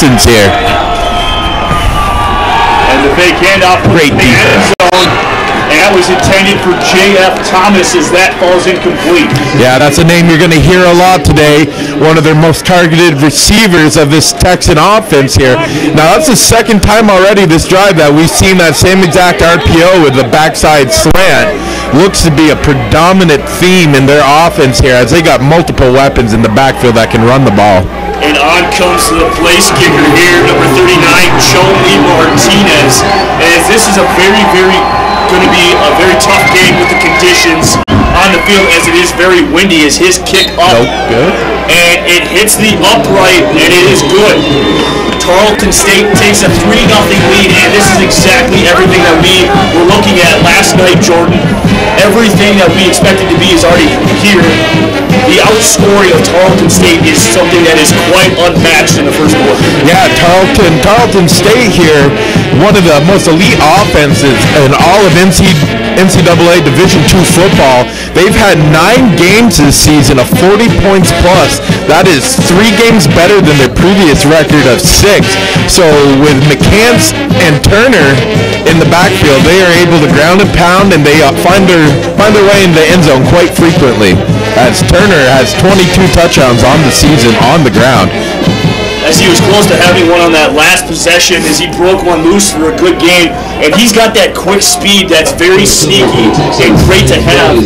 Texans here. And the fake handoff Great the end defense. zone. And that was intended for J.F. Thomas as that falls incomplete. Yeah, that's a name you're going to hear a lot today. One of their most targeted receivers of this Texan offense here. Now, that's the second time already this drive that we've seen that same exact RPO with the backside slant. Looks to be a predominant theme in their offense here as they got multiple weapons in the backfield that can run the ball. And on comes the place kicker here, number 39, Joey Martinez. As this is a very, very going to be a very tough game with the conditions on the field as it is very windy as his kick up. Nope, good. And it hits the upright and it is good. Tarleton State takes a 3 0 lead, and this is exactly everything that we were looking at last night, Jordan. Everything that we expected to be is already here. The outscoring of Tarleton State is something that is quite unmatched in the first quarter. Yeah, Tarleton, Tarleton State here, one of the most elite offenses in all of NC, NCAA Division II football. They've had nine games this season of 40 points plus. That is three games better than their previous record of six. So with McCants and Turner in the backfield, they are able to ground and pound, and they uh, find their find their way in the end zone quite frequently. As Turner has 22 touchdowns on the season on the ground. As he was close to having one on that last possession, as he broke one loose for a good game, and he's got that quick speed that's very sneaky and great to have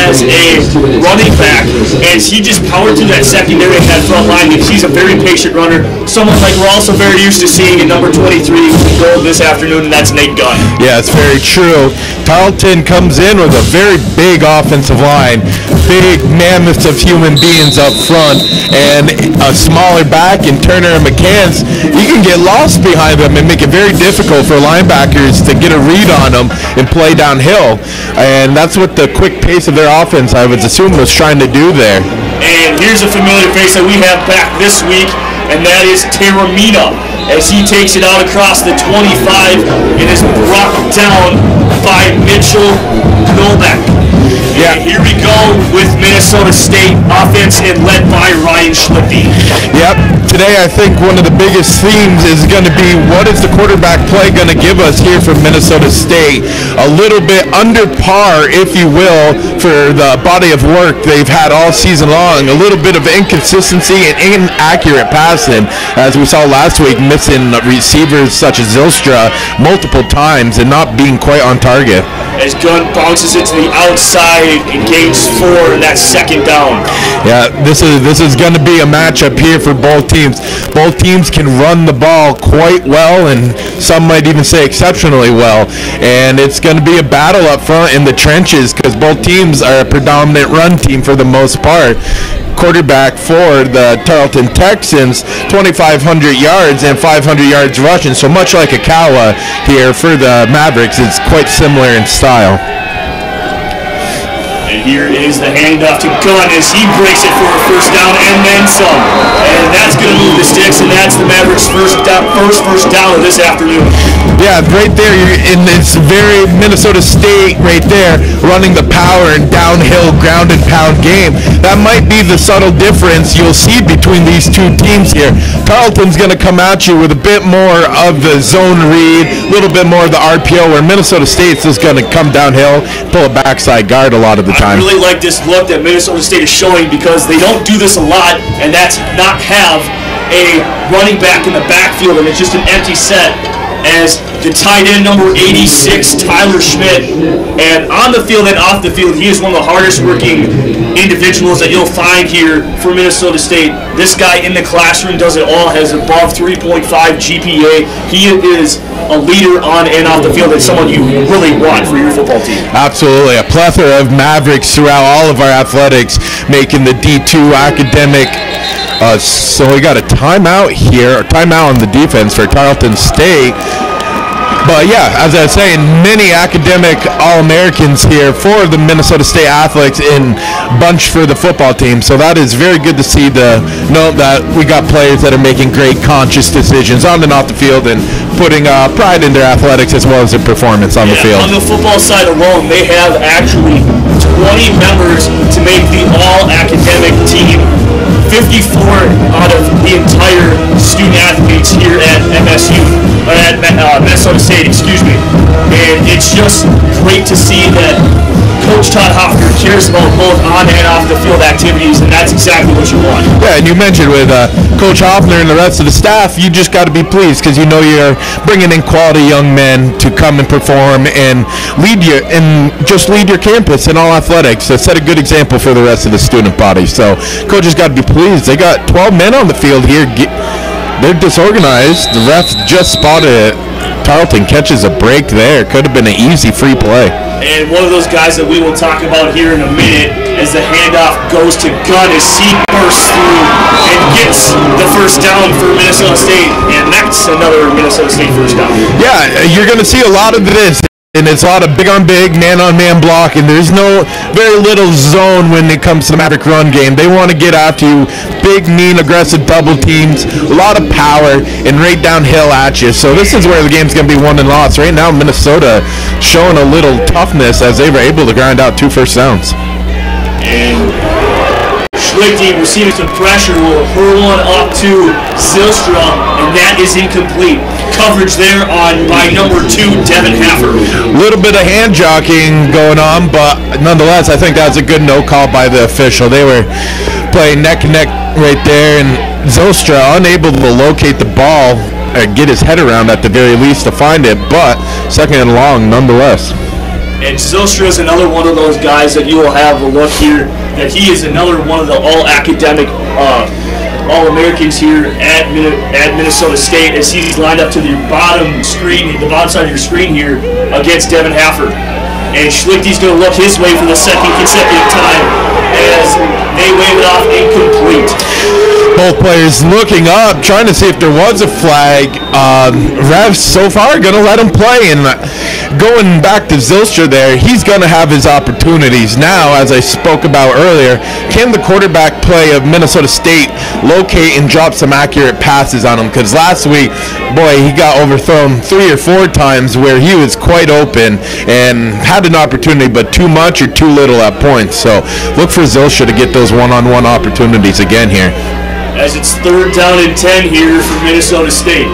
as a running back. As he just powered through that secondary and that front line, and he's a very patient runner. Someone like we're also very used to seeing in number 23 gold this afternoon, and that's Nate Gunn. Yeah, it's very true. Tarleton comes in with a very big offensive line, big mammoths of human beings up front, and a smaller back in Turner and McCants. You can get lost behind them and make it very difficult for linebackers to get a read on them and play downhill. And that's what the quick pace of their offense, I would assume, was trying to do there. And here's a familiar face that we have back this week, and that is Terramina. As he takes it out across the 25 and is brought down by Mitchell Novak. Yeah. And here we go with Minnesota State offense and led by Ryan Schlippy. Yep. Today, I think one of the biggest themes is going to be what is the quarterback play going to give us here from Minnesota State? A little bit under par, if you will, for the body of work they've had all season long. A little bit of inconsistency and inaccurate passing, as we saw last week, missing receivers such as Zylstra multiple times and not being quite on target. As Gunn bounces it to the outside and gains four in that second down. Yeah, this is this is going to be a matchup here for both teams. Both teams can run the ball quite well, and some might even say exceptionally well. And it's going to be a battle up front in the trenches because both teams are a predominant run team for the most part. Quarterback for the Tarleton Texans, 2,500 yards and 500 yards rushing. So much like Akawa here for the Mavericks, it's quite similar in style. And here is the handoff to Gunn as he breaks it for a first down and then some. And that's going to move the sticks, and that's the Mavericks' first down, first first down of this afternoon. Yeah, right there, you're in it's very Minnesota State right there, running the power and downhill ground and pound game. That might be the subtle difference you'll see between these two teams here. Tarleton's going to come at you with a bit more of the zone read, a little bit more of the RPO, where Minnesota State's just going to come downhill, pull a backside guard a lot of the I really like this look that Minnesota State is showing because they don't do this a lot, and that's not have a running back in the backfield, and it's just an empty set. As the tight end number 86, Tyler Schmidt, and on the field and off the field, he is one of the hardest working individuals that you'll find here for Minnesota State. This guy in the classroom does it all, has above 3.5 GPA. He is a leader on and off the field and someone you really want for your football team. Absolutely. A plethora of Mavericks throughout all of our athletics, making the D2 academic. Uh, so we got a timeout here, a timeout on the defense for Tarleton State. But yeah, as I was saying, many academic All-Americans here for the Minnesota State Athletics in bunch for the football team. So that is very good to see the know that we got players that are making great conscious decisions on and off the field and putting uh, pride in their athletics as well as their performance on the field. On the football side alone, they have actually 20 members to make the all-academic team. 54 out of the entire student athletes here at MSU, or at uh, Minnesota State, excuse me. And it's just great to see that Coach Todd Hoffner cares about both on and off the field activities, and that's exactly what you want. Yeah, and you mentioned with uh, Coach Hoffner and the rest of the staff, you just got to be pleased because you know you're bringing in quality young men to come and perform and lead you and just lead your campus and all athletics. To set a good example for the rest of the student body. So coaches got to be pleased. They got 12 men on the field here. They're disorganized. The ref just spotted it. Tarleton catches a break there. Could have been an easy free play. And one of those guys that we will talk about here in a minute as the handoff goes to Gunn as he bursts through and gets the first down for Minnesota State. And that's another Minnesota State first down. Yeah, you're going to see a lot of this and it's a lot of big on big, man on man block, and there's no very little zone when it comes to the Maverick run game. They want to get after you, big, mean, aggressive double teams, a lot of power, and right downhill at you. So this is where the game's going to be won and lost. Right now, Minnesota showing a little toughness as they were able to grind out two first downs. Schlichting receiving some pressure will hurl one up to Zylstra, and that is incomplete coverage there on by number two, Devin Haffer. Little bit of hand jockeying going on, but nonetheless, I think that's a good no call by the official. They were playing neck and neck right there, and Zylstra unable to locate the ball or get his head around at the very least to find it, but second and long nonetheless. And Zylstra is another one of those guys that you will have a look here. That he is another one of the all academic uh, all-Americans here at, at Minnesota State as he's lined up to the bottom screen, the bottom side of your screen here against Devin Haffer. And Schlichty's going to look his way for the second consecutive time they wave it off incomplete both players looking up, trying to see if there was a flag. Uh, refs so far going to let him play. And going back to Zylstra there, he's going to have his opportunities. Now, as I spoke about earlier, can the quarterback play of Minnesota State locate and drop some accurate passes on him? Because last week, boy, he got overthrown three or four times where he was quite open and had an opportunity, but too much or too little at points. So look for Zylstra to get those one-on-one opportunities again here as it's third down and 10 here for Minnesota State.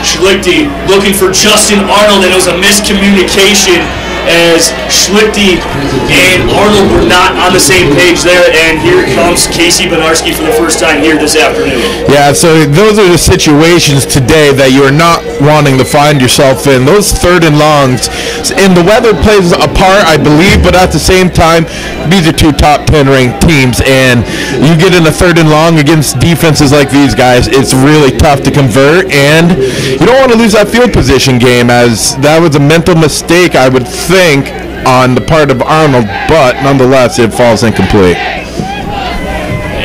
Schlichty looking for Justin Arnold, and it was a miscommunication as Schlichty and Arnold were not on the same page there, and here comes Casey Bednarski for the first time here this afternoon. Yeah, so those are the situations today that you are not wanting to find yourself in. Those third and longs, and the weather plays a part, I believe, but at the same time, these are two top 10 ranked teams, and you get in a third and long against defenses like these guys, it's really tough to convert, and you don't want to lose that field position game, as that was a mental mistake, I would think on the part of Arnold, but nonetheless, it falls incomplete.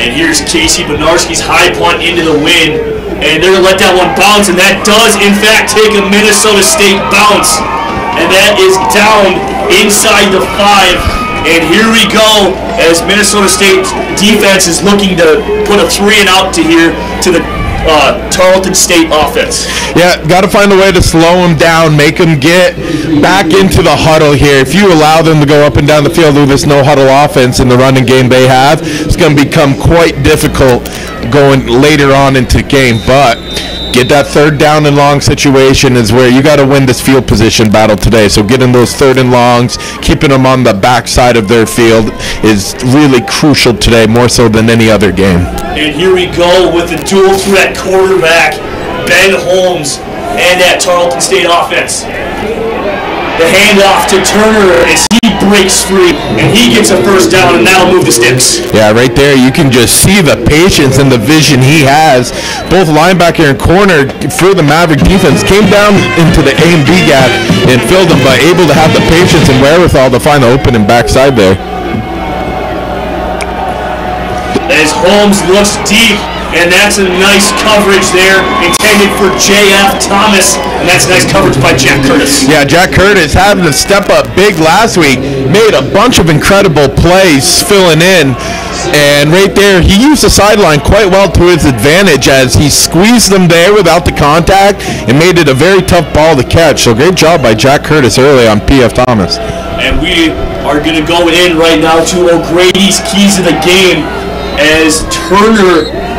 And here's Casey Bednarski's high punt into the wind, and they're going to let that one bounce, and that does, in fact, take a Minnesota State bounce. And that is down inside the five. And here we go as Minnesota State defense is looking to put a three and out to here to the uh, Tarleton State offense. Yeah, got to find a way to slow them down, make them get back into the huddle here. If you allow them to go up and down the field with this no huddle offense in the running game they have, it's going to become quite difficult going later on into the game. But get that third down and long situation is where you got to win this field position battle today. So getting those third and longs, keeping them on the backside of their field is really crucial today, more so than any other game. And here we go with the dual threat quarterback, Ben Holmes, and that Tarleton State offense. The handoff to Turner as he breaks free and he gets a first down and that'll move the sticks. Yeah, right there you can just see the patience and the vision he has. Both linebacker and corner for the Maverick defense came down into the A and B gap and filled them, but able to have the patience and wherewithal to find the opening backside there. As Holmes looks deep and that's a nice coverage there, intended for J.F. Thomas, and that's nice coverage by Jack Curtis. Yeah, Jack Curtis having to step up big last week, made a bunch of incredible plays filling in. And right there, he used the sideline quite well to his advantage as he squeezed them there without the contact and made it a very tough ball to catch. So great job by Jack Curtis early on P.F. Thomas. And we are going to go in right now to O'Grady's keys of the game as Turner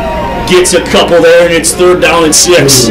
gets a couple there, and it's third down and six.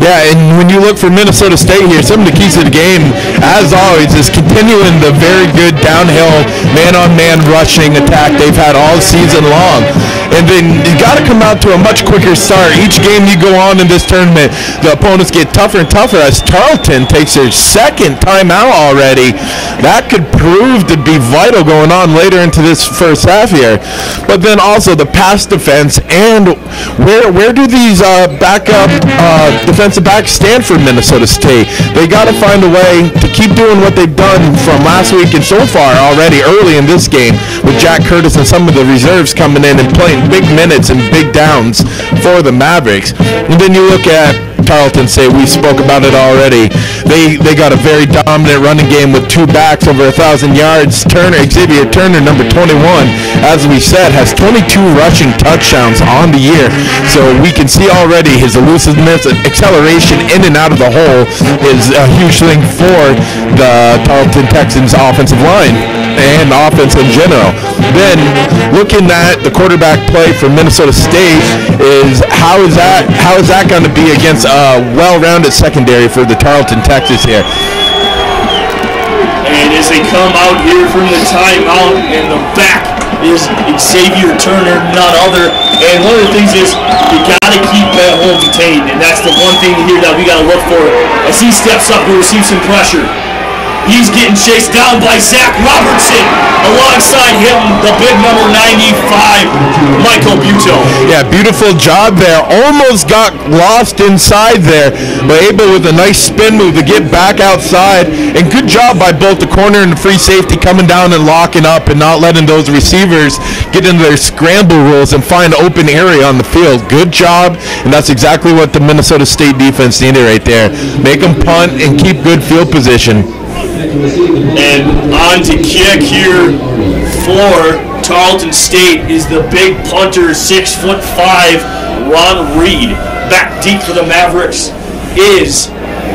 Yeah, and when you look for Minnesota State here, some of the keys to the game, as always, is continuing the very good downhill man-on-man rushing attack they've had all season long. And then you got to come out to a much quicker start. Each game you go on in this tournament, the opponents get tougher and tougher as Tarleton takes their second timeout already. That could prove to be vital going on later into this first half here. But then also the pass defense and where where do these uh, backup uh, defensive backs stand for Minnesota State? They got to find a way to keep doing what they've done from last week and so far already early in this game with Jack Curtis and some of the reserves coming in and playing big minutes and big downs for the Mavericks. And then you look at Tarleton say We spoke about it already. They they got a very dominant running game with two backs over a thousand yards. Turner Xavier Turner, number 21, as we said, has 22 rushing touchdowns on the year. So we can see already his elusiveness and acceleration in and out of the hole is a huge thing for the Tarleton Texans offensive line and offense in general. Then looking at the quarterback play for Minnesota State is how is that how is that going to be against a well-rounded secondary for the Tarleton Texas here? And as they come out here from the timeout, in the back is Xavier Turner, none other. And one of the things is you got to keep that Holmes detained, and that's the one thing here that we got to look for as he steps up to receive some pressure. He's getting chased down by Zach Robertson. Alongside him, the big number 95, Michael Buto. Yeah, beautiful job there. Almost got lost inside there, but able with a nice spin move to get back outside. And good job by both the corner and the free safety coming down and locking up and not letting those receivers get into their scramble rules and find open area on the field. Good job, and that's exactly what the Minnesota State defense needed right there. Make them punt and keep good field position. And on to kick here for Tarleton State is the big punter, six foot five, Ron Reed. Back deep for the Mavericks is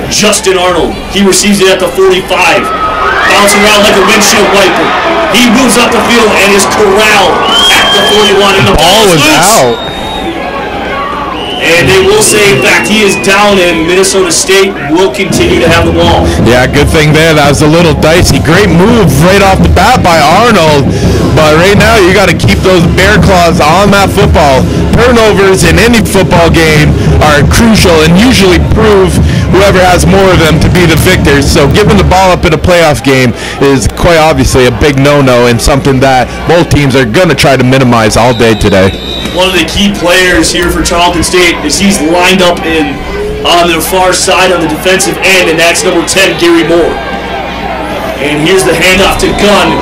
Justin Arnold. He receives it at the 45, bouncing around like a windshield wiper. He moves up the field and is corralled at the 41, and the ball, Ball is out. And they will say, in fact, he is down, and Minnesota State will continue to have the ball. Yeah, good thing there. That was a little dicey. Great move right off the bat by Arnold. But right now, you got to keep those bear claws on that football. Turnovers in any football game are crucial and usually prove whoever has more of them to be the victors. So giving the ball up in a playoff game is quite obviously a big no-no and something that both teams are going to try to minimize all day today. one of the key players here for Tarleton State is he's lined up in on the far side on the defensive end, and that's number 10, Gary Moore. And here's the handoff to Gunn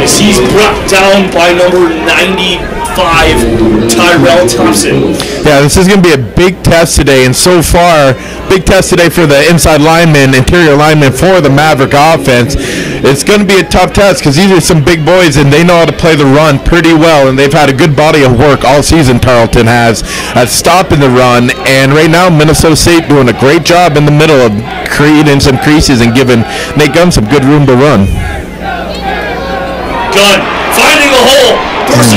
as he's brought down by number 95, Tyrell Thompson. Yeah, this is going to be a big test today, and so far, big test today for the inside lineman, interior lineman for the Maverick offense. It's going to be a tough test because these are some big boys, and they know how to play the run pretty well, and they've had a good body of work all season. Tarleton has at stopping the run, and right now Minnesota State doing a great job in the middle of creating some creases and giving Nate Gunn some good room to run. Gunn finding a hole,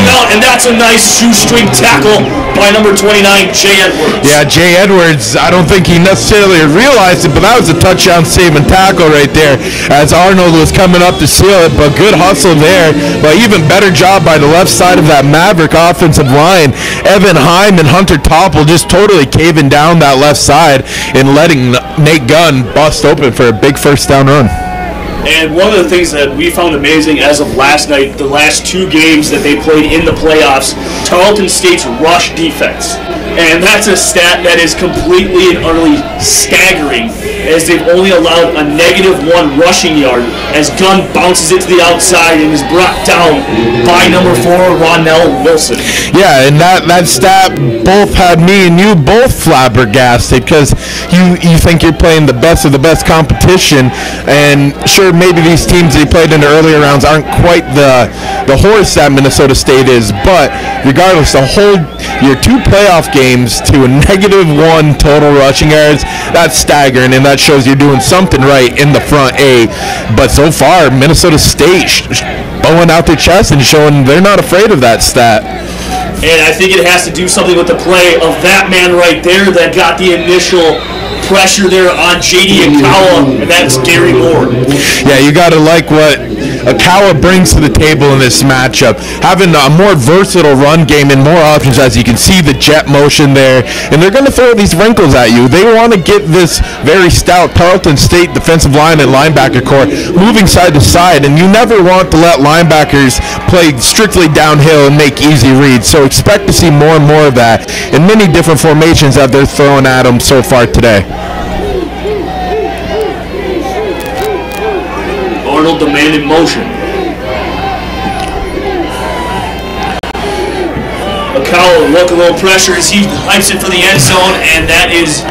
out, and that's a nice shoestring tackle by number 29, Jay Edwards. Yeah, Jay Edwards, I don't think he necessarily realized it, but that was a touchdown saving tackle right there as Arnold was coming up to seal it, but good hustle there. But even better job by the left side of that Maverick offensive line. Evan Heim and Hunter Topple just totally caving down that left side and letting Nate Gunn bust open for a big first down run. And one of the things that we found amazing as of last night, the last two games that they played in the playoffs, Tarleton State's rush defense. And that's a stat that is completely and utterly staggering as they've only allowed a negative one rushing yard as Gunn bounces it to the outside and is brought down by number four, Ronell Wilson. Yeah, and that, that stat both had me and you both flabbergasted because you, you think you're playing the best of the best competition. And sure, maybe these teams they played in the earlier rounds aren't quite the, the horse that Minnesota State is, but regardless, the whole your two playoff games to a negative one total rushing yards, that's staggering, and that shows you're doing something right in the front A. But so far, Minnesota State sh- bowing out their chest and showing they're not afraid of that stat. And I think it has to do something with the play of that man right there that got the initial pressure there on JD Akawa, and that's Gary Moore. Yeah, you got to like what Akawa brings to the table in this matchup. Having a more versatile run game and more options, as you can see the jet motion there. And they're going to throw these wrinkles at you. They want to get this very stout Tarleton State defensive line and linebacker core moving side to side. And you never want to let linebackers play strictly downhill and make easy reads. So expect to see more and more of that in many different formations that they're throwing at them so far today. Arnold demanded motion. Akawa look a little pressure as he hypes it for the end zone, and that is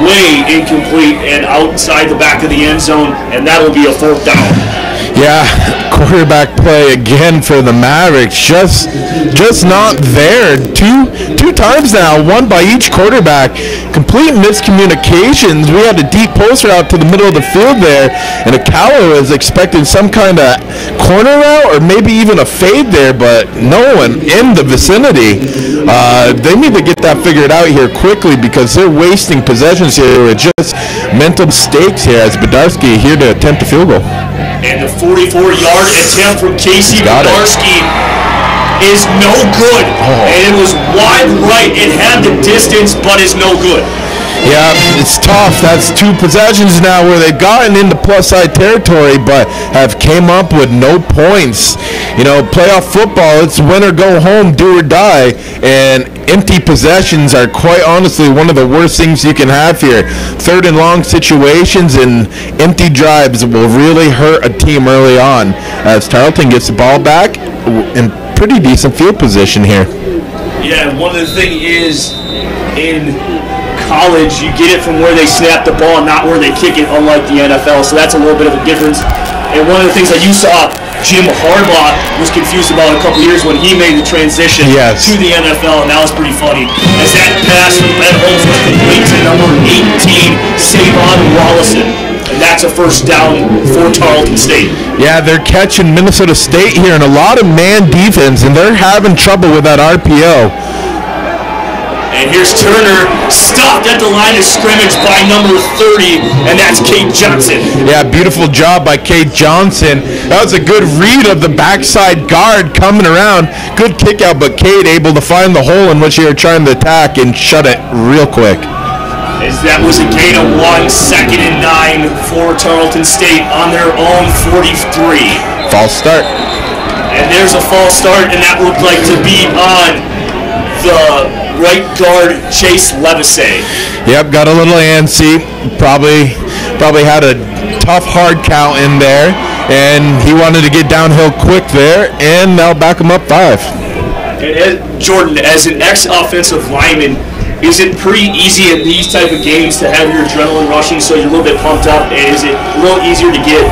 way incomplete and outside the back of the end zone, and that'll be a fourth down. Yeah, quarterback play again for the Mavericks. Just, just not there. Two, two times now. One by each quarterback. Complete miscommunications. We had a deep poster out to the middle of the field there, and Akawa was expecting some kind of corner route or maybe even a fade there, but no one in the vicinity. Uh, they need to get that figured out here quickly because they're wasting possessions here with just mental stakes here as Bednarski here to attempt a field goal. And the 44-yard attempt from Casey Got is no good. Oh. And it was wide right. It had the distance, but is no good. Yeah, it's tough. That's two possessions now where they've gotten into plus side territory, but have came up with no points. You know, playoff football, it's win or go home, do or die, and empty possessions are quite honestly one of the worst things you can have here. Third and long situations and empty drives will really hurt a team early on. As Tarleton gets the ball back in pretty decent field position here. Yeah, one of the things is in college, you get it from where they snap the ball, not where they kick it, unlike the NFL. So that's a little bit of a difference. And one of the things that you saw Jim Harbaugh was confused about a couple years when he made the transition Yes. to the NFL, and that was pretty funny. As that pass from Ben Holmes was complete to number 18, Savon Wallison. And that's a first down for Tarleton State. Yeah, they're catching Minnesota State here in a lot of man defense, and they're having trouble with that RPO. And here's Turner stopped at the line of scrimmage by number 30, and that's Kate Johnson. Yeah, beautiful job by Kate Johnson. That was a good read of the backside guard coming around. Good kick out, but Kate able to find the hole in which they were trying to attack and shut it real quick. As that was a gain of one, second and nine for Tarleton State on their own 43. False start. And there's a false start, and that looked like to be on the right guard, Chase Levisay. Yep, got a little antsy. Probably, probably had a tough hard count in there, and he wanted to get downhill quick there, and now back him up five. And as, Jordan, as an ex-offensive lineman, is it pretty easy in these type of games to have your adrenaline rushing so you're a little bit pumped up? And is it a little easier to get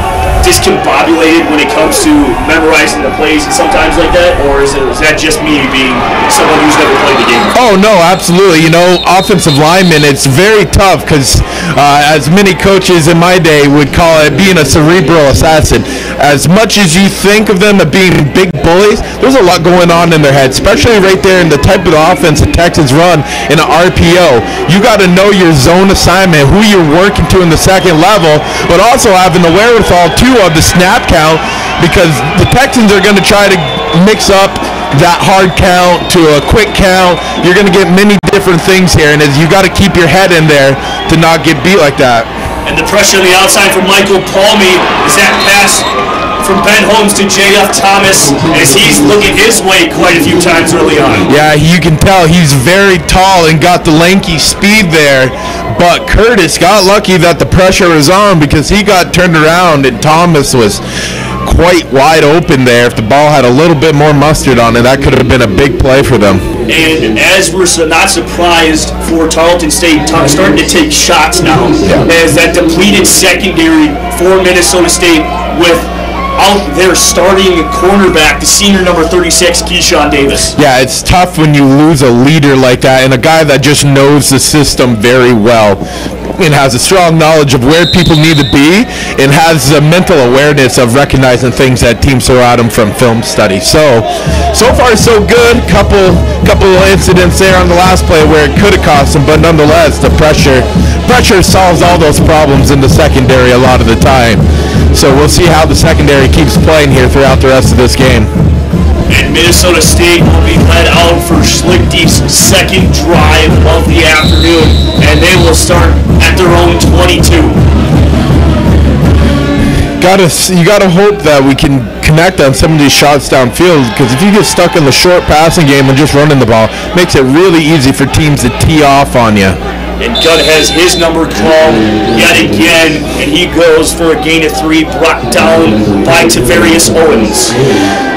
discombobulated when it comes to memorizing the plays and sometimes like that? Or is, it, is that just me being someone who's never played the game? Oh no, absolutely. You know, offensive linemen, it's very tough because, uh, as many coaches in my day would call it, being a cerebral assassin. As much as you think of them as being big bullies, there's a lot going on in their head, especially right there in the type of offense that Texans run in an RPO. You got to know your zone assignment, who you're working to in the second level, but also having the wherewithal of the snap count because the Texans are going to try to mix up that hard count to a quick count. You're going to get many different things here, and you got to keep your head in there to not get beat like that. And the pressure on the outside from Michael Palmy is that pass from Ben Holmes to J.F. Thomas as he's looking his way quite a few times early on. Yeah, you can tell he's very tall and got the lanky speed there, But Curtis got lucky that the pressure was on because he got turned around and Thomas was quite wide open there. If the ball had a little bit more mustard on it, that could have been a big play for them. And as we're not surprised for Tarleton State starting to take shots now, as that depleted secondary for Minnesota State with out there starting a cornerback, the senior number 36, Keyshawn Davis. Yeah, it's tough when you lose a leader like that and a guy that just knows the system very well and has a strong knowledge of where people need to be and has a mental awareness of recognizing things that teams throw at him from film study. So, so far so good. Couple, couple incidents there on the last play where it could have cost him, but nonetheless, the pressure, pressure solves all those problems in the secondary a lot of the time. So we'll see how the secondary keeps playing here throughout the rest of this game. And Minnesota State will be led out for Schlichty's second drive of the afternoon, and they will start at their own 22. gotta you gotta hope that we can connect on some of these shots downfield because if you get stuck in the short passing game and just running the ball makes it really easy for teams to tee off on you And Judd has his number called yet again, and he goes for a gain of three, brought down by Tavarius Owens.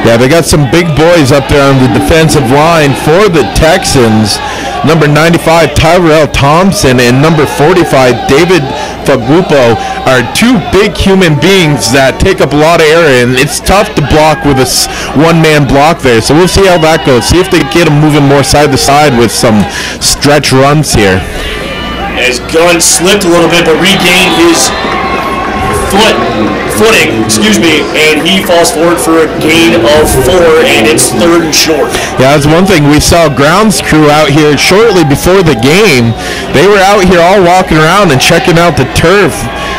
yeah they got some big boys up there on the defensive line for the texans. Number 95 tyrell thompson and number 45 david Fagupo are two big human beings that take up a lot of area and it's tough to block with a one-man block there. So we'll see how that goes see if they get them moving more side to side with some stretch runs here As Gunn slipped a little bit, but regained his foot footing, excuse me, and he falls forward for a gain of four, and it's third and short. Yeah, that's one thing. We saw grounds crew out here shortly before the game. They were out here all walking around and checking out the turf.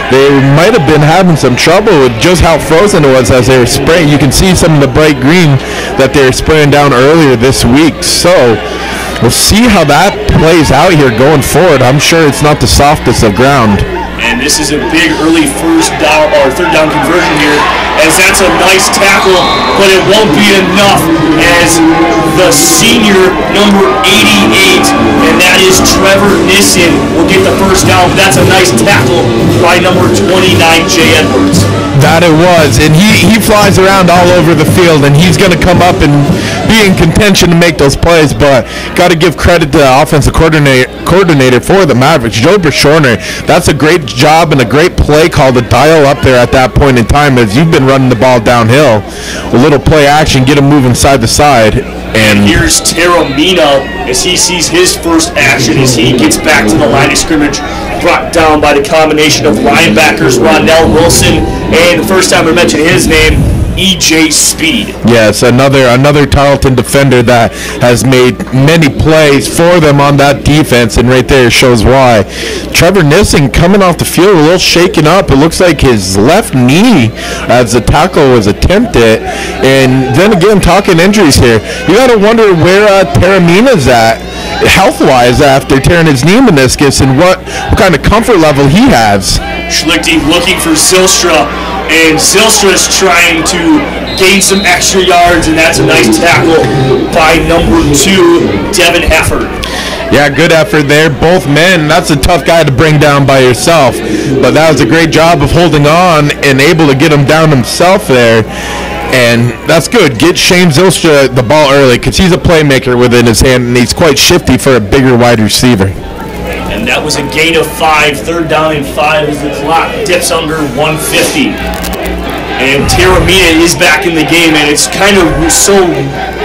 They might have been having some trouble with just how frozen it was as they were spraying. You can see some of the bright green that they were spraying down earlier this week. So we'll see how that plays out here going forward. I'm sure it's not the softest of ground. And this is a big early first down or third down conversion here, as that's a nice tackle, but it won't be enough as the senior number 88, and that is Trevor Nissen, will get the first down. That's a nice tackle by number 29, Jay Edwards. That it was, and he, he flies around all over the field, and he's going to come up and be in contention to make those plays. But got to give credit to the offensive coordinator coordinator for the Mavericks, Joe Brashorner. That's a great job and a great play call to dial up there at that point in time as you've been running the ball downhill. A little play action, get him moving side to side, And and here's Terramino as he sees his first action as he gets back to the line of scrimmage, brought down by the combination of linebackers Rondell Wilson and the first time I mention his name, EJ Speed. Yes, another another Tarleton defender that has made many plays for them on that defense, and right there shows why. Trevor Nissen coming off the field a little shaken up. It looks like his left knee as the tackle was attempted. And then again, talking injuries here, you got to wonder where uh, Taramina's at health-wise after tearing his knee meniscus and what, what kind of comfort level he has. Schlichting looking for Zylstra, and Zylstra's trying to gain some extra yards, and that's a nice tackle by number two, Devin Hefford. Yeah, good effort there. Both men. That's a tough guy to bring down by yourself. But that was a great job of holding on and able to get him down himself there. And that's good. Get Shane Zilstra the ball early because he's a playmaker within his hand and he's quite shifty for a bigger wide receiver. That was a gain of five, third down and five as the clock dips under 150. And Terramina is back in the game, and it's kind of so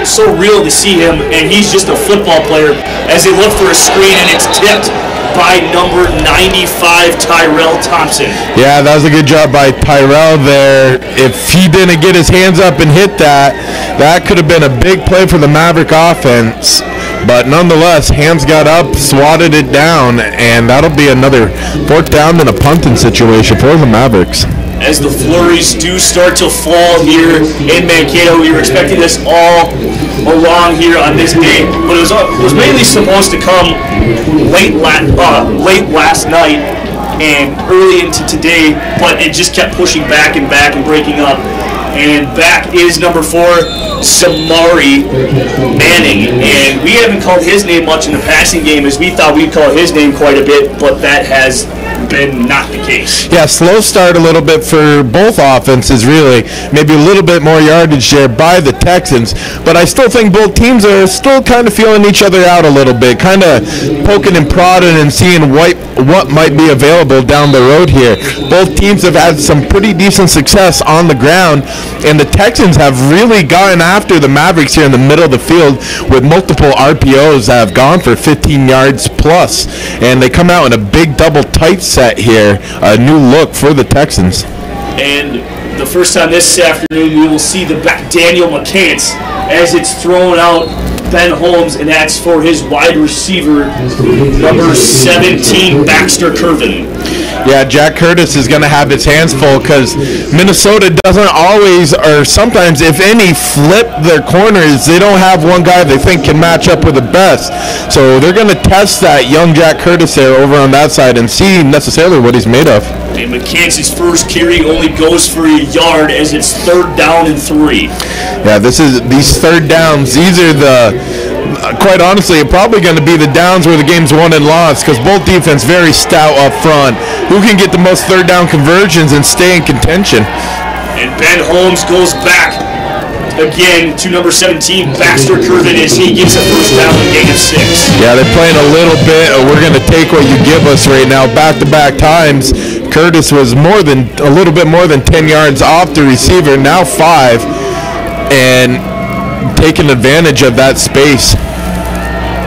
so real to see him. And he's just a football player as they look for a screen, and it's tipped by number 95, Tyrell Thompson. Yeah, that was a good job by Tyrell there. If he didn't get his hands up and hit that, that could have been a big play for the Maverick offense. But nonetheless, hands got up, swatted it down, and that'll be another fourth down and a punting situation for the Mavericks. as the flurries do start to fall here in Mankato. We were expecting this all along here on this day, but it was, it was mainly supposed to come late, la- uh, late last night and early into today, but it just kept pushing back and back and breaking up. And back is number four, Samari Manning. And we haven't called his name much in the passing game as we thought we'd call his name quite a bit, but that has been not the case. Yeah, slow start a little bit for both offenses, really. Maybe a little bit more yardage there by the Texans. But I still think both teams are still kind of feeling each other out a little bit, kind of poking and prodding and seeing what, what might be available down the road here. Both teams have had some pretty decent success on the ground, and the Texans have really gotten after the Mavericks here in the middle of the field with multiple RPOs that have gone for 15 yards. And they come out in a big double tight set here, a new look for the Texans. And the first time this afternoon, we will see the back Daniel McCants as it's thrown out Ben Holmes, and that's for his wide receiver, number 17, Baxter Curvin. Yeah, Jack Curtis is going to have his hands full because Minnesota doesn't always, or sometimes, if any, flip their corners. They don't have one guy they think can match up with the best. So they're going to test that young Jack Curtis there over on that side and see necessarily what he's made of. And McCants' first carry only goes for a yard as it's third down and three. Yeah, this is these third downs. These are the uh, quite honestly, probably going to be the downs where the game's won and lost because both defense very stout up front. Who can get the most third down conversions and stay in contention? And Ben Holmes goes back again to number 17, Baxter Curvin, as he gets a first down and gain of six. Yeah, they're playing a little bit. We're going to take what you give us right now. Back-to-back times, Curtis was more than a little bit more than 10 yards off the receiver. Now five, and taking advantage of that space.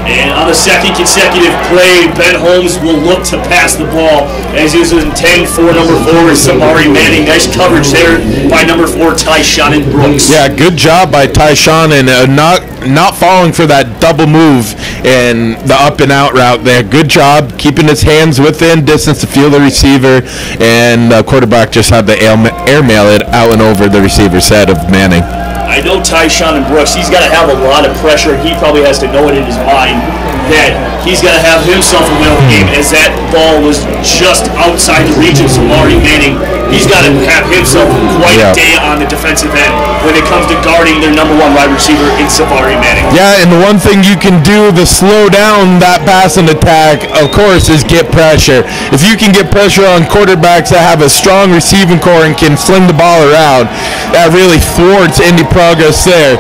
And on the second consecutive play, Ben Holmes will look to pass the ball as he was in 10 for number four is Samari Manning. Nice coverage there by number four, Ty Shannon Brooks. Yeah, good job by Ty Shannon, uh, not not falling for that double move and the up and out route there. Good job keeping his hands within distance to feel the receiver, and the quarterback just had to airmail it out and over the receiver's head of Manning. I know Tyshawn and Brooks, he's got to have a lot of pressure. He probably has to know it in his mind that he's got to have himself a of game as that ball was just outside the reach of Samari Manning. He's got to have himself quite yeah. a day on the defensive end when it comes to guarding their number one wide receiver in Samari Manning. Yeah, and the one thing you can do to slow down that passing attack, of course, is get pressure. If you can get pressure on quarterbacks that have a strong receiving corps and can sling the ball around, that really thwarts any progress there.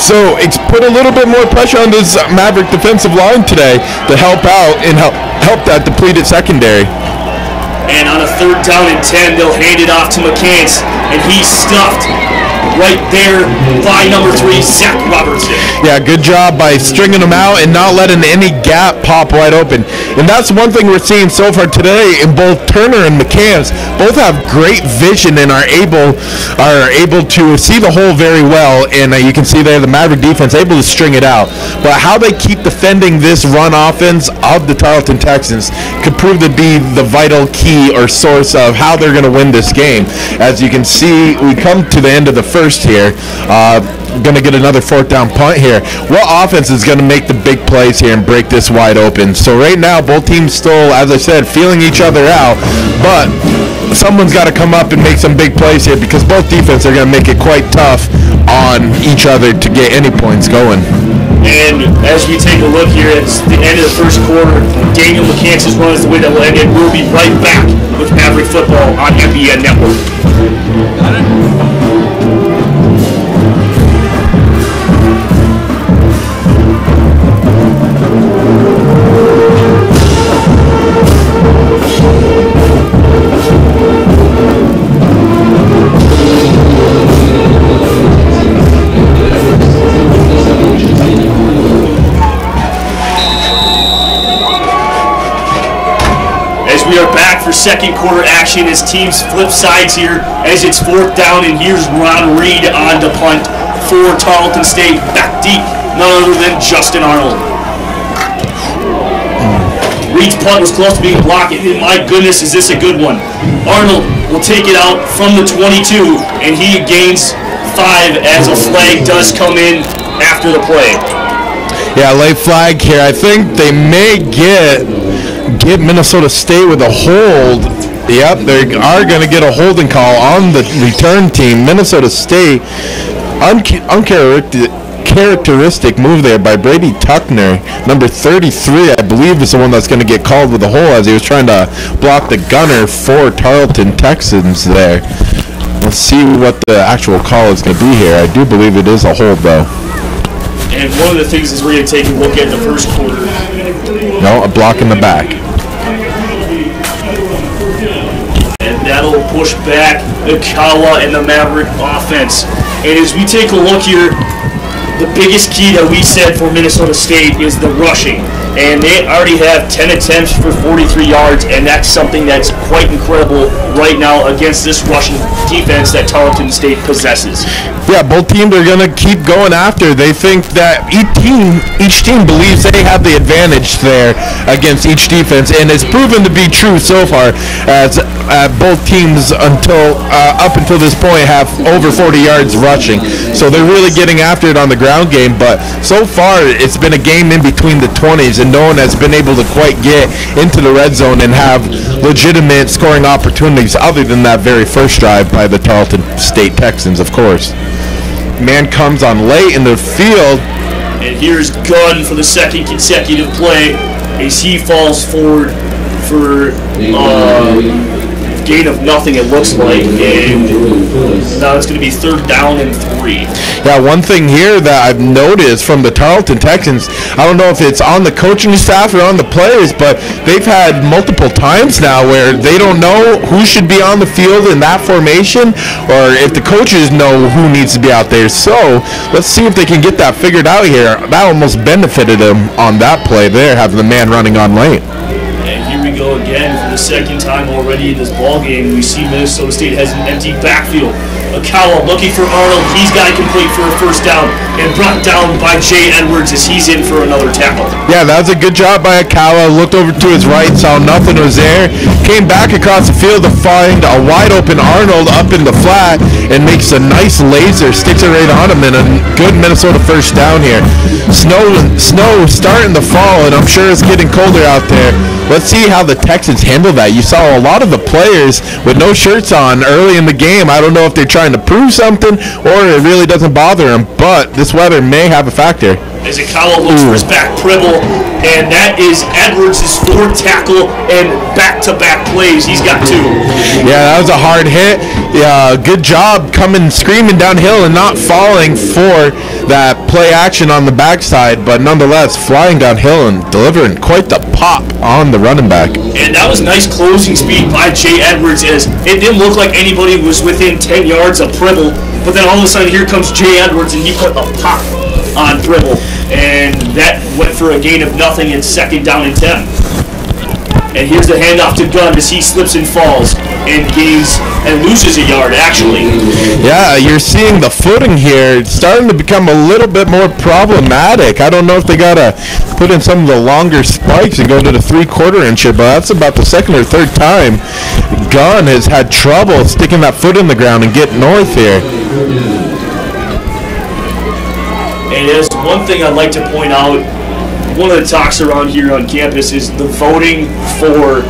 So it's put a little bit more pressure on this Maverick defensive line today to help out and help help that depleted secondary. And on a third down and 10, they'll hand it off to McCants, and he's stuffed right there by number three, Zach Robertson. Yeah, good job by stringing them out and not letting any gap pop wide open. And that's one thing we're seeing so far today in both Turner and McCants. Both have great vision and are able are able to see the hole very well. And uh, you can see there the Maverick defense able to string it out. But how they keep defending this run offense of the Tarleton Texans could prove to be the vital key or source of how they're going to win this game. As you can see, we come to the end of the first first here. Uh, going to get another fourth down punt here. What offense is going to make the big plays here and break this wide open? So right now, both teams still, as I said, feeling each other out, but someone's got to come up and make some big plays here because both defenses are going to make it quite tough on each other to get any points going. And as we take a look here, it's the end of the first quarter. Daniel McCants runs the way that will end, and we'll be right back with Maverick Football on MBN Network. Second quarter action as teams flip sides here as it's fourth down and here's Ron Reed on to punt for Tarleton State back deep, none other than Justin Arnold. Reed's punt was close to being blocked. And my goodness, is this a good one? Arnold will take it out from the 22, and he gains five as a flag does come in after the play. Yeah, late flag here. I think they may get get Minnesota State with a hold. Yep, they are going to get a holding call on the return team. Minnesota State uncharacteristic move there by Brady Tuckner, number 33, I believe, is the one that's going to get called with a hole as he was trying to block the gunner for Tarleton Texans there. Let's see what the actual call is going to be here. I do believe it is a hold, though. And one of the things is we're going to take a look at the first quarter. No, a block in the back. And that'll push back the Kawa and the Maverick offense. And as we take a look here, the biggest key that we said for Minnesota State is the rushing. And they already have 10 attempts for 43 yards, and that's something that's quite incredible right now against this rushing defense that Tarleton State possesses. Yeah, both teams are going to keep going after. They think that each team, each team believes they have the advantage there against each defense, and it's proven to be true so far. As uh, both teams, until uh, up until this point, have over 40 yards rushing, so they're really getting after it on the ground game. But so far, it's been a game in between the 20s, and no one has been able to quite get into the red zone and have legitimate scoring opportunities other than that very first drive by the Tarleton State Texans, of course man comes on late in the field. And here's Gunn for the second consecutive play as he falls forward for uh, gain of nothing, it looks like. And now it's going to be third down and three. Yeah, one thing here that I've noticed from the Tarleton Texans, I don't know if it's on the coaching staff or on the players, but they've had multiple times now where they don't know who should be on the field in that formation or if the coaches know who needs to be out there. So let's see if they can get that figured out here. That almost benefited them on that play there, having the man running on late. And here we go again the second time already in this ball game. We see Minnesota State has an empty backfield. Ekowa looking for Arnold. He's got to complete for a first down and brought down by Jay Edwards as he's in for another tackle. Yeah, that was a good job by Ekowa. Looked over to his right, saw nothing was there. Came back across the field to find a wide open Arnold up in the flat and makes a nice laser, sticks it right on him, and a good Minnesota first down here. Snow, snow starting to fall, and I'm sure it's getting colder out there. Let's see how the Texans handle that. You saw a lot of the players with no shirts on early in the game. I don't know if they're trying to prove something or it really doesn't bother him. but this weather may have a factor. As Ekowa looks for his mm. back Pribble, and that is Edwards' fourth tackle and back-to-back plays. He's got two. Yeah, that was a hard hit. Yeah, good job coming screaming downhill and not falling for that play action on the backside, but nonetheless flying downhill and delivering quite the pop on the running back. And that was nice closing speed by Jay Edwards as it didn't look like anybody was within 10 yards of Pribble, but then all of a sudden here comes Jay Edwards and he put a pop on Pribble, and that went for a gain of nothing in second down and 10. And here's the handoff to Gunn as he slips and falls and gains and loses a yard actually. Yeah, you're seeing the footing here it's starting to become a little bit more problematic. I don't know if they gotta put in some of the longer spikes and go to the three-quarter inch here, but that's about the second or third time Gunn has had trouble sticking that foot in the ground and getting north here. And as one thing I'd like to point out, one of the talks around here on campus is the voting for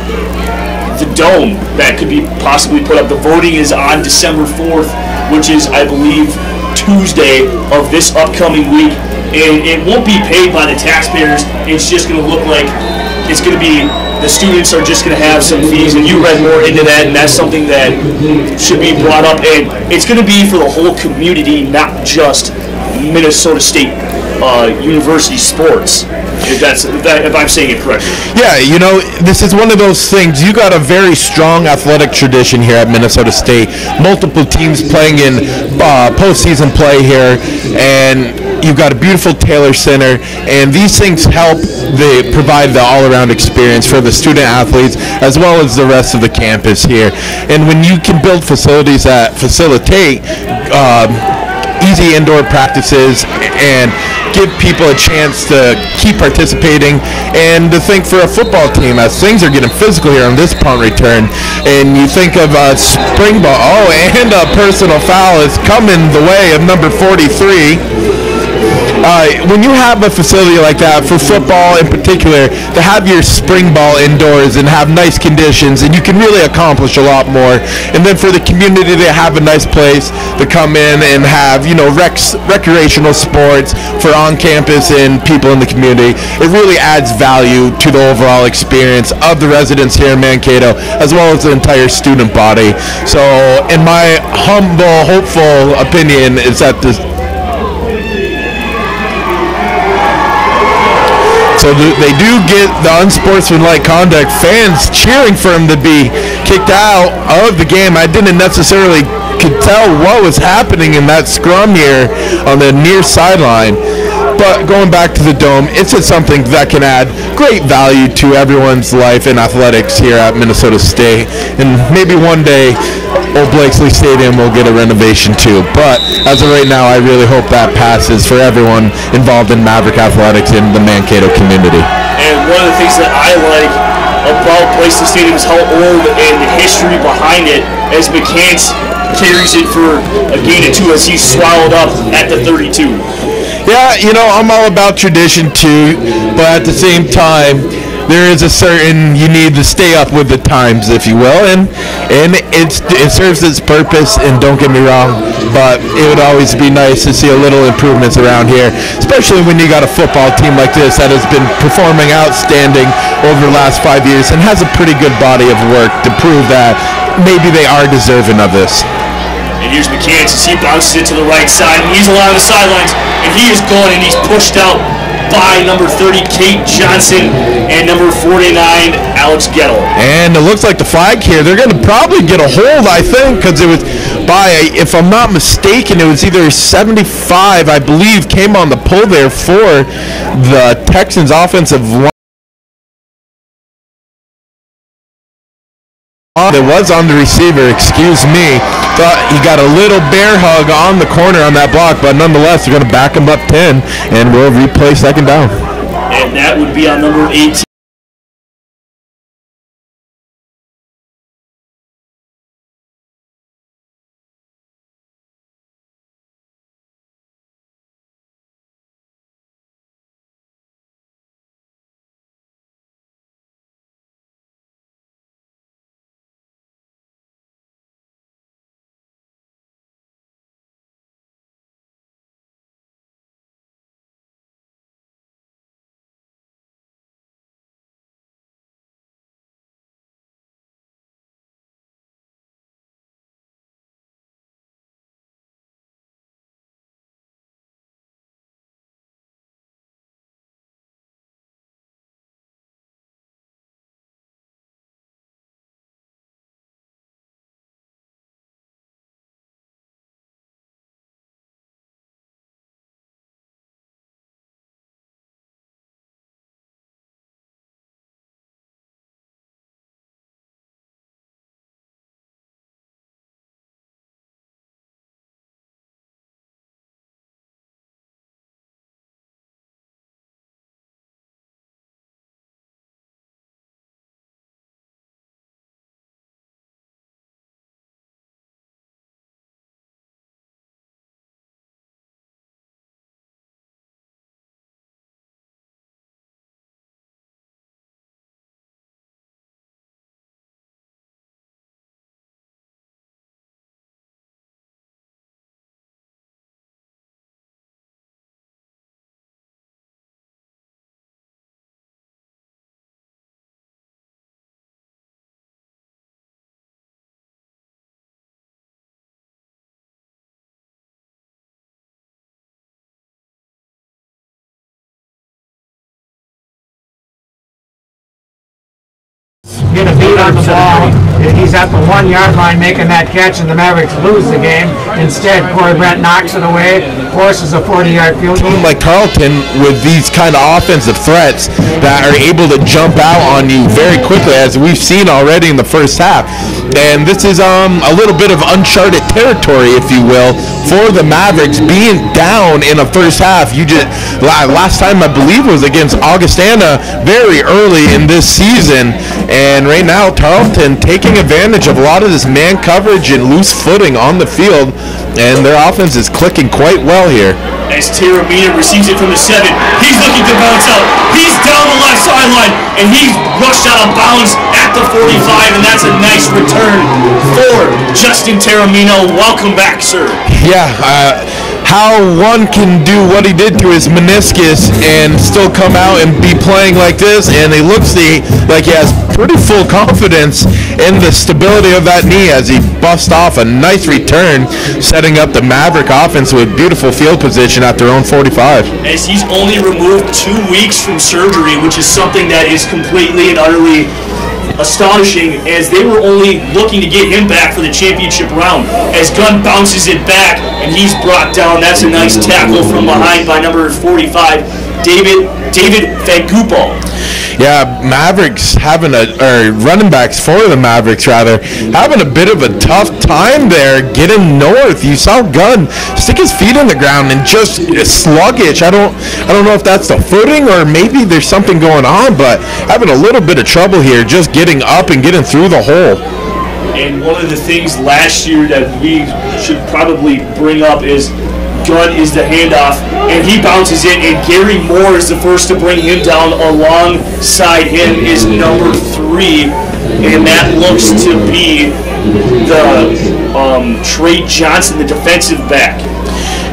the dome that could be possibly put up. The voting is on December 4th, which is, I believe, Tuesday of this upcoming week. And it won't be paid by the taxpayers. It's just going to look like it's going to be the students are just going to have some fees, and you read more into that, and that's something that should be brought up. And it's going to be for the whole community, not just Minnesota State uh, University sports. If that's if, I'm saying it correctly. Yeah, you know, this is one of those things. You got a very strong athletic tradition here at Minnesota State. Multiple teams playing in uh, postseason play here, and you've got a beautiful Taylor Center, and these things help the provide the all-around experience for the student athletes as well as the rest of the campus here. And when you can build facilities that facilitate. Um, easy indoor practices and give people a chance to keep participating. And to think for a football team as things are getting physical here on this punt return and you think of a spring ball oh and a personal foul is coming the way of number 43 uh, when you have a facility like that for football in particular, to have your spring ball indoors and have nice conditions, and you can really accomplish a lot more. And then for the community to have a nice place to come in and have you know rec- recreational sports for on campus and people in the community, it really adds value to the overall experience of the residents here in Mankato, as well as the entire student body. So, in my humble, hopeful opinion, is that this So th- they do get the unsportsmanlike conduct fans cheering for him to be kicked out of the game. I didn't necessarily could tell what was happening in that scrum here on the near sideline. But going back to the dome, it's just something that can add great value to everyone's life in athletics here at Minnesota State. And maybe one day Old Blakesley Stadium will get a renovation too. But as of right now, I really hope that passes for everyone involved in Maverick athletics in the Mankato community. And one of the things that I like about Blakesley Stadium is how old and the history behind it as McCants carries it for a gain of two as he's swallowed up at the 32. Yeah, you know, I'm all about tradition too, but at the same time, there is a certain you need to stay up with the times, if you will, and and it's it serves its purpose. And don't get me wrong, but it would always be nice to see a little improvements around here, especially when you got a football team like this that has been performing outstanding over the last five years and has a pretty good body of work to prove that maybe they are deserving of this. And here's McCants he bounces it to the right side, and he's along the sidelines, and he is gone and he's pushed out by number 30, Cade Johnson, and number 49, Alex Gettle. And it looks like the flag here, they're going to probably get a hold, I think, because it was by, if I'm not mistaken, it was either 75, I believe, came on the pull there for the Texans offensive line. Ah. It was on the receiver, excuse me. Thought he got a little bear hug on the corner on that block, but nonetheless, they're going to back him up 10, and we'll replay second down. And that would be on number 18. Get He's at the one yard line making that catch and the Mavericks lose the game. Instead, Corey Brent knocks it away, forces a 40 yard field goal. like Carlton with these kind of offensive threats that are able to jump out on you very quickly, as we've seen already in the first half. And this is um, a little bit of uncharted territory, if you will, for the Mavericks being down in the first half. You just last time I believe was against Augustana very early in this season, and right now Tarleton taking taking advantage of a lot of this man coverage and loose footing on the field, and their offense is clicking quite well here. As Taramina receives it from the seven, he's looking to bounce out. He's down the left sideline, and he's rushed out of bounds at the 45, and that's a nice return for Justin Taramino. Welcome back, sir. Yeah, uh, how one can do what he did to his meniscus and still come out and be playing like this, and he looks the, like he has pretty full confidence in the stability of that knee as he busts off a nice return, setting up the Maverick offense with beautiful field position at their own 45. As he's only removed two weeks from surgery, which is something that is completely and utterly astonishing as they were only looking to get him back for the championship round. As Gunn bounces it back and he's brought down, that's a nice tackle from behind by number 45, David David Fangupo. Yeah, Mavericks having a or running backs for the Mavericks rather having a bit of a tough time there getting north. You saw Gunn stick his feet in the ground and just sluggish. I don't I don't know if that's the footing or maybe there's something going on, but having a little bit of trouble here just getting up and getting through the hole. And one of the things last year that we should probably bring up is Gunn is the handoff, and he bounces in, and Gary Moore is the first to bring him down. Alongside him is number three, and that looks to be the um, Trey Johnson, the defensive back.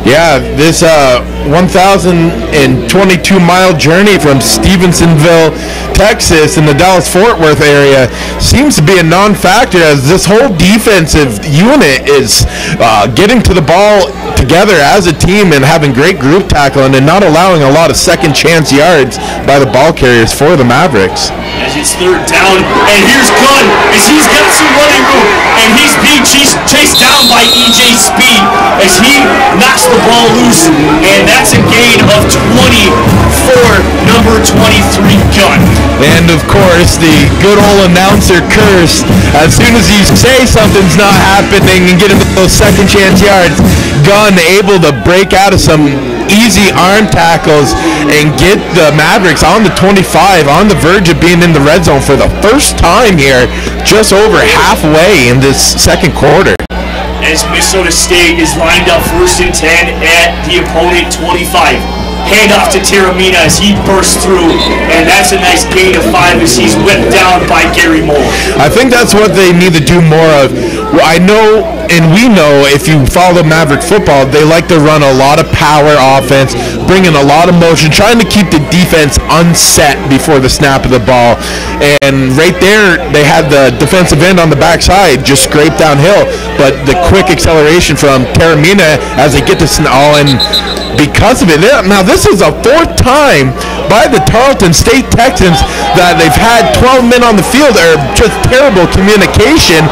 Yeah, this uh, 1,022 mile journey from Stevensonville, Texas, in the Dallas Fort Worth area seems to be a non factor as this whole defensive unit is uh, getting to the ball together as a team and having great group tackling and not allowing a lot of second chance yards by the ball carriers for the Mavericks. As it's third down, and here's Gunn as he's got some running room, and he's being chased, chased down by EJ Speed as he knocks the ball loose, and that's a gain of 20 for number 23 Gunn. And of course, the good old announcer curse. As soon as you say something's not happening and get into those second chance yards, Gunn able to break out of some easy arm tackles and get the Mavericks on the 25, on the verge of being in the red zone for the first time here, just over halfway in this second quarter. As Minnesota State is lined up first and 10 at the opponent 25. Handoff to Taramina as he bursts through, and that's a nice gain of five as he's whipped down by Gary Moore. I think that's what they need to do more of. I know, and we know, if you follow Maverick football, they like to run a lot of power offense, bringing a lot of motion, trying to keep the defense unset before the snap of the ball. And right there, they had the defensive end on the backside just scrape downhill, but the quick acceleration from Taramina as they get to all in oh, because of it. Now, this is a fourth time by the Tarleton State Texans that they've had 12 men on the field are just terrible communication,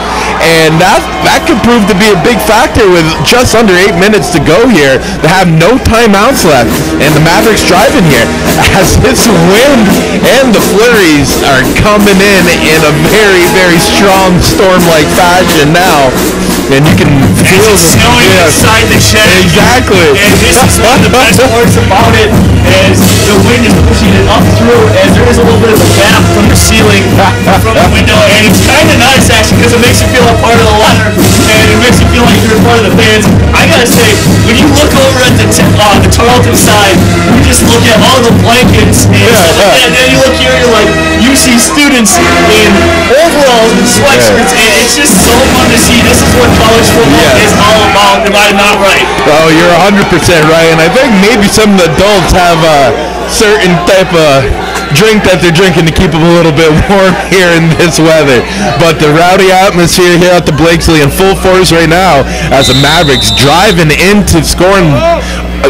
and that that could prove to be a big factor with just under eight minutes to go here. They have no timeouts left, and the Mavericks driving here as this wind and the flurries are coming in in a very very strong storm-like fashion now. And you can feel It's the snowing yeah, inside the shed. Exactly. And this is one of the best parts about it is the wind is pushing it up through as there is a little bit of a gap from the ceiling from the window and it's kind of nice actually because it makes you feel a part of the ladder and it makes you feel like you're a part of the fans. I gotta say, when you look over at the t- uh, the Tarleton side, you just look at all the blankets and Yeah, stuff like yeah. that, and then you look here, you're like, you see students in overalls and sweatshirts, and it's just so fun to see. This is what college football Yeah. is all about. Am I not right? Oh, you're 100% right. And I think maybe some of the adults have a certain type of drink that they're drinking to keep them a little bit warm here in this weather. But the rowdy atmosphere here at the Blakesley in full force right now as the Mavericks driving into scoring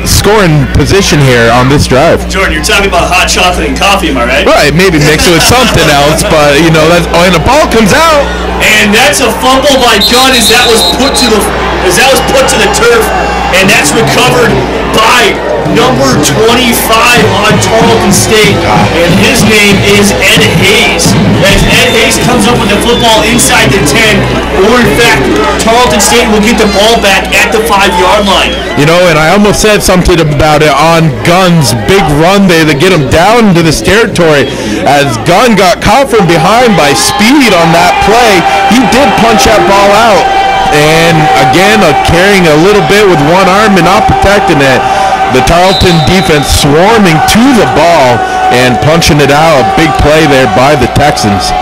scoring position here on this drive. Jordan, you're talking about hot chocolate and coffee, am I right? Right, maybe mix it with something else, but you know, that's, oh, and the ball comes out. And that's a fumble by Gunn as that was put to the as that was put to the turf, and that's recovered by number 25 on Tarleton State, and his name is Ed Hayes. As Ed Hayes comes up with the football inside the 10, or in fact, Tarleton State will get the ball back at the five-yard line. You know, and I almost said something about it on Gunn's big run there to get him down into this territory. As Gunn got caught from behind by speed on that play, he did punch that ball out. And again, carrying a little bit with one arm and not protecting it. The Tarleton defense swarming to the ball and punching it out. A big play there by the Texans.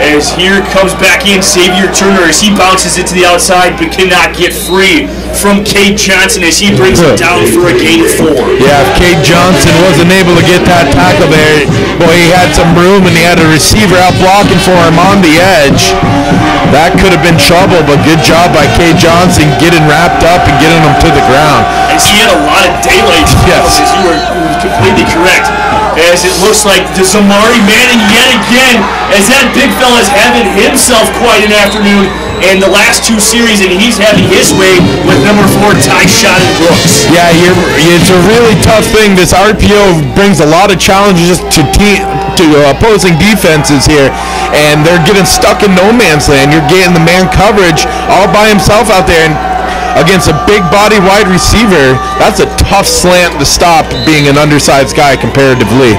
As here comes back in Xavier Turner as he bounces it to the outside but cannot get free from Cade Johnson as he brings it down for a gain of four. Yeah, if Cade Johnson wasn't able to get that tackle there, boy, he had some room and he had a receiver out blocking for him on the edge. That could have been trouble, but good job by Cade Johnson getting wrapped up and getting him to the ground. As he had a lot of daylight Yes. as you were completely correct. As it looks like the Zamari Manning yet again, as that big fella's having himself quite an afternoon in the last two series, and he's having his way with number four Ty Shot Brooks. Yeah, it's a really tough thing. This RPO brings a lot of challenges to team, to uh, opposing defenses here, and they're getting stuck in no man's land. You're getting the man coverage all by himself out there, and against a big body wide receiver, that's a tough slant to stop being an undersized guy comparatively.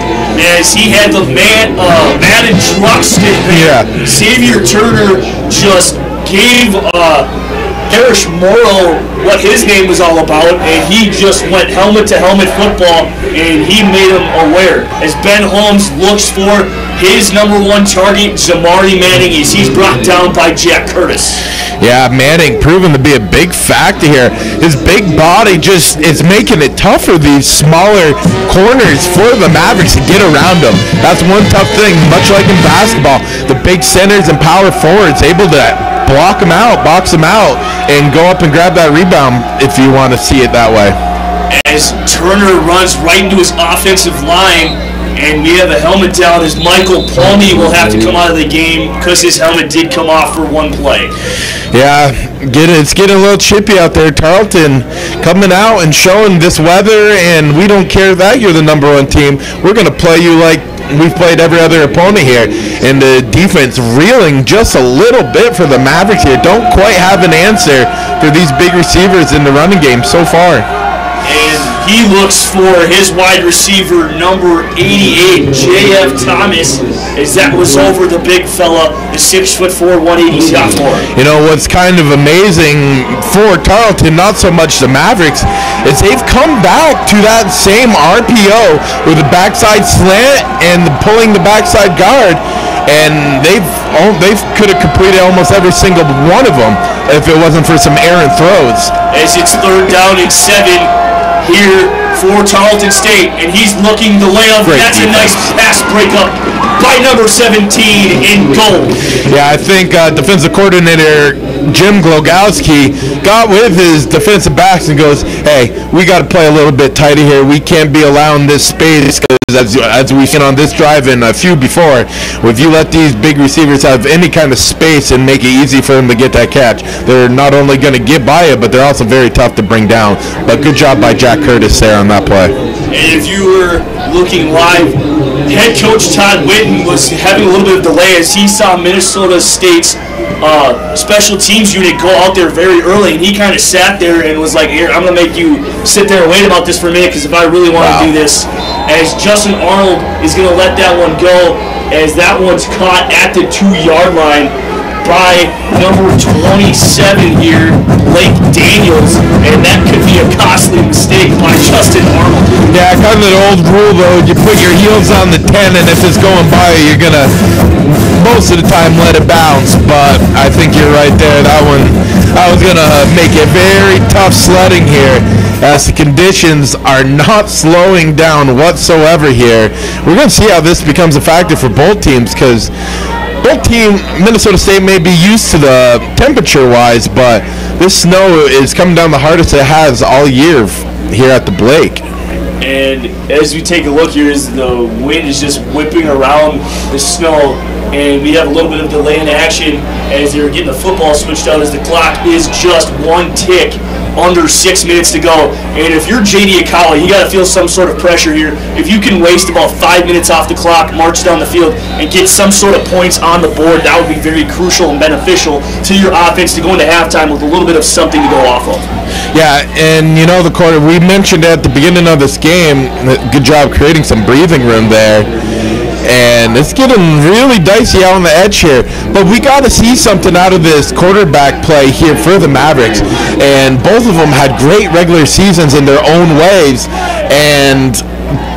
as he had the man, uh, Madden Truxton. Yeah. Xavier Turner just gave uh, Parrish Morrow what his name was all about, and he just went helmet to helmet football, and he made him aware. As Ben Holmes looks for his number one target, Zamari Manning, as he's brought down by Jack Curtis. Yeah, Manning proven to be a big factor here. His big body just is making it tough for these smaller corners for the Mavericks to get around him. That's one tough thing, much like in basketball. The big centers and power forwards able to block him out, box him out, and go up and grab that rebound if you want to see it that way. As Turner runs right into his offensive line, and we have a helmet down as Michael Palmy will have to come out of the game because his helmet did come off for one play. Yeah, get it's getting a little chippy out there. Tarleton coming out and showing this weather, and we don't care that you're the number one team. We're gonna play you like we've played every other opponent here. And the defense reeling just a little bit for the Mavericks here. Don't quite have an answer for these big receivers in the running game so far. And he looks for his wide receiver number 88, J.F. Thomas, as that was over the big fella, the six foot four, 180 sophomore. You know what's kind of amazing for Tarleton, not so much the Mavericks, is they've come back to that same RPO with the backside slant and the pulling the backside guard, and they've they could have completed almost every single one of them if it wasn't for some errant throws. as it's third down and seven here for Tarleton State, and he's looking to lay off. Great That's a defense. nice pass breakup by number 17 in goal. Yeah, I think uh, defensive coordinator Jim Glogowski got with his defensive backs and goes, "Hey, we got to play a little bit tighter here. We can't be allowing this space because as, as we've seen on this drive and a few before, if you let these big receivers have any kind of space and make it easy for them to get that catch, they're not only going to get by it, but they're also very tough to bring down. But good job by Jack Curtis there on that play. And if you were looking live, head coach Todd Whitten was having a little bit of delay as he saw Minnesota State's uh, special teams unit go out there very early, and he kind of sat there and was like, "Here, I'm gonna make you sit there and wait about this for a minute, because if I really want to Wow. do this." As Justin Arnold is gonna let that one go, as that one's caught at the two-yard line by number 27 here, Blake Daniels, and that could be a costly mistake by Justin Arnold. Yeah, kind of an old rule though. You put your heels on the 10, and if it's going by, you're gonna most of the time let it bounce. But I think you're right there. That one, I was gonna make it very tough sledding here, as the conditions are not slowing down whatsoever here. We're gonna see how this becomes a factor for both teams because. Both team, Minnesota State may be used to the temperature-wise, but this snow is coming down the hardest it has all year here at the Blake. And as we take a look here, the wind is just whipping around the snow, and we have a little bit of delay in action as they're getting the football switched out as the clock is just one tick under six minutes to go. And if you're JD Ekowa, you got to feel some sort of pressure here. If you can waste about five minutes off the clock, march down the field, and get some sort of points on the board, that would be very crucial and beneficial to your offense to go into halftime with a little bit of something to go off of. Yeah, and you know the quarter we mentioned at the beginning of this game. Uh, good job creating some breathing room there and it's getting really dicey out on the edge here. But we got to see something out of this quarterback play here for the Mavericks, and both of them had great regular seasons in their own ways, and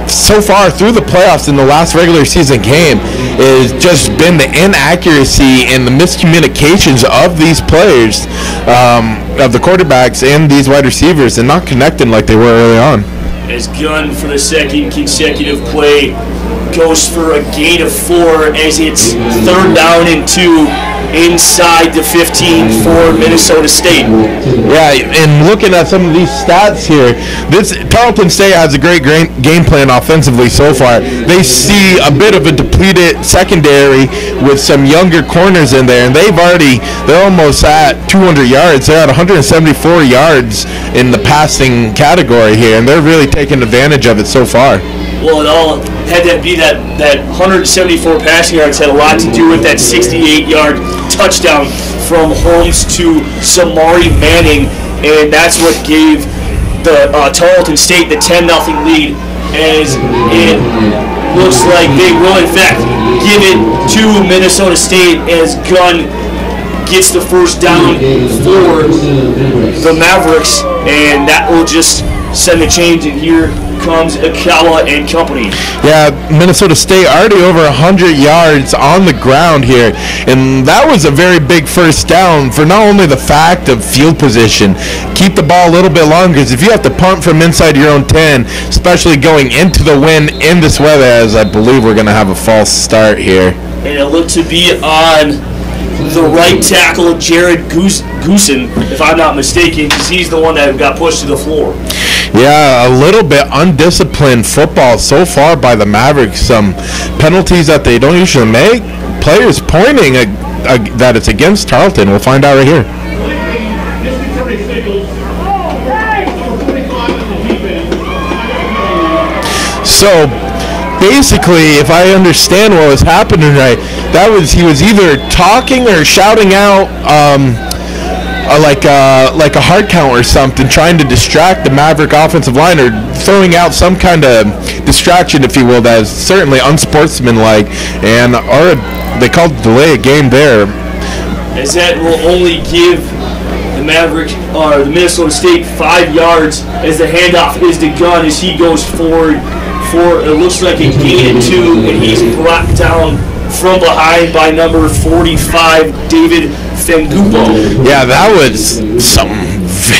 so far through the playoffs in the last regular season game is just been the inaccuracy and the miscommunications of these players, um, of the quarterbacks and these wide receivers, and not connecting like they were early on. As Gunn for the second consecutive play goes for a gain of four as it's third down and two inside the 15 for Minnesota State. Yeah, and looking at some of these stats here, this Tarleton State has a great game plan offensively so far. They see a bit of a depleted secondary with some younger corners in there, and they've already they're almost at 200 yards. They're at 174 yards in the passing category here, and they're really taking advantage of it so far. Well, it all had that be that, that 174 passing yards had a lot to do with that 68 yard touchdown from Holmes to Samari Manning, and that's what gave the uh, Tarleton State the 10 0 lead. As it looks like they will, in fact, give it to Minnesota State as Gunn gets the first down for the Mavericks, and that will just send the change in here comes Ekowa and company. Yeah, Minnesota State already over 100 yards on the ground here. And that was a very big first down for not only the fact of field position, keep the ball a little bit longer. Because if you have to punt from inside your own 10, especially going into the wind in this weather, as I believe we're going to have a false start here. And it looked to be on the right tackle, Jared Goosen, if I'm not mistaken, because he's the one that got pushed to the floor. Yeah, a little bit undisciplined football so far by the Mavericks. Some penalties that they don't usually make. Players pointing a, a, that it's against Tarleton. We'll find out right here. So basically, if I understand what was happening right, that was he was either talking or shouting out. Um, like uh, like a hard count or something, trying to distract the Maverick offensive line or throwing out some kind of distraction, if you will, that is certainly unsportsmanlike. And or they called delay a game there. As that will only give the Maverick or uh, the Minnesota State five yards as the handoff is to Gunn as he goes forward for it looks like a gain two, and he's brought down from behind by number 45, David Fangupo. Yeah, that was some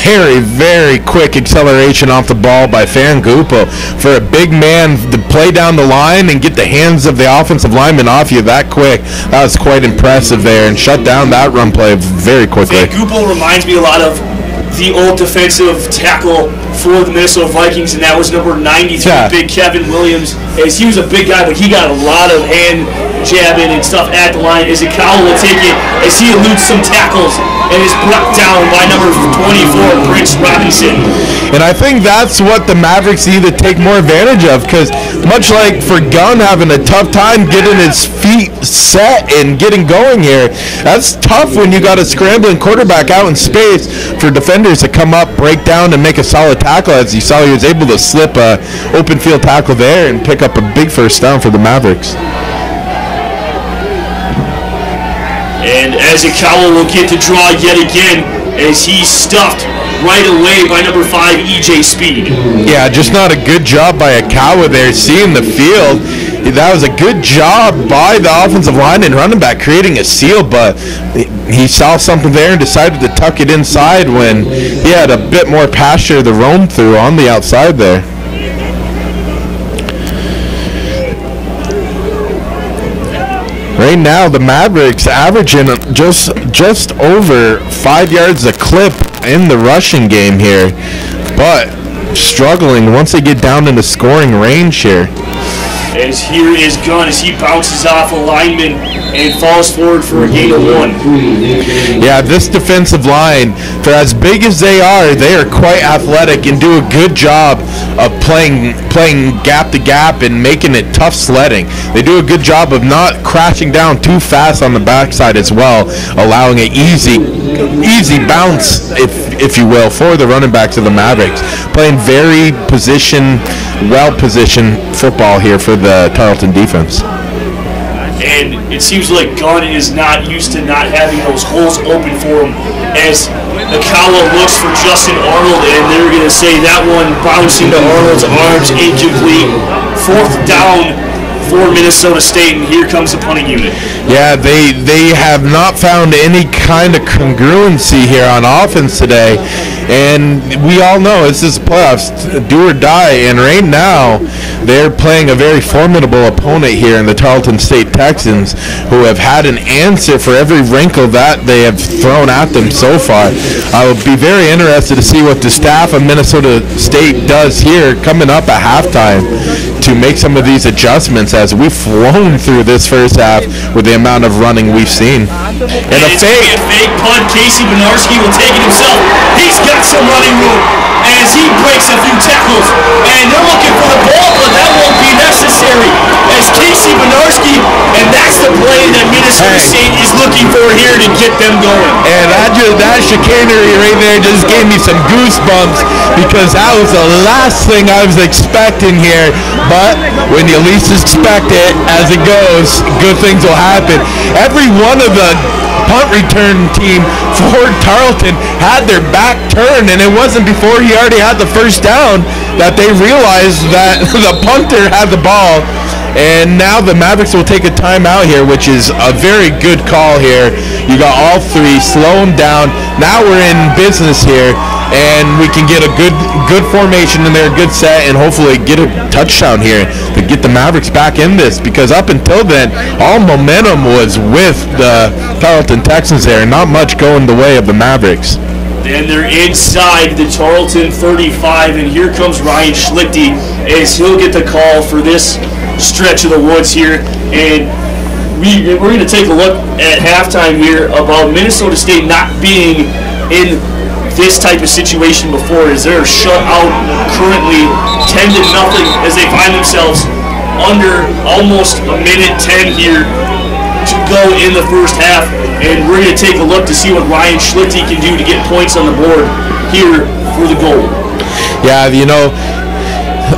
very, very quick acceleration off the ball by Fangupo. For a big man to play down the line and get the hands of the offensive lineman off you that quick, that was quite impressive there and shut down that run play very quickly. Fangupo reminds me a lot of the old defensive tackle for the Minnesota Vikings, and that was number 93, yeah. Big Kevin Williams. As he was a big guy, but he got a lot of hand jabbing and stuff at the line. Izakawa will take it as he eludes some tackles and is brought down by number 24, Prince Robinson. And I think that's what the Mavericks need to take more advantage of because much like for Gunn having a tough time getting his feet set and getting going here, that's tough when you got a scrambling quarterback out in space for defenders to come up, break down, and make a solid tackle. As you saw, he was able to slip a open field tackle there and pick up a big first down for the Mavericks. And Ezekawa will get to draw yet again as he's stuffed right away by number five, EJ Speed. Yeah, just not a good job by Ekowa there, seeing the field. That was a good job by the offensive line and running back creating a seal, but he saw something there and decided to tuck it inside when he had a bit more pasture to roam through on the outside there. Right now, the Mavericks averaging just just over five yards a clip in the rushing game here, but struggling once they get down into scoring range here. As here is Gunn as he bounces off a lineman and falls forward for a gain of one. Yeah, this defensive line, for as big as they are, they are quite athletic and do a good job of playing playing gap to gap and making it tough sledding. They do a good job of not crashing down too fast on the backside as well, allowing an easy easy bounce, if if you will, for the running backs of the Mavericks. Playing very position, well positioned football here for the Tarleton defense. and it seems like Gunn is not used to not having those holes open for him as Nakawa looks for Justin Arnold and they're going to say that one bouncing to Arnold's arms incomplete. Fourth down for Minnesota State and here comes the punting unit. Yeah, they they have not found any kind of congruency here on offense today, and we all know this is playoffs, do or die. And right now, they're playing a very formidable opponent here in the Tarleton State Texans, who have had an answer for every wrinkle that they have thrown at them so far. I will be very interested to see what the staff of Minnesota State does here coming up at halftime to make some of these adjustments as we've flown through this first half with the amount of running we've seen. And And a it's gonna be fake. a fake punt. Casey Bednarski will take it himself. He's got some running room as he breaks a few tackles. And they're looking for the ball, but that won't be necessary. As Casey Bednarski, and that's the play that Minnesota Hey. State is looking for here to get them going. And that just that chicanery right there just gave me some goosebumps because that was the last thing I was expecting here. But when you least expect it, as it goes, good things will happen. Every one of the punt return team for Tarleton had their back turned, and it wasn't before he already had the first down that they realized that the punter had the ball. And now the Mavericks will take a timeout here, which is a very good call here. You got all three, slow them down. Now we're in business here, and we can get a good good formation in there, good set, and hopefully get a touchdown here to get the Mavericks back in this. Because up until then, all momentum was with the Tarleton Texans there, and not much going the way of the Mavericks. And they're inside the Tarleton 35, and here comes Ryan Schlichty as he'll get the call for this stretch of the woods here. And we, we're going to take a look at halftime here about Minnesota State not being in this type of situation before as they're shut out currently 10 to nothing as they find themselves under almost a minute 10 here to go in the first half, and we're going to take a look to see what Ryan Schlichty can do to get points on the board here for the goal. Yeah, you know,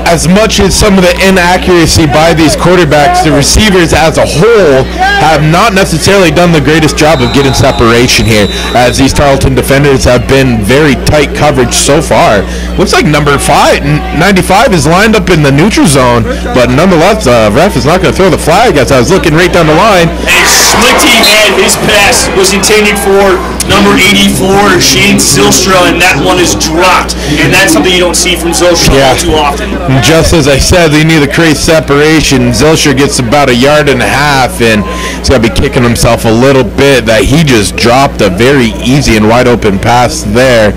as much as some of the inaccuracy by these quarterbacks, the receivers as a whole have not necessarily done the greatest job of getting separation here, as these Tarleton defenders have been very tight coverage so far. Looks like number five, 95 is lined up in the neutral zone, but nonetheless, uh, ref is not going to throw the flag as I was looking right down the line. And Schlichty and his pass was intended for number 84, Shane Zylstra, and that one is dropped. And that's something you don't see from Zylstra Yeah. too often. And Just as I said, they need to create separation. Zylstra gets about a yard and a half, and he's got to be kicking himself a little bit that he just dropped a very easy and wide open pass there.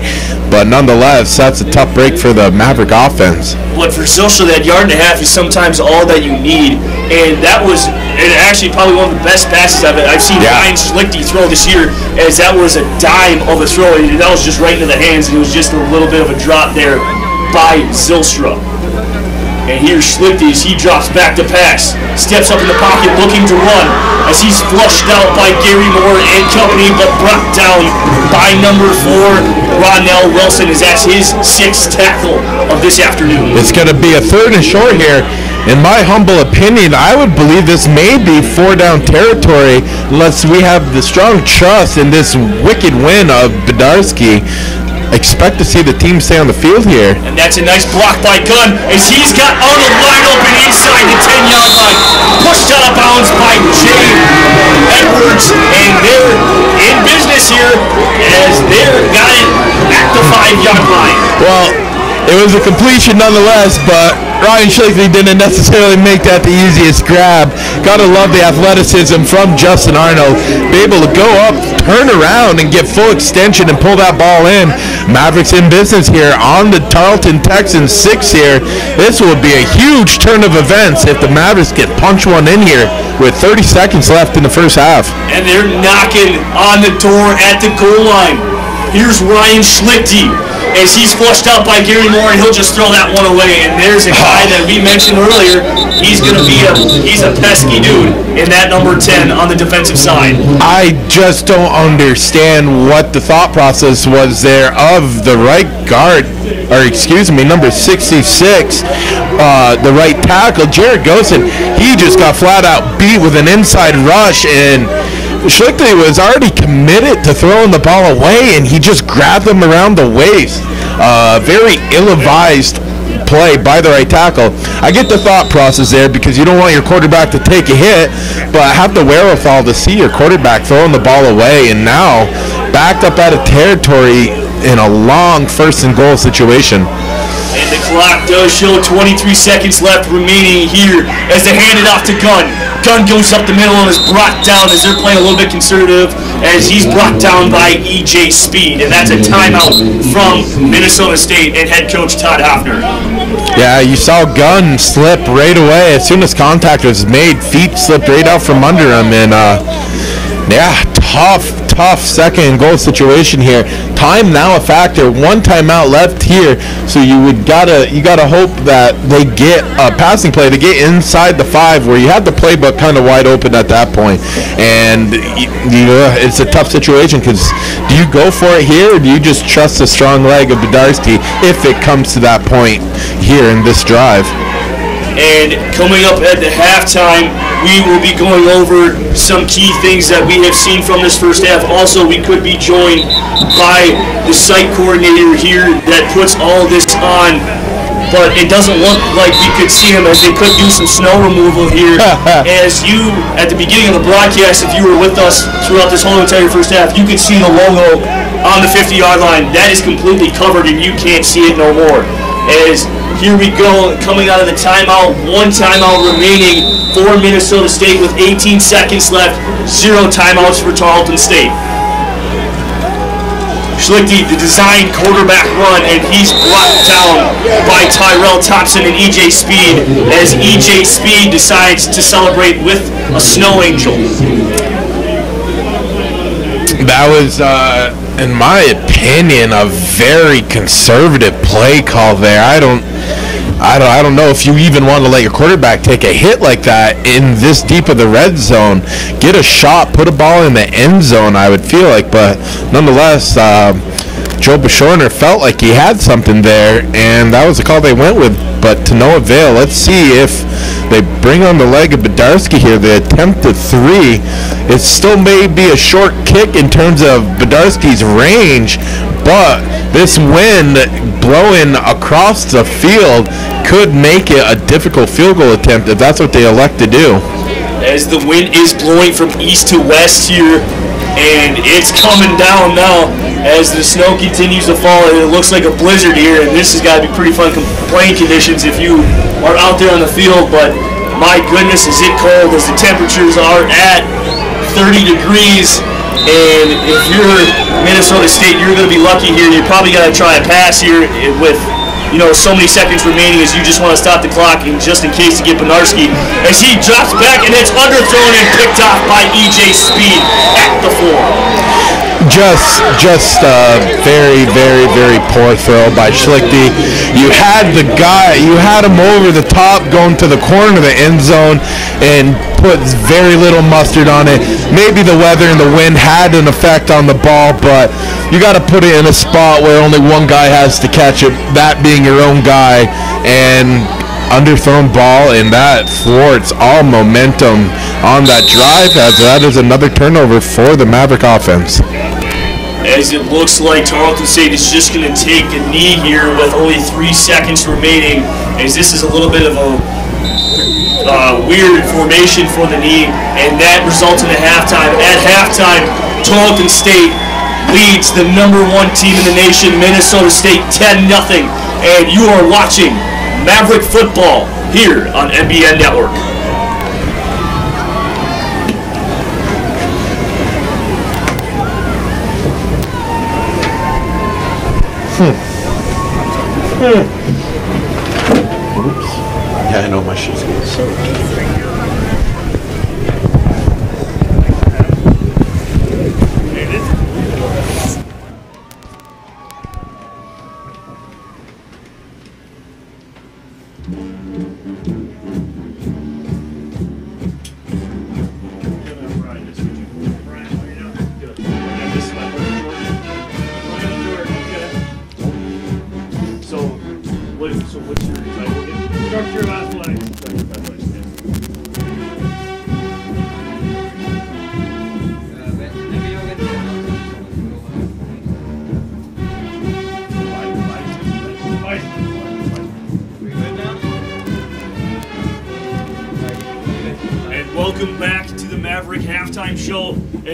But nonetheless, that's a tough break for the Maverick offense. But for Zylstra, that yard and a half is sometimes all that you need. And that was and actually probably one of the best passes I've, I've seen Yeah. Ryan Schlichty throw this year, as that was a dime of a throw. And that was just right into the hands, and it was just a little bit of a drop there by Zylstra. And here's Schlichty as he drops back to pass. Steps up in the pocket looking to run as he's flushed out by Gary Moore and company, but brought down by number four, Ronell Wilson, as that's his sixth tackle of this afternoon. It's going to be a third and short here. In my humble opinion, I would believe this may be four down territory unless we have the strong trust in this wicked win of Bednarski. Expect to see the team stay on the field here. And that's a nice block by Gunn as he's got Arnold wide open inside the 10 yard line. Pushed out of bounds by Jay Edwards. And they're in business here as they're got it at the 5 yard line. Well, it was a completion nonetheless, but Ryan Schlichty didn't necessarily make that the easiest grab. Gotta love the athleticism from Justin Arnold. Be able to go up, turn around, and get full extension and pull that ball in. Mavericks in business here on the Tarleton Texans six here. This will be a huge turn of events if the Mavericks get punch one in here with 30 seconds left in the first half. And they're knocking on the door at the goal line. Here's Ryan Schlichty as he's flushed out by Gary Moore, and he'll just throw that one away. And there's a guy that we mentioned earlier. He's going to be a he's a pesky dude in that number 10 on the defensive side. I just don't understand what the thought process was there of the right guard, or excuse me, number 66, uh, the right tackle, Jared Gosen. He just got flat out beat with an inside rush and. Schlichty was already committed to throwing the ball away, and he just grabbed him around the waist. Uh, very ill-advised play by the right tackle. I get the thought process there because you don't want your quarterback to take a hit, but I have the wherewithal to see your quarterback throwing the ball away, and now backed up out of territory in a long first and goal situation. The clock does show 23 seconds left remaining here as they hand it off to Gunn. Gunn goes up the middle and is brought down as they're playing a little bit conservative as he's brought down by EJ Speed. And that's a timeout from Minnesota State and head coach Todd Hoffner. Yeah, you saw Gunn slip right away as soon as contact was made. Feet slipped right out from under him, and uh, yeah, tough, tough second and goal situation here. Time now a factor. One timeout left here, so you would gotta you gotta hope that they get a passing play to get inside the five, where you have the playbook kind of wide open at that point. And you know it's a tough situation because do you go for it here, or do you just trust the strong leg of Bednarski if it comes to that point here in this drive? And coming up at the halftime, we will be going over some key things that we have seen from this first half. Also, we could be joined by the site coordinator here that puts all this on. But it doesn't look like we could see him as they could do some snow removal here. as you, at the beginning of the broadcast, if you were with us throughout this whole entire first half, you could see the logo on the 50-yard line. That is completely covered and you can't see it no more. As here we go, coming out of the timeout. One timeout remaining for Minnesota State with 18 seconds left. Zero timeouts for Tarleton State. Schlichty, the design quarterback run, and he's brought down by Tyrell Thompson and EJ Speed as EJ Speed decides to celebrate with a snow angel. That was, uh, in my opinion, a very conservative play call there. I don't, I don't, I don't know if you even want to let your quarterback take a hit like that in this deep of the red zone. Get a shot, put a ball in the end zone. I would feel like, but nonetheless, um, Joe Bashorner felt like he had something there, and that was the call they went with. But to no avail. Let's see if they bring on the leg of Bednarski here. They attempt a three. It still may be a short kick in terms of Bednarski's range, but this wind blowing across the field could make it a difficult field goal attempt if that's what they elect to do. as the wind is blowing from east to west here, and it's coming down now as the snow continues to fall, and it looks like a blizzard here, and this has got to be pretty fun playing conditions if you are out there on the field, but my goodness, is it cold as the temperatures are at 30 degrees, and if you're Minnesota State, you're going to be lucky here. You probably got to try a pass here eh, with you know, so many seconds remaining as you just want to stop the clock and just in case to get Bednarski as he drops back and it's underthrown and picked off by EJ Speed at the floor. Just, just a very, very, very poor throw by Schlichty. You had the guy, you had him over the top going to the corner of the end zone and put very little mustard on it. Maybe the weather and the wind had an effect on the ball, but you got to put it in a spot where only one guy has to catch it, that being your own guy, and underthrown ball, and that thwarts all momentum on that drive as that is another turnover for the Maverick offense. As it looks like Tarleton State is just going to take a knee here with only three seconds remaining, as this is a little bit of a uh, weird formation for the knee, and that results in a halftime. At halftime, Tarleton State leads the number one team in the nation, Minnesota State, 10 0 and you are watching Maverick Football here on MBN Network. Hmm. Yeah, I know my shoes get soaked.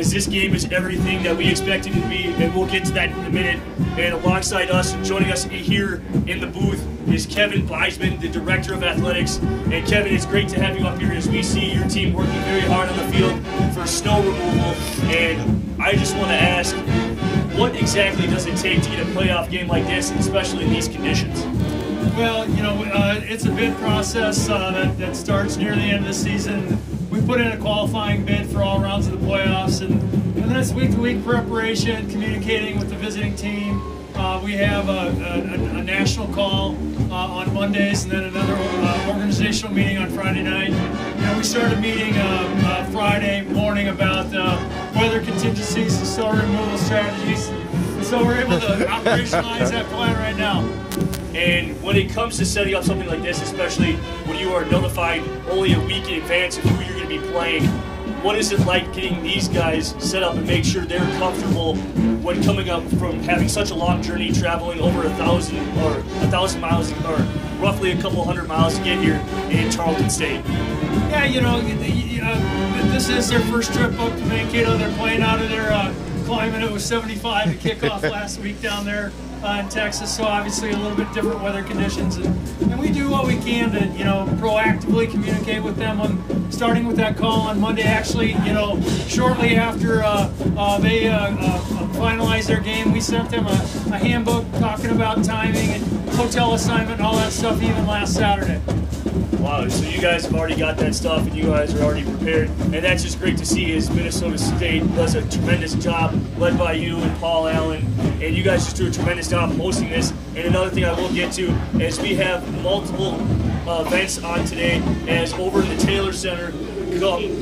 As this game is everything that we expected it to be, and we'll get to that in a minute. And alongside us, joining us here in the booth is Kevin Buisman, the director of athletics. And Kevin, it's great to have you up here as we see your team working very hard on the field for snow removal. And I just want to ask, what exactly does it take to get a playoff game like this, especially in these conditions? Well, you know, uh, it's a bid process uh, that, that starts near the end of the season. Put in a qualifying bid for all rounds of the playoffs, and, and then it's week to week preparation, communicating with the visiting team. Uh, we have a, a, a national call uh, on Mondays and then another uh, organizational meeting on Friday night. You know, we started meeting uh, uh, Friday morning about uh, weather contingencies and snow removal strategies. So we're able to operationalize that plan right now. And when it comes to setting up something like this, especially when you are notified only a week in advance of who to be playing, what is it like getting these guys set up and make sure they're comfortable when coming up from having such a long journey, traveling over a thousand or a thousand miles or roughly a couple hundred miles to get here in Tarleton State? Yeah, you know, uh, this is their first trip up to Mankato. They're playing out of their uh, climate. It was 75 to kick off last week down there uh, in Texas, so obviously a little bit different weather conditions. And, and we do what we can to, you know, proactively communicate with them on starting with that call on Monday. Actually, you know, shortly after uh, uh, they uh, uh, finalized their game, we sent them a, a handbook talking about timing and hotel assignment and all that stuff even last Saturday. Wow, so you guys have already got that stuff and you guys are already prepared. And that's just great to see as Minnesota State does a tremendous job led by you and Paul Allen. And you guys just do a tremendous job hosting this. And another thing I will get to is we have multiple uh, events on today as over in the Taylor Center,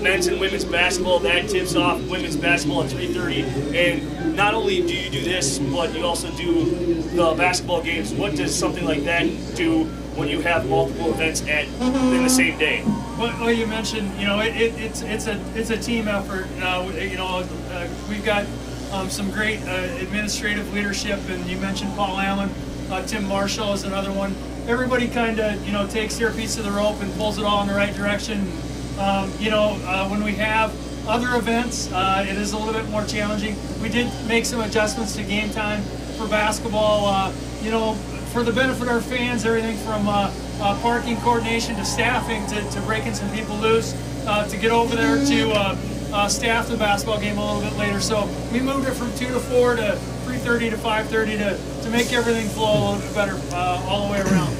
men's and women's basketball. That tips off women's basketball at 3.30. And not only do you do this, but you also do the basketball games. What does something like that do when you have multiple events at in the same day. Well, well, you mentioned, you know, it, it, it's it's a it's a team effort. Uh, you know, uh, we've got um, some great uh, administrative leadership, and you mentioned Paul Allen, uh, Tim Marshall is another one. Everybody kind of, you know, takes their piece of the rope and pulls it all in the right direction. Um, you know, uh, when we have other events, uh, it is a little bit more challenging. We did make some adjustments to game time for basketball. You know, for the benefit of our fans, everything from uh, uh, parking coordination to staffing to, to breaking some people loose uh, to get over there to uh, uh, staff the basketball game a little bit later. So we moved it from 2 to 4 to 3.30 to 5.30 to, to make everything flow a little bit better uh, all the way around.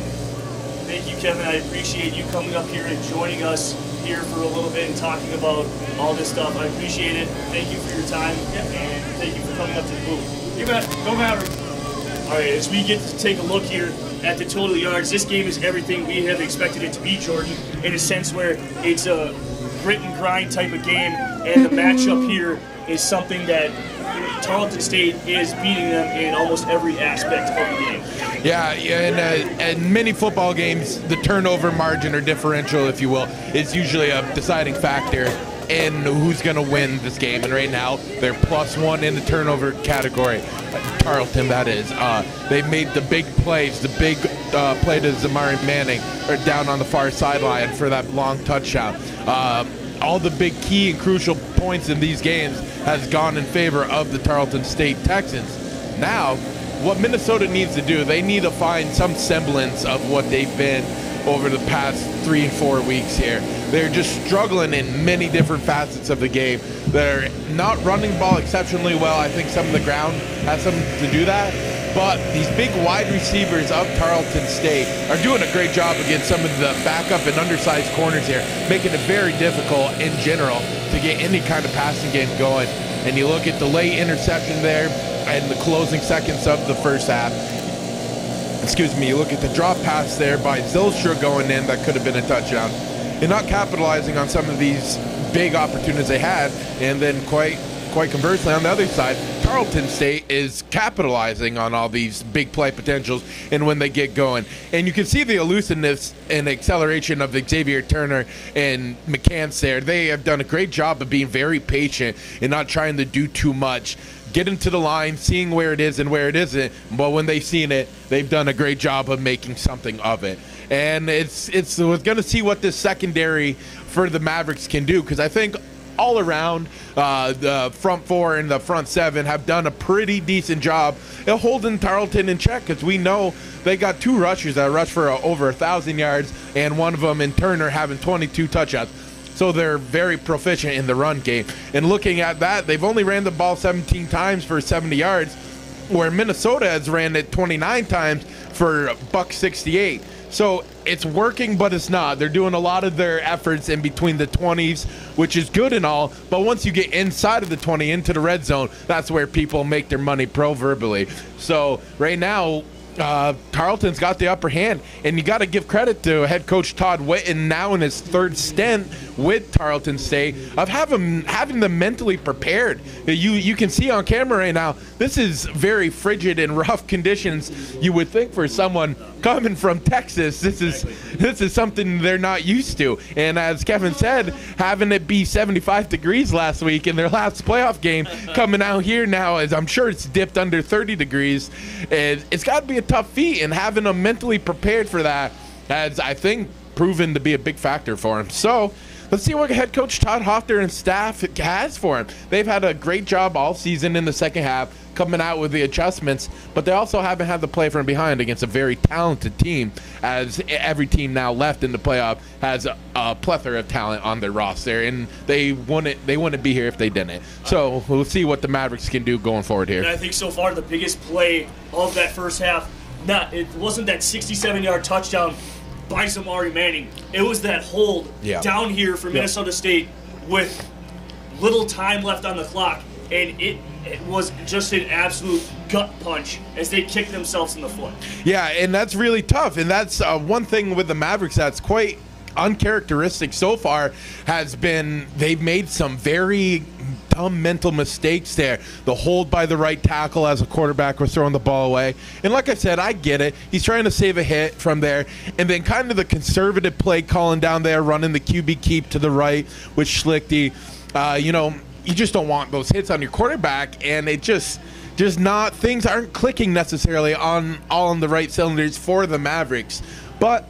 Thank you, Kevin. I appreciate you coming up here and joining us here for a little bit and talking about all this stuff. I appreciate it. Thank you for your time and thank you for coming up to the booth. You bet. Go Mavericks. All right, as we get to take a look here at the total yards, this game is everything we have expected it to be, Jordan, in a sense where it's a grit and grind type of game, and the matchup here is something that Tarleton State is beating them in almost every aspect of the game. Yeah, in, uh, many football games, the turnover margin or differential, if you will, is usually a deciding factor in who's going to win this game. And right now, they're plus one in the turnover category. Tarleton, that is. Uh, they made the big plays, the big uh, play to Zamari Manning, or down on the far sideline for that long touchdown. Uh, all the big key and crucial points in these games has gone in favor of the Tarleton State Texans. Now, what Minnesota needs to do, they need to find some semblance of what they've been over the past three and four weeks here. They're just struggling in many different facets of the game. They're not running ball exceptionally well. I think some of the ground has something to do that. But these big wide receivers of Tarleton State are doing a great job against some of the backup and undersized corners here, making it very difficult in general to get any kind of passing game going. And you look at the late interception there and the closing seconds of the first half excuse me, you look at the drop pass there by Zylstra going in that could have been a touchdown. They're not capitalizing on some of these big opportunities they had, and then quite quite conversely on the other side, Tarleton State is capitalizing on all these big play potentials and when they get going. And you can see the elusiveness and acceleration of Xavier Turner and McCants there. They have done a great job of being very patient and not trying to do too much getting to the line, seeing where it is and where it isn't. But when they've seen it, they've done a great job of making something of it. And it's it's going to see what this secondary for the Mavericks can do because I think all around uh, the front four and the front seven have done a pretty decent job of holding Tarleton in check because we know they got two rushers that rush for uh, over a thousand yards and one of them in Turner having 22 touchdowns. So they're very proficient in the run game. And looking at that, they've only ran the ball 17 times for 70 yards, where Minnesota has ran it 29 times for buck 68. So it's working, but it's not. They're doing a lot of their efforts in between the 20s, which is good and all. But once you get inside of the 20 into the red zone, that's where people make their money proverbially. So right now, uh, Tarleton's got the upper hand, and you got to give credit to head coach Todd Whitten now in his third stint with Tarleton State of having having them mentally prepared. You you can see on camera right now. This is very frigid and rough conditions. You would think for someone coming from Texas, this is this is something they're not used to. And as Kevin said, having it be 75 degrees last week in their last playoff game, coming out here now, as I'm sure it's dipped under 30 degrees, it, it's got to be a tough feat. And having them mentally prepared for that has, I think, proven to be a big factor for him. So. Let's see what head coach Todd Hoffner and staff has for him. They've had a great job all season in the second half, coming out with the adjustments, but they also haven't had the play from behind against a very talented team, as every team now left in the playoff has a, a plethora of talent on their roster, and they wouldn't they wouldn't be here if they didn't. So we'll see what the Mavericks can do going forward here. And I think so far the biggest play of that first half, not it wasn't that 67-yard touchdown by Zamari Manning. It was that hold Yeah. down here for Minnesota State with little time left on the clock, and it, it was just an absolute gut punch as they kicked themselves in the foot. Yeah, and that's really tough. And that's uh, one thing with the Mavericks that's quite uncharacteristic so far has been they've made some very dumb mental mistakes there. The hold by the right tackle as a quarterback was throwing the ball away. And like I said, I get it. He's trying to save a hit from there. And then kind of the conservative play calling down there, running the QB keep to the right with Schlichty. Uh, you know, you just don't want those hits on your quarterback. And it just just not things aren't clicking necessarily on all on the right cylinders for the Mavericks. But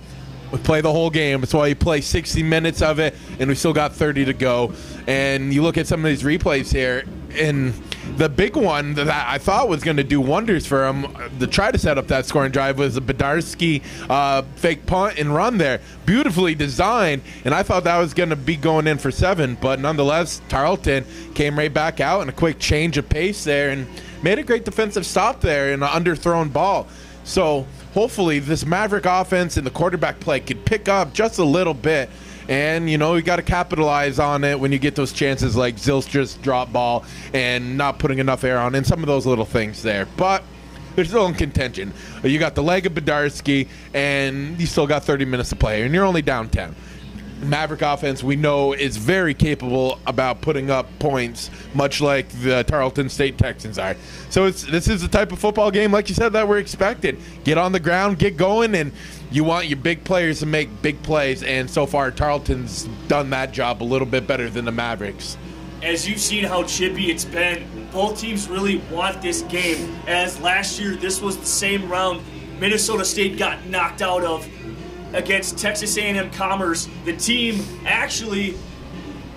we play the whole game. That's why you play 60 minutes of it, and we still got 30 to go. And you look at some of these replays here, and the big one that I thought was going to do wonders for him to try to set up that scoring drive was a Bednarski uh, fake punt and run there. Beautifully designed, and I thought that was going to be going in for seven, but nonetheless, Tarleton came right back out and a quick change of pace there and made a great defensive stop there in an underthrown ball. So hopefully this Maverick offense and the quarterback play could pick up just a little bit. And you know you got to capitalize on it when you get those chances like Zylstra's drop ball and not putting enough air on, and some of those little things there. But they're still in contention. You got the leg of Bednarski, and you still got 30 minutes to play, and you're only down 10. Maverick offense we know is very capable about putting up points, much like the Tarleton State Texans are. So it's this is the type of football game, like you said, that we're expected. Get on the ground, get going, and you want your big players to make big plays. And so far, Tarleton's done that job a little bit better than the Mavericks. as you've seen how chippy it's been, both teams really want this game. As last year, this was the same round Minnesota State got knocked out of against Texas A&M Commerce, the team actually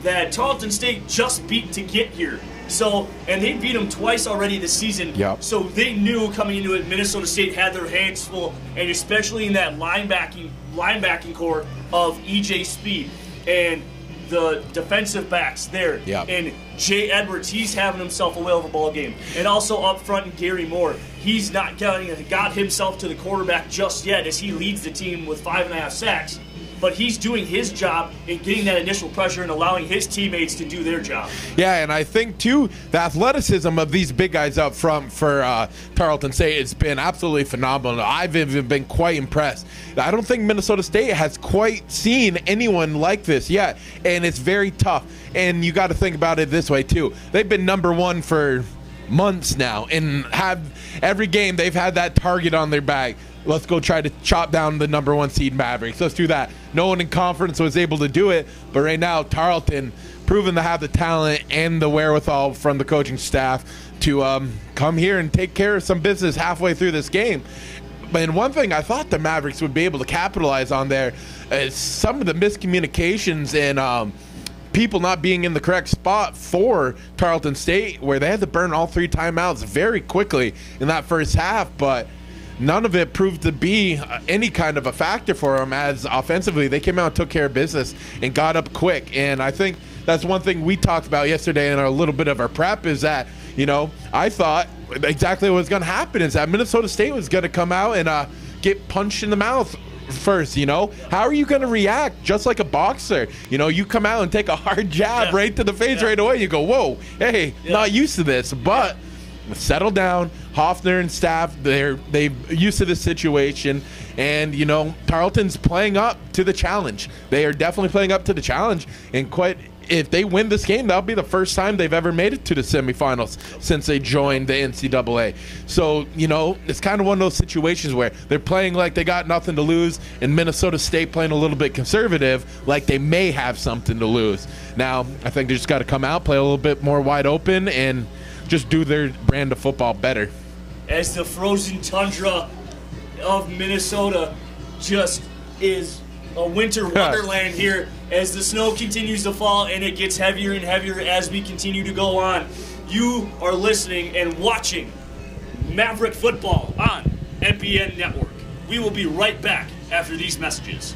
that Tarleton State just beat to get here. So, and they beat them twice already this season. Yep. So they knew coming into it, Minnesota State had their hands full, and especially in that linebacking linebacking corps of EJ Speed and the defensive backs there. Yep. And Jay Edwards, he's having himself a whale of a ball game. And also up front, in Gary Moore, he's not getting got himself to the quarterback just yet as he leads the team with five and a half sacks. But he's doing his job in getting that initial pressure and allowing his teammates to do their job. Yeah, and I think too the athleticism of these big guys up front for uh, Tarleton State has been absolutely phenomenal. I've even been quite impressed. I don't think Minnesota State has quite seen anyone like this yet, and it's very tough. And you got to think about it this way too. They've been number one for months now, and have every game they've had that target on their back. Let's go try to chop down the number one seed Mavericks. Let's do that. No one in conference was able to do it, but right now Tarleton proven to have the talent and the wherewithal from the coaching staff to um, come here and take care of some business halfway through this game. And one thing I thought the Mavericks would be able to capitalize on there is some of the miscommunications and um, people not being in the correct spot for Tarleton State, where they had to burn all three timeouts very quickly in that first half. But none of it proved to be uh, any kind of a factor for them as offensively they came out and took care of business and got up quick and i think that's one thing we talked about yesterday in a little bit of our prep is that you know i thought exactly what was going to happen is that minnesota state was going to come out and uh, get punched in the mouth first you know how are you going to react just like a boxer you know you come out and take a hard jab Yeah. right to the face Yeah. right away you go whoa hey Yeah. not used to this but settle down. Hoffner and staff, they're they used to this situation, and you know Tarleton's playing up to the challenge. They are definitely playing up to the challenge, and quite. If they win this game, that'll be the first time they've ever made it to the semifinals since they joined the NCAA. So, you know, it's kind of one of those situations where they're playing like they got nothing to lose, and Minnesota State playing a little bit conservative, like they may have something to lose. Now, I think they just got to come out, play a little bit more wide open, and just do their brand of football better. as the frozen tundra of Minnesota just is a winter wonderland here as the snow continues to fall and it gets heavier and heavier as we continue to go on. You are listening and watching Maverick Football on MPN Network. We will be right back after these messages.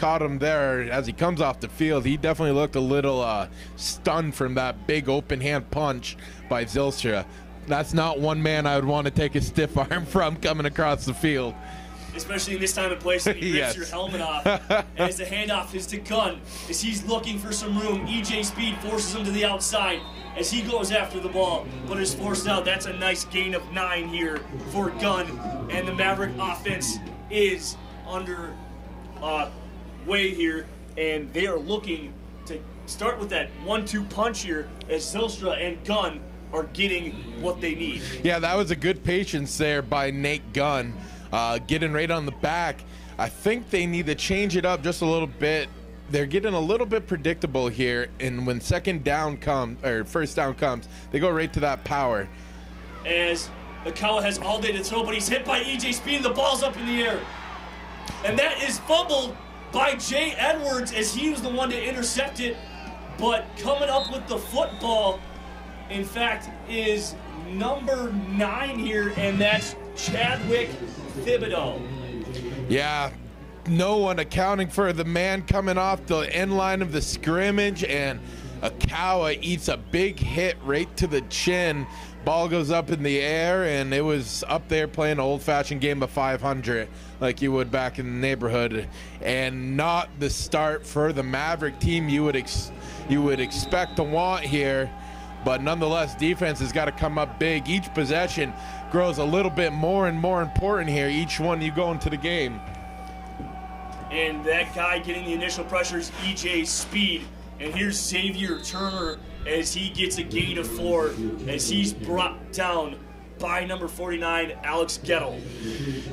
Caught him there as he comes off the field. He definitely looked a little uh, stunned from that big open hand punch by Zylstra. That's not one man I would want to take a stiff arm from coming across the field. especially in this time and place when he rips Yes. your helmet off. and as the handoff is to Gunn, as he's looking for some room, EJ Speed forces him to the outside as he goes after the ball, but is forced out. That's a nice gain of nine here for Gunn, and the Maverick offense is under uh, way here, and they are looking to start with that one-two punch here as Zylstra and Gunn are getting what they need. Yeah, that was a good patience there by Nate Gunn, uh, getting right on the back. I think they need to change it up just a little bit. They're getting a little bit predictable here, and when second down comes or first down comes, they go right to that power. as Ekowa has all day to throw, but he's hit by EJ Speed the ball's up in the air. And that is fumbled by Jay Edwards as he was the one to intercept it. But coming up with the football, in fact, is number nine here, and that's Chadwick Thibodeau. Yeah, no one accounting for the man coming off the end line of the scrimmage, and Ekowa eats a big hit right to the chin. Ball goes up in the air, and it was up there playing an old fashioned game of 500 like you would back in the neighborhood, and not the start for the Maverick team you would ex- you would expect to want here. But nonetheless, defense has got to come up big. Each possession grows a little bit more and more important here. Each one you go into the game. And that guy getting the initial pressure is EJ Speed. And here's Xavier Turner as he gets a gain of four as he's brought down by number 49, Alex Gettle.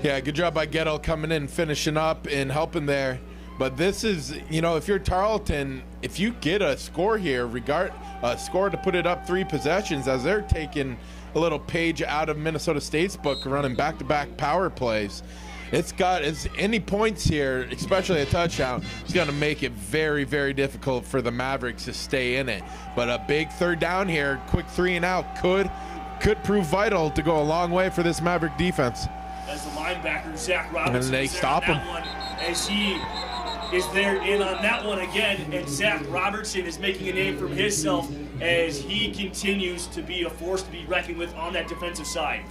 Yeah, good job by Gettle coming in, finishing up, and helping there. But this is, you know, if you're Tarleton, if you get a score here, regard a score to put it up three possessions, as they're taking a little page out of Minnesota State's book, running back-to-back power plays. It's got it's any points here, especially a touchdown. It's going to make it very, very difficult for the Mavericks to stay in it. But a big third down here, quick three and out, could could prove vital to go a long way for this Maverick defense. as the linebacker Zach Robinson. they stop him. One, as he is there in on that one again, and Zach Robertson is making a name for himself as he continues to be a force to be reckoned with on that defensive side.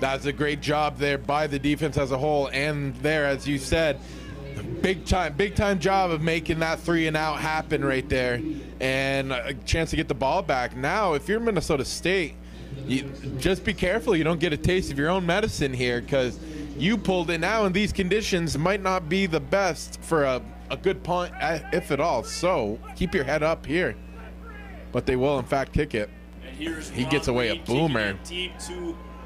That's a great job there by the defense as a whole, and there, as you said, big time, big time job of making that three and out happen right there, and a chance to get the ball back. Now, if you're Minnesota State, you, just be careful you don't get a taste of your own medicine here, because you pulled it now, and these conditions might not be the best for a, a good punt, uh, if at all. So keep your head up here, but they will in fact kick it. And here's He gets away a boomer.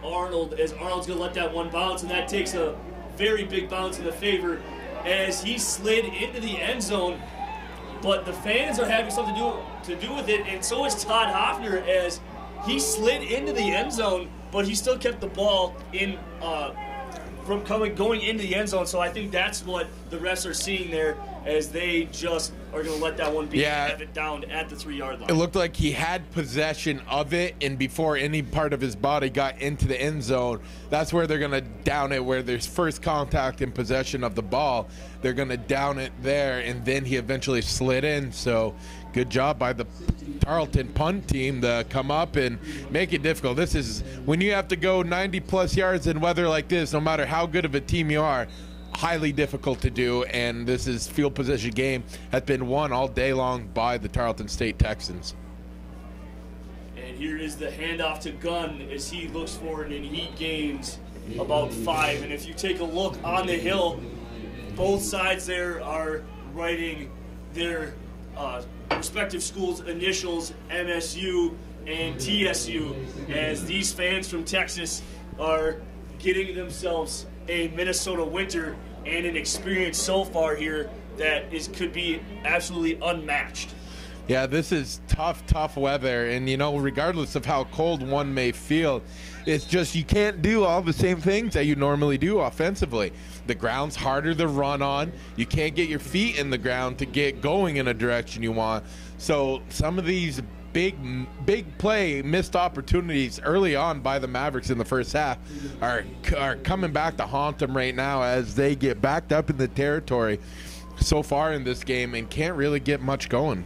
To Arnold as Arnold's gonna let that one bounce, and that takes a very big bounce in the favor as he slid into the end zone. But the fans are having something to do to do with it, and so is Todd Hoffner as he slid into the end zone, but he still kept the ball in uh, from coming going into the end zone. So I think that's what the refs are seeing there as they just are going to let that one be Yeah. have it down at the three yard line. It looked like he had possession of it, and before any part of his body got into the end zone, that's where they're going to down it, where there's first contact and possession of the ball. They're going to down it there, and then he eventually slid in. So good job by the Tarleton punt team to come up and make it difficult. This is when you have to go 90 plus yards in weather like this, no matter how good of a team you are. Highly difficult to do, and this is field position game has been won all day long by the Tarleton State Texans. And here is the handoff to Gunn as he looks forward and he gains about five. And if you take a look on the hill, both sides there are writing their uh, respective schools' initials, MSU and TSU, as these fans from Texas are getting themselves a Minnesota winter and an experience so far here that is could be absolutely unmatched. Yeah, this is tough, tough weather. And, you know, regardless of how cold one may feel, it's just you can't do all the same things that you normally do offensively. The ground's harder to run on. You can't get your feet in the ground to get going in a direction you want. So some of these big, big play missed opportunities early on by the Mavericks in the first half are, are coming back to haunt them right now as they get backed up in the territory so far in this game and can't really get much going.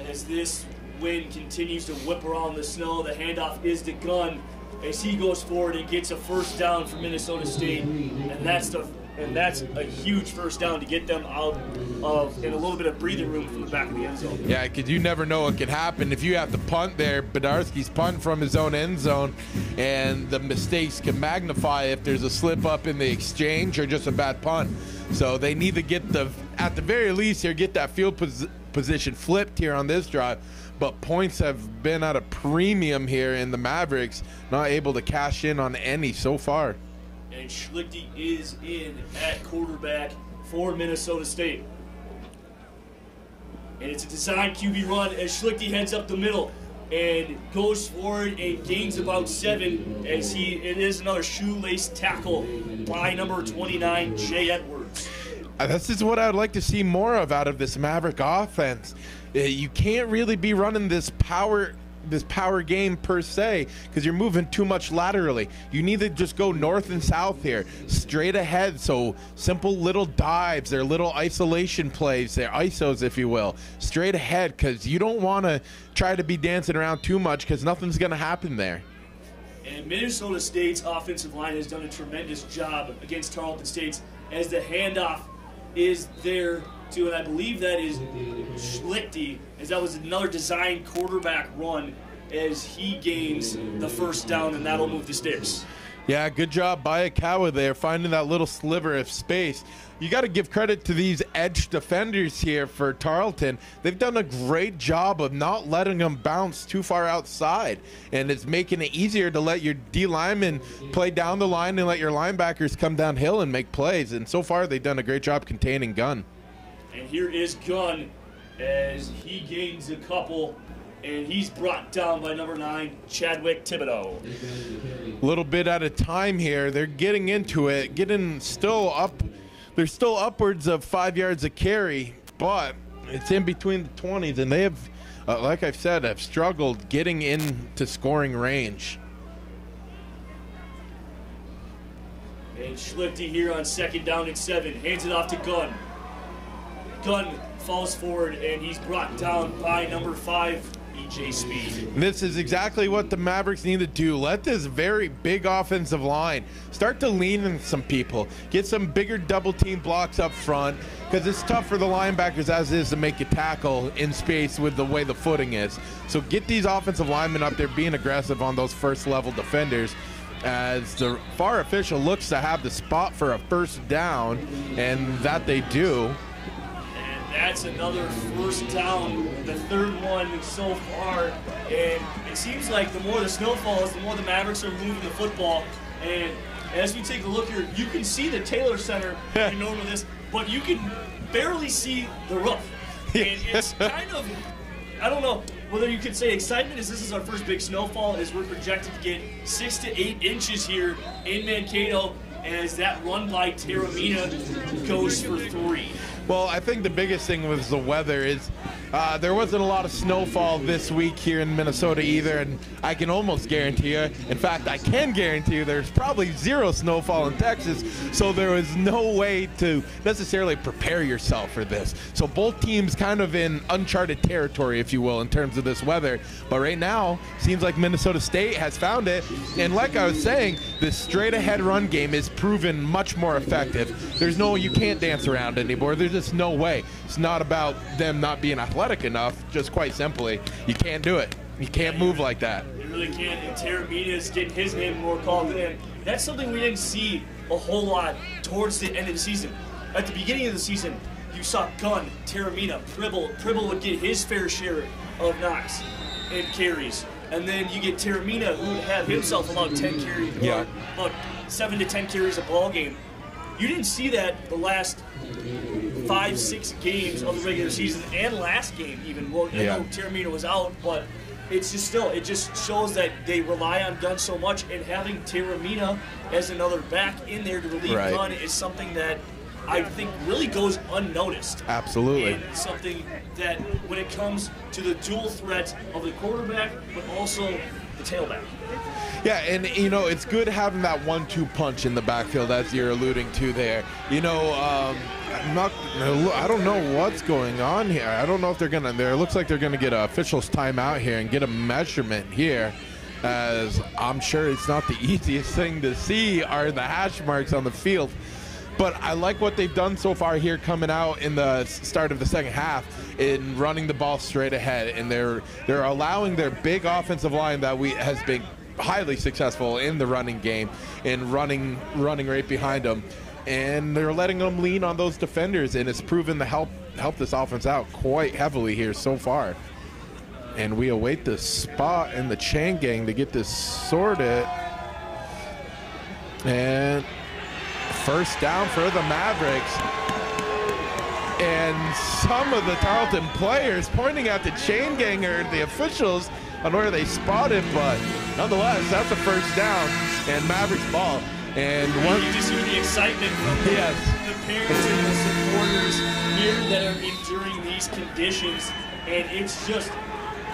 As this wind continues to whip around the snow, the handoff is to Gunn as he goes forward and gets a first down for Minnesota State, and that's the and that's a huge first down to get them out of in a little bit of breathing room from the back of the end zone. Yeah, because you never know what could happen. If you have to punt there, Bednarski's punt from his own end zone, and the mistakes can magnify if there's a slip up in the exchange or just a bad punt. So they need to get the, at the very least here, get that field pos- position flipped here on this drive. But points have been at a premium here in the Mavericks, not able to cash in on any so far. And Schlichty is in at quarterback for Minnesota State. And it's a design QB run as Schlichty heads up the middle and goes forward and gains about seven as he it is another shoelace tackle by number 29, Jay Edwards. Uh, This is what I would like to see more of out of this Maverick offense. Uh, You can't really be running this power this power game per se because you're moving too much laterally. You need to just go north and south here, straight ahead. So simple little dives, they're little isolation plays, they're isos, if you will, straight ahead because you don't want to try to be dancing around too much because nothing's going to happen there. And Minnesota State's offensive line has done a tremendous job against Tarleton State's as the handoff is there to, and I believe that is Schlichty, as that was another design quarterback run as he gains the first down, and that'll move the sticks. Yeah, good job by Ekowa there, finding that little sliver of space. You got to give credit to these edge defenders here for Tarleton. They've done a great job of not letting them bounce too far outside, and it's making it easier to let your D linemen play down the line and let your linebackers come downhill and make plays. And so far, they've done a great job containing Gunn. And here is Gunn as he gains a couple, and he's brought down by number nine, Chadwick Thibodeau. A little bit at a time here. They're getting into it, getting still up. They're still upwards of five yards a carry, but it's in between the 20s, and they have, uh, like I've said, have struggled getting into scoring range. And Schlichty here on second down and seven, hands it off to Gunn. Gunn falls forward, and he's brought down by number five, EJ Speed. This is exactly what the Mavericks need to do. Let this very big offensive line start to lean in some people. Get some bigger double team blocks up front because it's tough for the linebackers as is to make a tackle in space with the way the footing is. So get these offensive linemen up there being aggressive on those first level defenders as the far official looks to have the spot for a first down and that they do. That's another first down, the third one so far. And it seems like the more the snow falls, the more the Mavericks are moving the football. And as we take a look here, you can see the Taylor Center, you know this, but you can barely see the roof. And it's kind of, I don't know whether you could say excitement is this is our first big snowfall, as we're projected to get six to eight inches here in Mankato, as that run by Terramina goes for three. Well, I think the biggest thing was the weather is uh, there wasn't a lot of snowfall this week here in Minnesota either, and I can almost guarantee you, in fact, I can guarantee you there's probably zero snowfall in Texas, so there was no way to necessarily prepare yourself for this. So both teams kind of in uncharted territory, if you will, in terms of this weather. But right now, seems like Minnesota State has found it, and like I was saying, this straight ahead run game is proven much more effective. There's no, you can't dance around anymore. There's just no way. It's not about them not being athletic enough, just quite simply, you can't do it. You can't move like that. They really can't. And Terramina is getting his name more called in. That's something we didn't see a whole lot towards the end of the season. At the beginning of the season, you saw Gunn, Terramina, Pribble. Pribble would get his fair share of knocks and carries. And then you get Terramina, who would have himself about 10 carries, Yeah. about 7 to 10 carries a ball game. You didn't see that the last five, six games of the regular season and last game even. Well, I Yeah. know Terramina was out, but it's just still, it just shows that they rely on Gunn so much, and having Terramina as another back in there to relieve Right. Gunn is something that I think really goes unnoticed. Absolutely. And something that when it comes to the dual threat of the quarterback, but also the tailback. Yeah, and you know it's good having that one-two punch in the backfield as you're alluding to there. You know, um, I'm not. I don't know what's going on here. I don't know if they're gonna. There looks like they're gonna get an official's timeout here and get a measurement here, as I'm sure it's not the easiest thing to see are the hash marks on the field. But I like what they've done so far here, coming out in the start of the second half in running the ball straight ahead, and they're they're allowing their big offensive line that we has been highly successful in the running game and running running right behind them, and they're letting them lean on those defenders, and it's proven to help help this offense out quite heavily here so far. And we await the spot in the chain gang to get this sorted. And first down for the Mavericks. And some of the Tarleton players pointing at the chain gang or the officials on where they spotted, but nonetheless, that's a first down and Mavericks ball. And one, You just hear the excitement from the, Yes. the parents and the supporters here that are enduring these conditions, and it's just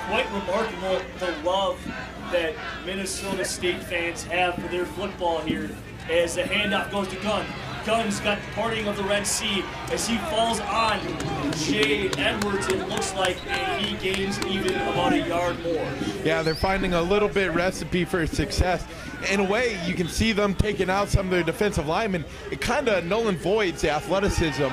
quite remarkable the love that Minnesota State fans have for their football here. As the handoff goes to Gunn, Gunn's got the parting of the Red Sea as he falls on Jay Edwards. It looks like, and he gains even about a yard more. yeah, they're finding a little bit recipe for success. In a way, you can see them taking out some of their defensive linemen. It kind of null and voids the athleticism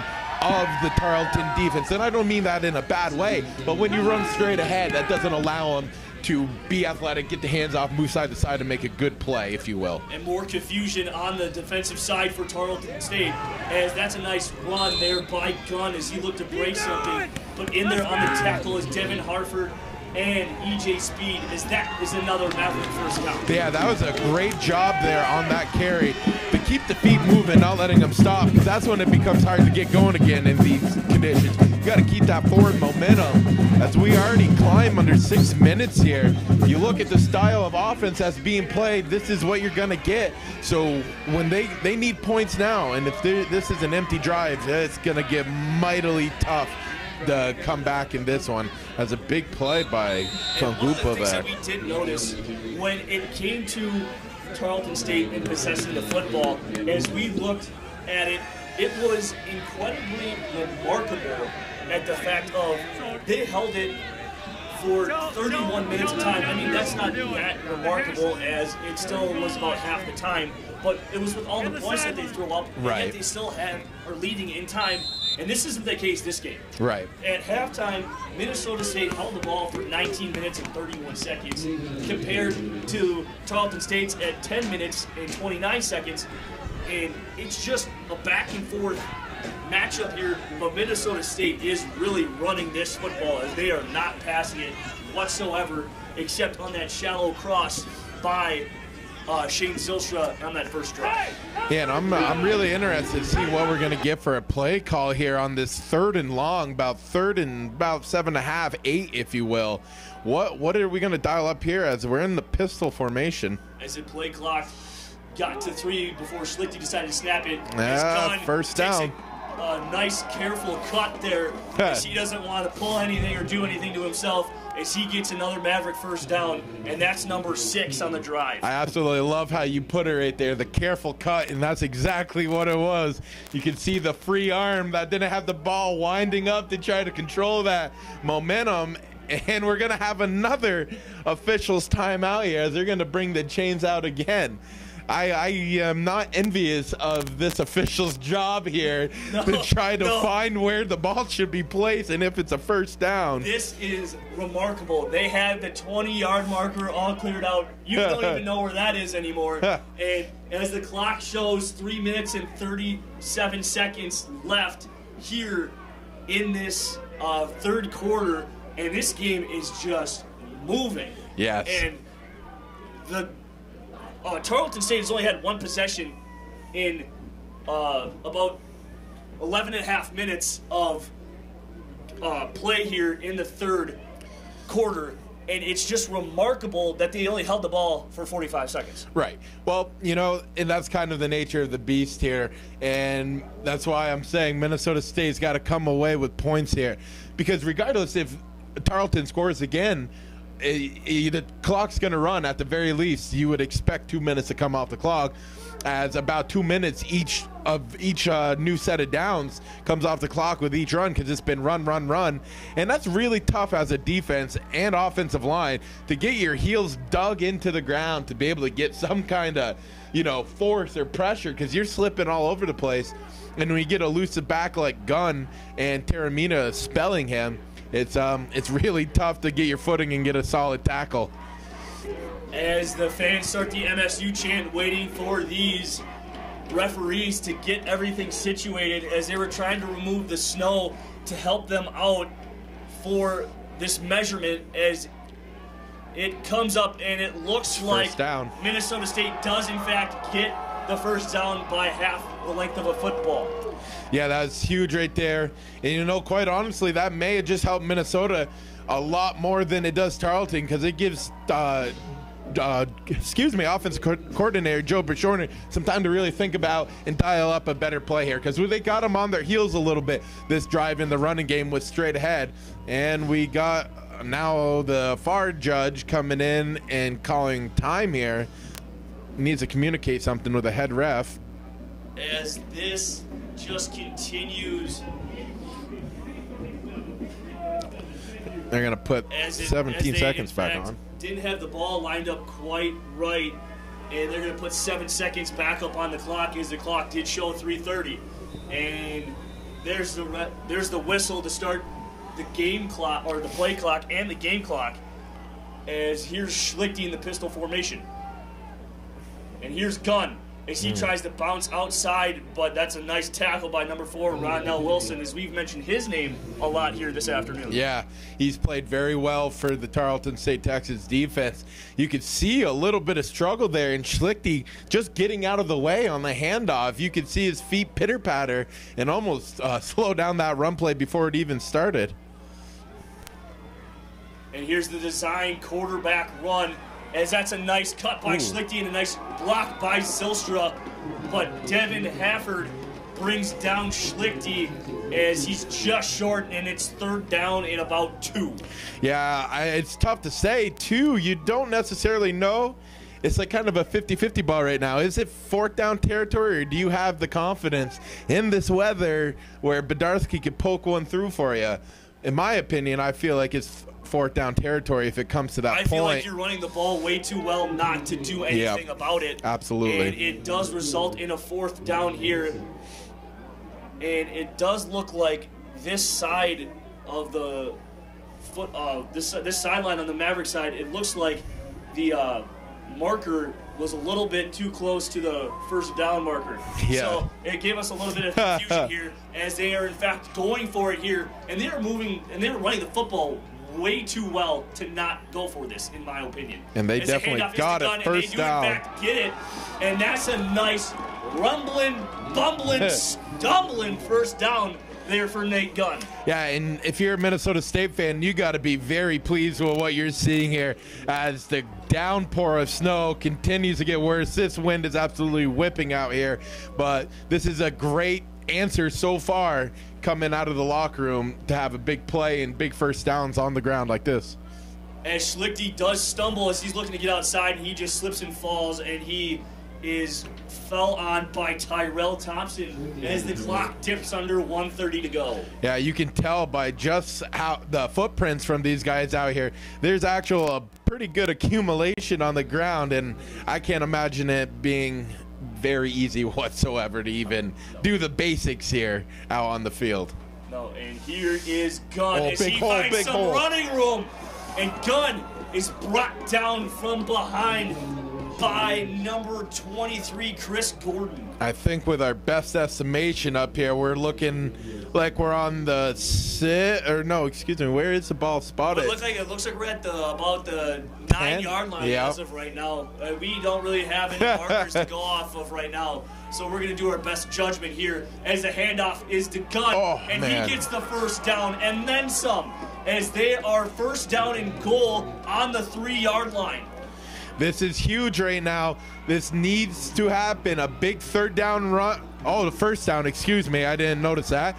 of the Tarleton defense. And I don't mean that in a bad way, but when you run straight ahead, that doesn't allow them to be athletic, get the hands off, move side to side, and make a good play, if you will. and more confusion on the defensive side for Tarleton State as that's a nice run there by Gunn as he looked to break something. But in there on the tackle is Devin Harford and EJ Speed as that is another Maverick first down. Yeah, that was a great job there on that carry to keep the feet moving, not letting them stop, because that's when it becomes hard to get going again in these conditions. You got to keep that forward momentum. As we already climb under six minutes here, you look at the style of offense that's being played. This is what you're gonna get. So when they they need points now, and if this is an empty drive, it's gonna get mightily tough come back in this one. As a big play by And one of the Fangupo there. that we did notice when it came to Tarleton State and possessing the football, as we looked at it, it was incredibly remarkable at the fact of they held it for 31 minutes of time. I mean, that's not that remarkable as it still was about half the time, but it was with all the points that they threw up, and Right. yet they still had are leading in time. And this isn't the case this game. Right. At halftime, Minnesota State held the ball for 19 minutes and 31 seconds, compared to Tarleton State's at 10 minutes and 29 seconds. And it's just a back and forth matchup here, but Minnesota State is really running this football as they are not passing it whatsoever, except on that shallow cross by uh, Shane Zylstra on that first drive. Yeah, and I'm, I'm really interested to see what we're going to get for a play call here on this third and long, about third and about seven and a half, eight, if you will. What what are we going to dial up here as we're in the pistol formation? as it play clock got to three before Schlichty decided to snap it. As Ah, first takes down. A, a nice, careful cut there as he doesn't want to pull anything or do anything to himself as he gets another Maverick first down, and that's number six on the drive. I absolutely love how you put it right there, the careful cut, and that's exactly what it was. You can see the free arm that didn't have the ball winding up to try to control that momentum. And we're going to have another officials timeout here as they're going to bring the chains out again. I, I am not envious of this official's job here No, to try to no. find where the ball should be placed and if it's a first down. This is remarkable. They had the 20 yard marker all cleared out. You don't even know where that is anymore. and as the clock shows 3 minutes and 37 seconds left here in this uh, third quarter, and this game is just moving. Yes. And the uh, Tarleton State has only had one possession in uh, about 11 and a half minutes of uh, play here in the third quarter, and it's just remarkable that they only held the ball for 45 seconds. Right. Well, you know, and that's kind of the nature of the beast here. And that's why I'm saying Minnesota State's got to come away with points here. Because regardless if Tarleton scores again, the clock's going to run at the very least. You would expect two minutes to come off the clock, as about two minutes each of each uh, new set of downs comes off the clock with each run because it's been run, run, run, and that's really tough as a defense and offensive line to get your heels dug into the ground to be able to get some kind of you know force or pressure because you're slipping all over the place. And when you get a elusive back like Gunn and Taramina spelling him, it's um it's really tough to get your footing and get a solid tackle. as the fans start the MSU chant, waiting for these referees to get everything situated as they were trying to remove the snow to help them out for this measurement as it comes up and it looks like down. Minnesota State does in fact get the first down by half the length of a football. Yeah, that's huge right there. And you know, quite honestly, that may have just helped Minnesota a lot more than it does Tarleton because it gives. Uh, uh, excuse me, offense co- coordinator Joe Bishorner some time to really think about and dial up a better play here because they got them on their heels a little bit. This drive in the running game was straight ahead, and we got now the far judge coming in and calling time here. Needs to communicate something with the head ref. as this just continues They're gonna put as it, 17 as they, seconds back on. Didn't have the ball lined up quite right, and they're going to put seven seconds back up on the clock as the clock did show 3:30, and there's the re- there's the whistle to start the game clock or the play clock and the game clock. As here's Schlichty in the pistol formation, and here's Gunn as he tries to bounce outside, but that's a nice tackle by number four, Rondell Wilson, as we've mentioned his name a lot here this afternoon. Yeah, he's played very well for the Tarleton State Texas defense. You could see a little bit of struggle there, and Schlichty just getting out of the way on the handoff. You could see his feet pitter patter and almost uh, slow down that run play before it even started. And here's the design quarterback run, as that's a nice cut by Schlichty and a nice block by Zylstra. But Devin Hafford brings down Schlichty as he's just short, and it's third down in about two. Yeah, I, it's tough to say, too. You don't necessarily know. It's like kind of a 50 50 ball right now. Is it fourth down territory, or do you have the confidence in this weather where Bednarski could poke one through for you? In my opinion, I feel like it's fourth down territory if it comes to that I point. feel like you're running the ball way too well not to do anything about it. Absolutely. And it does result in a fourth down here. And it does look like this side of the foot, uh, this this sideline on the Maverick side, it looks like the uh, marker was a little bit too close to the first down marker. Yeah. So it gave us a little bit of confusion here as they are in fact going for it here, and they are moving and they are running the football way too well to not go for this, in my opinion. And they the definitely got it first and they down. do in fact get it, and that's a nice rumbling, bumbling, stumbling first down there for Nate Gunn. Yeah, and if you're a Minnesota State fan, you got to be very pleased with what you're seeing here as the downpour of snow continues to get worse. This wind is absolutely whipping out here, but this is a great answer so far coming out of the locker room to have a big play and big first downs on the ground like this. As Schlichty does stumble as he's looking to get outside, and he just slips and falls, and he is fell on by Tyrell Thompson as the clock tips under 130 to go. Yeah, you can tell by just how the footprints from these guys out here. There's actual a pretty good accumulation on the ground, and I can't imagine it being very easy whatsoever to even do the basics here out on the field. No, and here is Gunn Oh, as big he hole, finds some hole. running room, and Gunn is brought down from behind by number 23, Chris Gordon. I think with our best estimation up here, we're looking like we're on the sit or no, excuse me, where is the ball spotted? It looks like it looks like we're at the about the nine Ten? yard line Yeah. as of right now. Uh, we don't really have any markers to go off of right now, so we're gonna do our best judgment here. As the handoff is to Gunn Oh, and man. he gets the first down and then some. As they are first down and goal on the three yard line. This is huge right now. This needs to happen. A big third down run. Oh, the first down. Excuse me. I didn't notice that.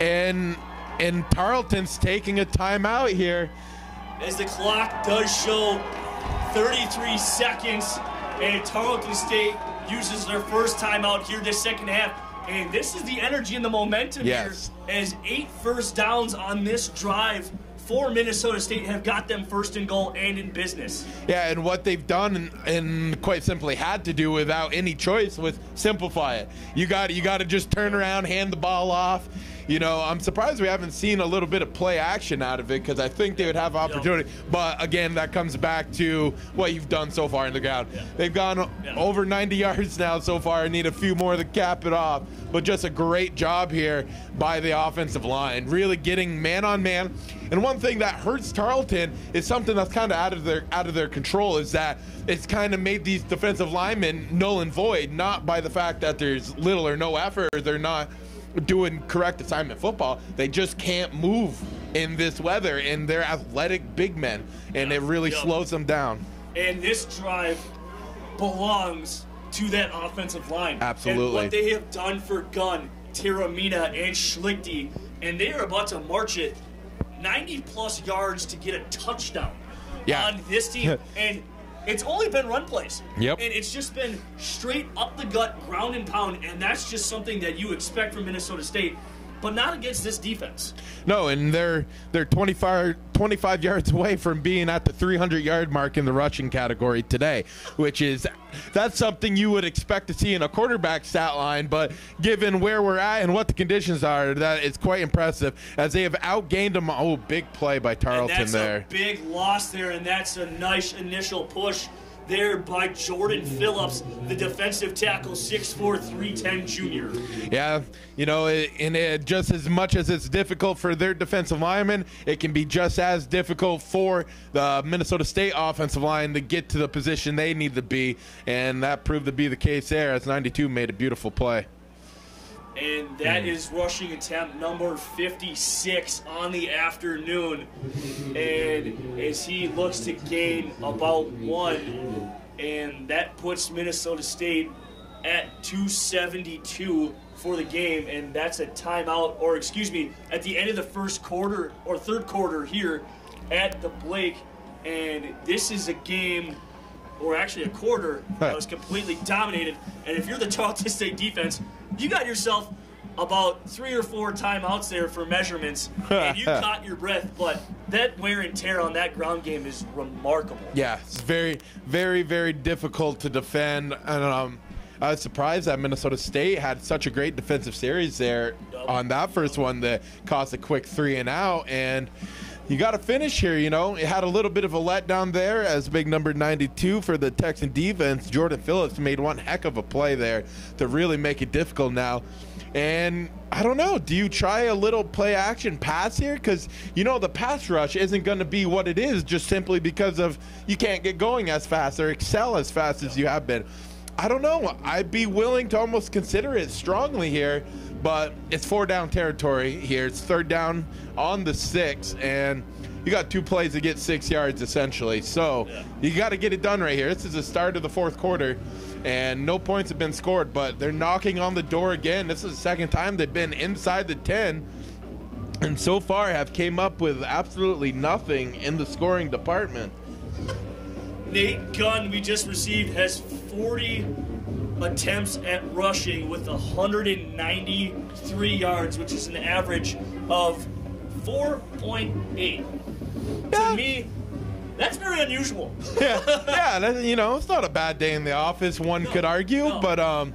And and Tarleton's taking a timeout here. as the clock does show 33 seconds, and Tarleton State uses their first timeout here this second half. And this is the energy and the momentum Yes. here as eight first downs on this drive for Minnesota State have got them first in goal and in business. Yeah, and what they've done and, and quite simply had to do without any choice was simplify it. You got you got to just turn around, hand the ball off. You know, I'm surprised we haven't seen a little bit of play action out of it because I think they would have opportunity. But again, that comes back to what you've done so far in the ground. They've gone Yeah. over 90 yards now so far. I Need a few more to cap it off. But just a great job here by the offensive line, really getting man on man. And one thing that hurts Tarleton is something that's kind of out of their out of their control is that it's kind of made these defensive linemen null and void, not by the fact that there's little or no effort, they're not doing correct assignment football. They just can't move in this weather, and they're athletic big men, and it really Yeah. slows them down. And this drive belongs to that offensive line. Absolutely. And what they have done for Gunn, Tiramina, and Schlichty, and they are about to march it 90 plus yards to get a touchdown Yeah. on this team. and it's only been run plays. Yep. And it's just been straight up the gut, ground and pound, and that's just something that you expect from Minnesota State, but not against this defense. No, and they're they're 25, 25 yards away from being at the 300 yard mark in the rushing category today, which is that's something you would expect to see in a quarterback stat line. But given where we're at and what the conditions are, that is quite impressive as they have outgained them. Oh, big play by Tarleton that's there. a big loss there, and that's a nice initial push there by Jordan Phillips, the defensive tackle, 6'4", 310 junior. Yeah, you know, and it, just as much as it's difficult for their defensive linemen, it can be just as difficult for the Minnesota State offensive line to get to the position they need to be, and that proved to be the case there as 92 made a beautiful play. And that hmm. is rushing attempt number 56 on the afternoon. And as he looks to gain about one, and that puts Minnesota State at 272 for the game, and that's a timeout, or excuse me, at the end of the first quarter or third quarter here at the Blake. And this is a game, or actually a quarter, that was completely dominated. And if you're the Tarleton State defense, you got yourself about three or four timeouts there for measurements, and you caught your breath. But that wear and tear on that ground game is remarkable. Yeah, it's very, very, very difficult to defend. And um, I was surprised that Minnesota State had such a great defensive series there on that first one that caused a quick three and out. And you got to finish here, you know. It had a little bit of a letdown there as big number 92 for the Texan defense. Jordan Phillips made one heck of a play there to really make it difficult now. And I don't know. Do you try a little play action pass here? Because you know the pass rush isn't going to be what it is just simply because of you can't get going as fast or excel as fast as you have been. I don't know. I'd be willing to almost consider it strongly here, but it's four down territory here. It's third down on the six, and you got two plays to get six yards essentially. So you got to get it done right here. This is the start of the fourth quarter, and no points have been scored, but they're knocking on the door again. This is the second time they've been inside the 10 and so far have came up with absolutely nothing in the scoring department. Nate Gunn, we just received, has 40 attempts at rushing with 193 yards, which is an average of 4.8. To me, that's very unusual. yeah, yeah, that, you know, it's not a bad day in the office, one could argue, no. but um,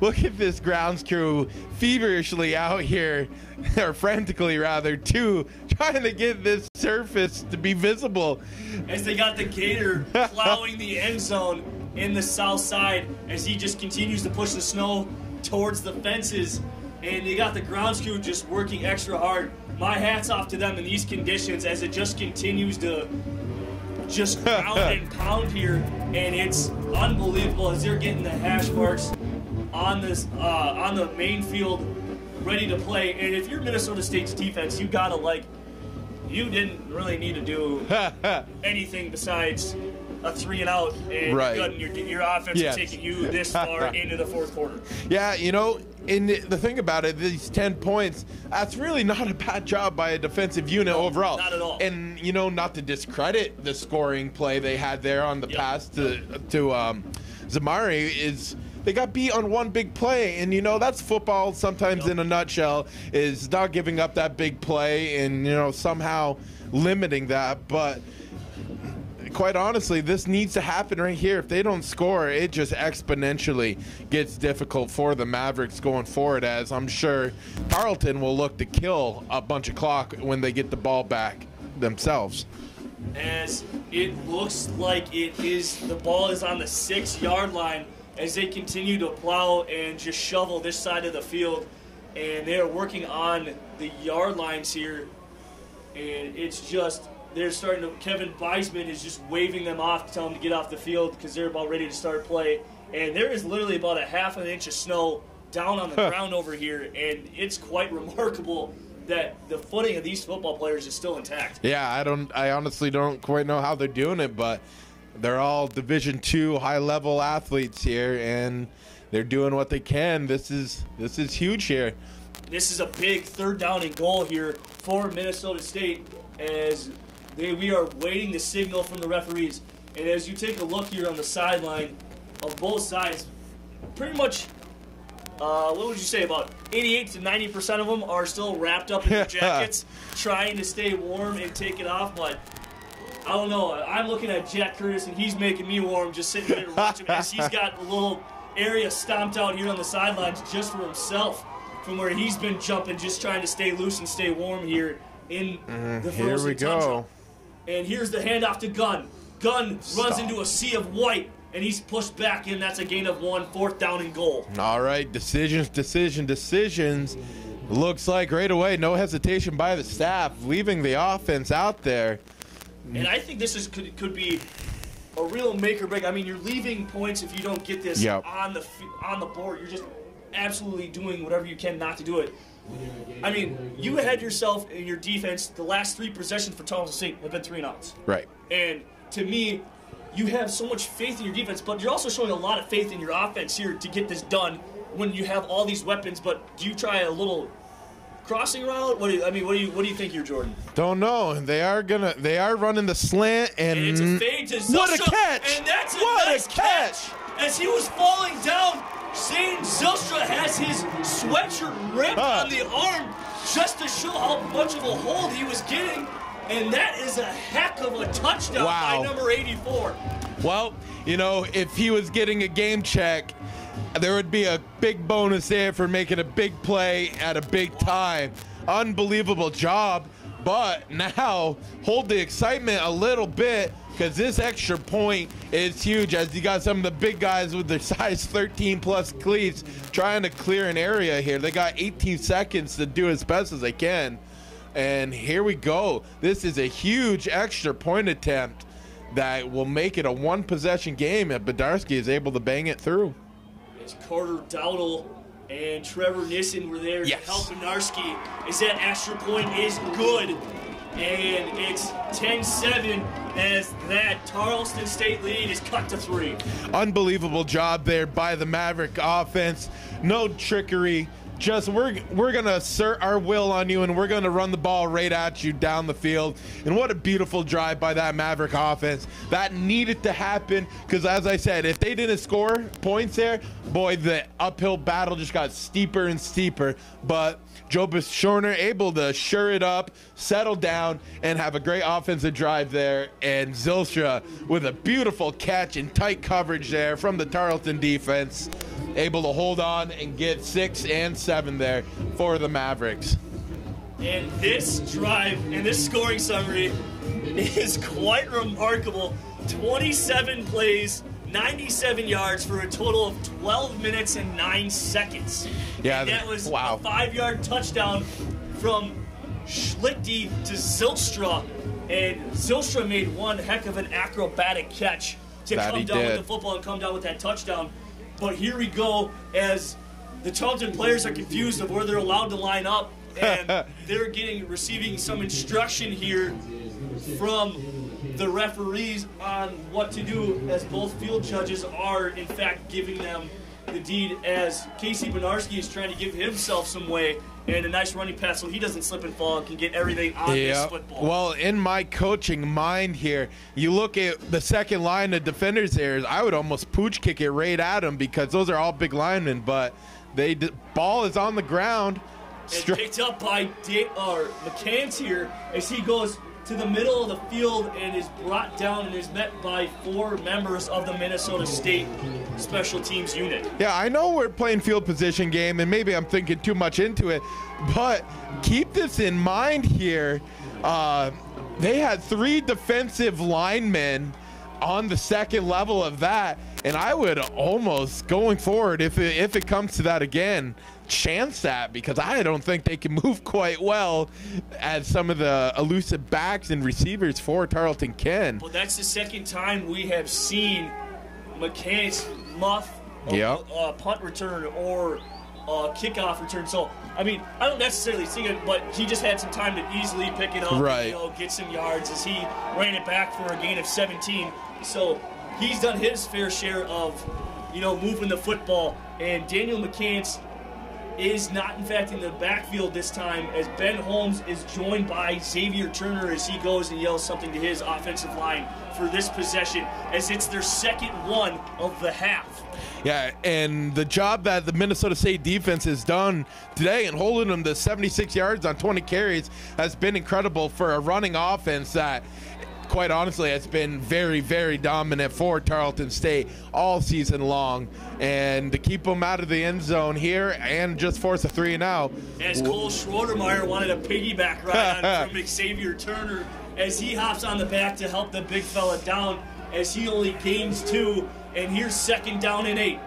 look at this grounds crew feverishly out here, or frantically rather, too, trying to get this surface to be visible. As they got the Gator plowing the end zone in the south side as he just continues to push the snow towards the fences. And you got the grounds crew just working extra hard. My hat's off to them in these conditions as it just continues to just pound and pound here, and it's unbelievable as they're getting the hash marks on this uh, on the main field, ready to play. And if you're Minnesota State's defense, you gotta like, you didn't really need to do anything besides a three and out, and Right. you're good, and your, your offense Yes. taking you this far into the fourth quarter. Yeah, you know, and the thing about it, these 10 points, that's really not a bad job by a defensive unit overall. not at all. And, you know, not to discredit the scoring play they had there on the Yep. pass to, to um, Zamari is they got beat on one big play. And, you know, that's football sometimes Yep. in a nutshell is not giving up that big play and, you know, somehow limiting that. But quite honestly, this needs to happen right here. If they don't score, it just exponentially gets difficult for the Mavericks going forward. As I'm sure Tarleton will look to kill a bunch of clock when they get the ball back themselves. as it looks like it is the ball is on the six yard line as they continue to plow and just shovel this side of the field. And they're working on the yard lines here. And it's just they're starting to kevin Buisman is just waving them off to tell them to get off the field because they're about ready to start play. And there is literally about a half an inch of snow down on the ground over here. And it's quite remarkable that the footing of these football players is still intact. Yeah, I don't. I honestly don't quite know how they're doing it, but they're all Division two high level athletes here, and they're doing what they can. This is this is huge here. This is a big third down and goal here for Minnesota State as they, we are waiting the signal from the referees. And as you take a look here on the sideline of both sides, pretty much, uh, what would you say, about 88 to 90% of them are still wrapped up in their jackets, trying to stay warm and take it off. But I don't know. I'm looking at Jack Curtis, and he's making me warm just sitting there watching as he's got a little area stomped out here on the sidelines just for himself from where he's been jumping, just trying to stay loose and stay warm here in the Mm-hmm. Here we go. tundra. And here's the handoff to Gunn. Gunn runs into a sea of white, and he's pushed back in. That's a gain of one, fourth down and goal. All right, decisions, decision, decisions. Looks like right away, no hesitation by the staff, leaving the offense out there. Mm-hmm. And I think this is could, could be a real make or break. I mean, you're leaving points if you don't get this Yep. on the on the board. You're just absolutely doing whatever you can not to do it. I mean, you had yourself in your defense. The last three possessions for Tarleton State have been three and outs. Right. And to me, you have so much faith in your defense, but you're also showing a lot of faith in your offense here to get this done when you have all these weapons. But do you try a little crossing route? What do you, I mean, what do you what do you think here, Jordan? Don't know. They are gonna. They are running the slant, and, And it's a fade to. What a catch! And that's a What a nice catch! As he was falling down, Shane Zylstra has his sweatshirt ripped Huh. on the arm just to show how much of a hold he was getting. And that is a heck of a touchdown Wow. by number 84. Well, you know, if he was getting a game check, there would be a big bonus there for making a big play at a big time. Unbelievable job. But now, hold the excitement a little bit because this extra point is huge as you got some of the big guys with their size 13 plus cleats trying to clear an area here. They got 18 seconds to do as best as they can. And here we go. This is a huge extra point attempt that will make it a one possession game if Bednarski is able to bang it through. As Carter Dowdle and Trevor Nissen were there Yes. to help Bednarski. As that extra point is good. And it's 10-7 as that Tarleton State lead is cut to three. Unbelievable job there by the Maverick offense. No trickery. Just we're we're gonna assert our will on you, and we're gonna run the ball right at you down the field. And what a beautiful drive by that Maverick offense. That needed to happen because, as I said, if they didn't score points there, boy, the uphill battle just got steeper and steeper. But Joe Shorner able to sure it up, settle down, and have a great offensive drive there. And Zylstra with a beautiful catch and tight coverage there from the Tarleton defense, able to hold on and get six and seven there for the Mavericks. And this drive and this scoring summary is quite remarkable. 27 plays, 97 yards for a total of 12 minutes and 9 seconds. Yeah, And that was wow. a five yard touchdown from Schlichty to Zylstra. And Zylstra made one heck of an acrobatic catch to That come down with the football and come down with that touchdown. But here we go as the Tarleton players are confused of where they're allowed to line up, and they're getting receiving some instruction here from the referees on what to do, as both field judges are, in fact, giving them the deed as Casey Bednarski is trying to give himself some way and a nice running pass so he doesn't slip and fall and can get everything on this Yeah. football. Well, in my coaching mind here, you look at the second line of defenders there. I would almost pooch kick it right at them because those are all big linemen. But they d- ball is on the ground. and picked up by or McCants here as he goes to the middle of the field and is brought down and is met by four members of the Minnesota State special teams unit. Yeah, I know we're playing field position game, and maybe I'm thinking too much into it, but keep this in mind here. Uh, they had three defensive linemen on the second level of that, and I would almost going forward, if it, if it comes to that again, chance that because I don't think they can move quite well as some of the elusive backs and receivers for Tarleton can. Well, that's the second time we have seen McCants muff a, Yep. a punt return or a kickoff return. So, I mean, I don't necessarily see it, but he just had some time to easily pick it up, Right. you know, get some yards as he ran it back for a gain of 17. So he's done his fair share of, you know, moving the football. And Daniel McCants is not, in fact, in the backfield this time, as Ben Holmes is joined by Xavier Turner as he goes and yells something to his offensive line for this possession, as it's their second one of the half. Yeah, and the job that the Minnesota State defense has done today and holding them to 76 yards on 20 carries has been incredible for a running offense that, quite honestly, has been very, very dominant for Tarleton State all season long. And to keep them out of the end zone here and just force a three and out. As Cole Schroedermeyer wanted a piggyback right on from Xavier Turner as he hops on the back to help the big fella down as he only gains two. And here's second down and eight.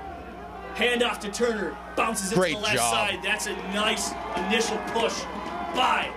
Hand off to Turner. Bounces it to the left job. side. That's a nice initial push by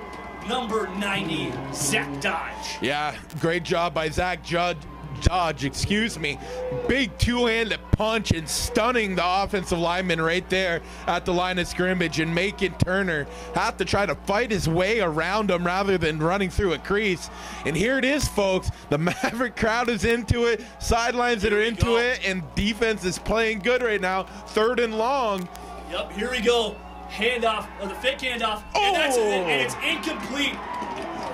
number 90, Zach Dodge. Yeah, great job by Zach Judge. Dodge, excuse me. Big two-handed punch and stunning the offensive lineman right there at the line of scrimmage and making Turner have to try to fight his way around him rather than running through a crease. And here it is, folks. The Maverick crowd is into it, sidelines that are into go. it, and defense is playing good right now. Third and long. Yep, here we go. Handoff, or the fake handoff, and that's Oh. and it's incomplete.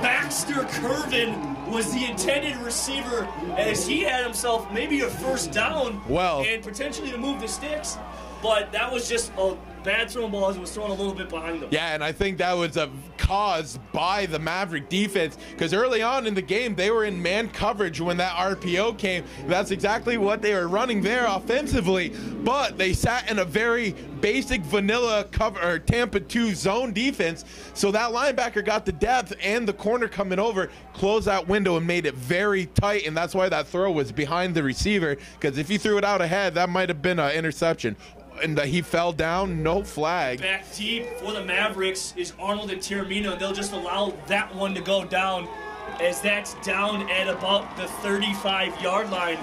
Baxter Curvin was the intended receiver as he had himself maybe a first down Well- and potentially to move the sticks, but that was just a bad thrown ball as it was thrown a little bit behind them. Yeah, and I think that was a caused by the Maverick defense because early on in the game they were in man coverage when that RPO came. That's exactly what they were running there offensively, but they sat in a very basic vanilla cover Tampa 2 zone defense. So that linebacker got the depth and the corner coming over, closed that window and made it very tight, and that's why that throw was behind the receiver because if he threw it out ahead, that might have been an interception. And that he fell down, no flag. Back deep for the Mavericks is Arnold and Tiramino, they'll just allow that one to go down as that's down at about the 35 yard line.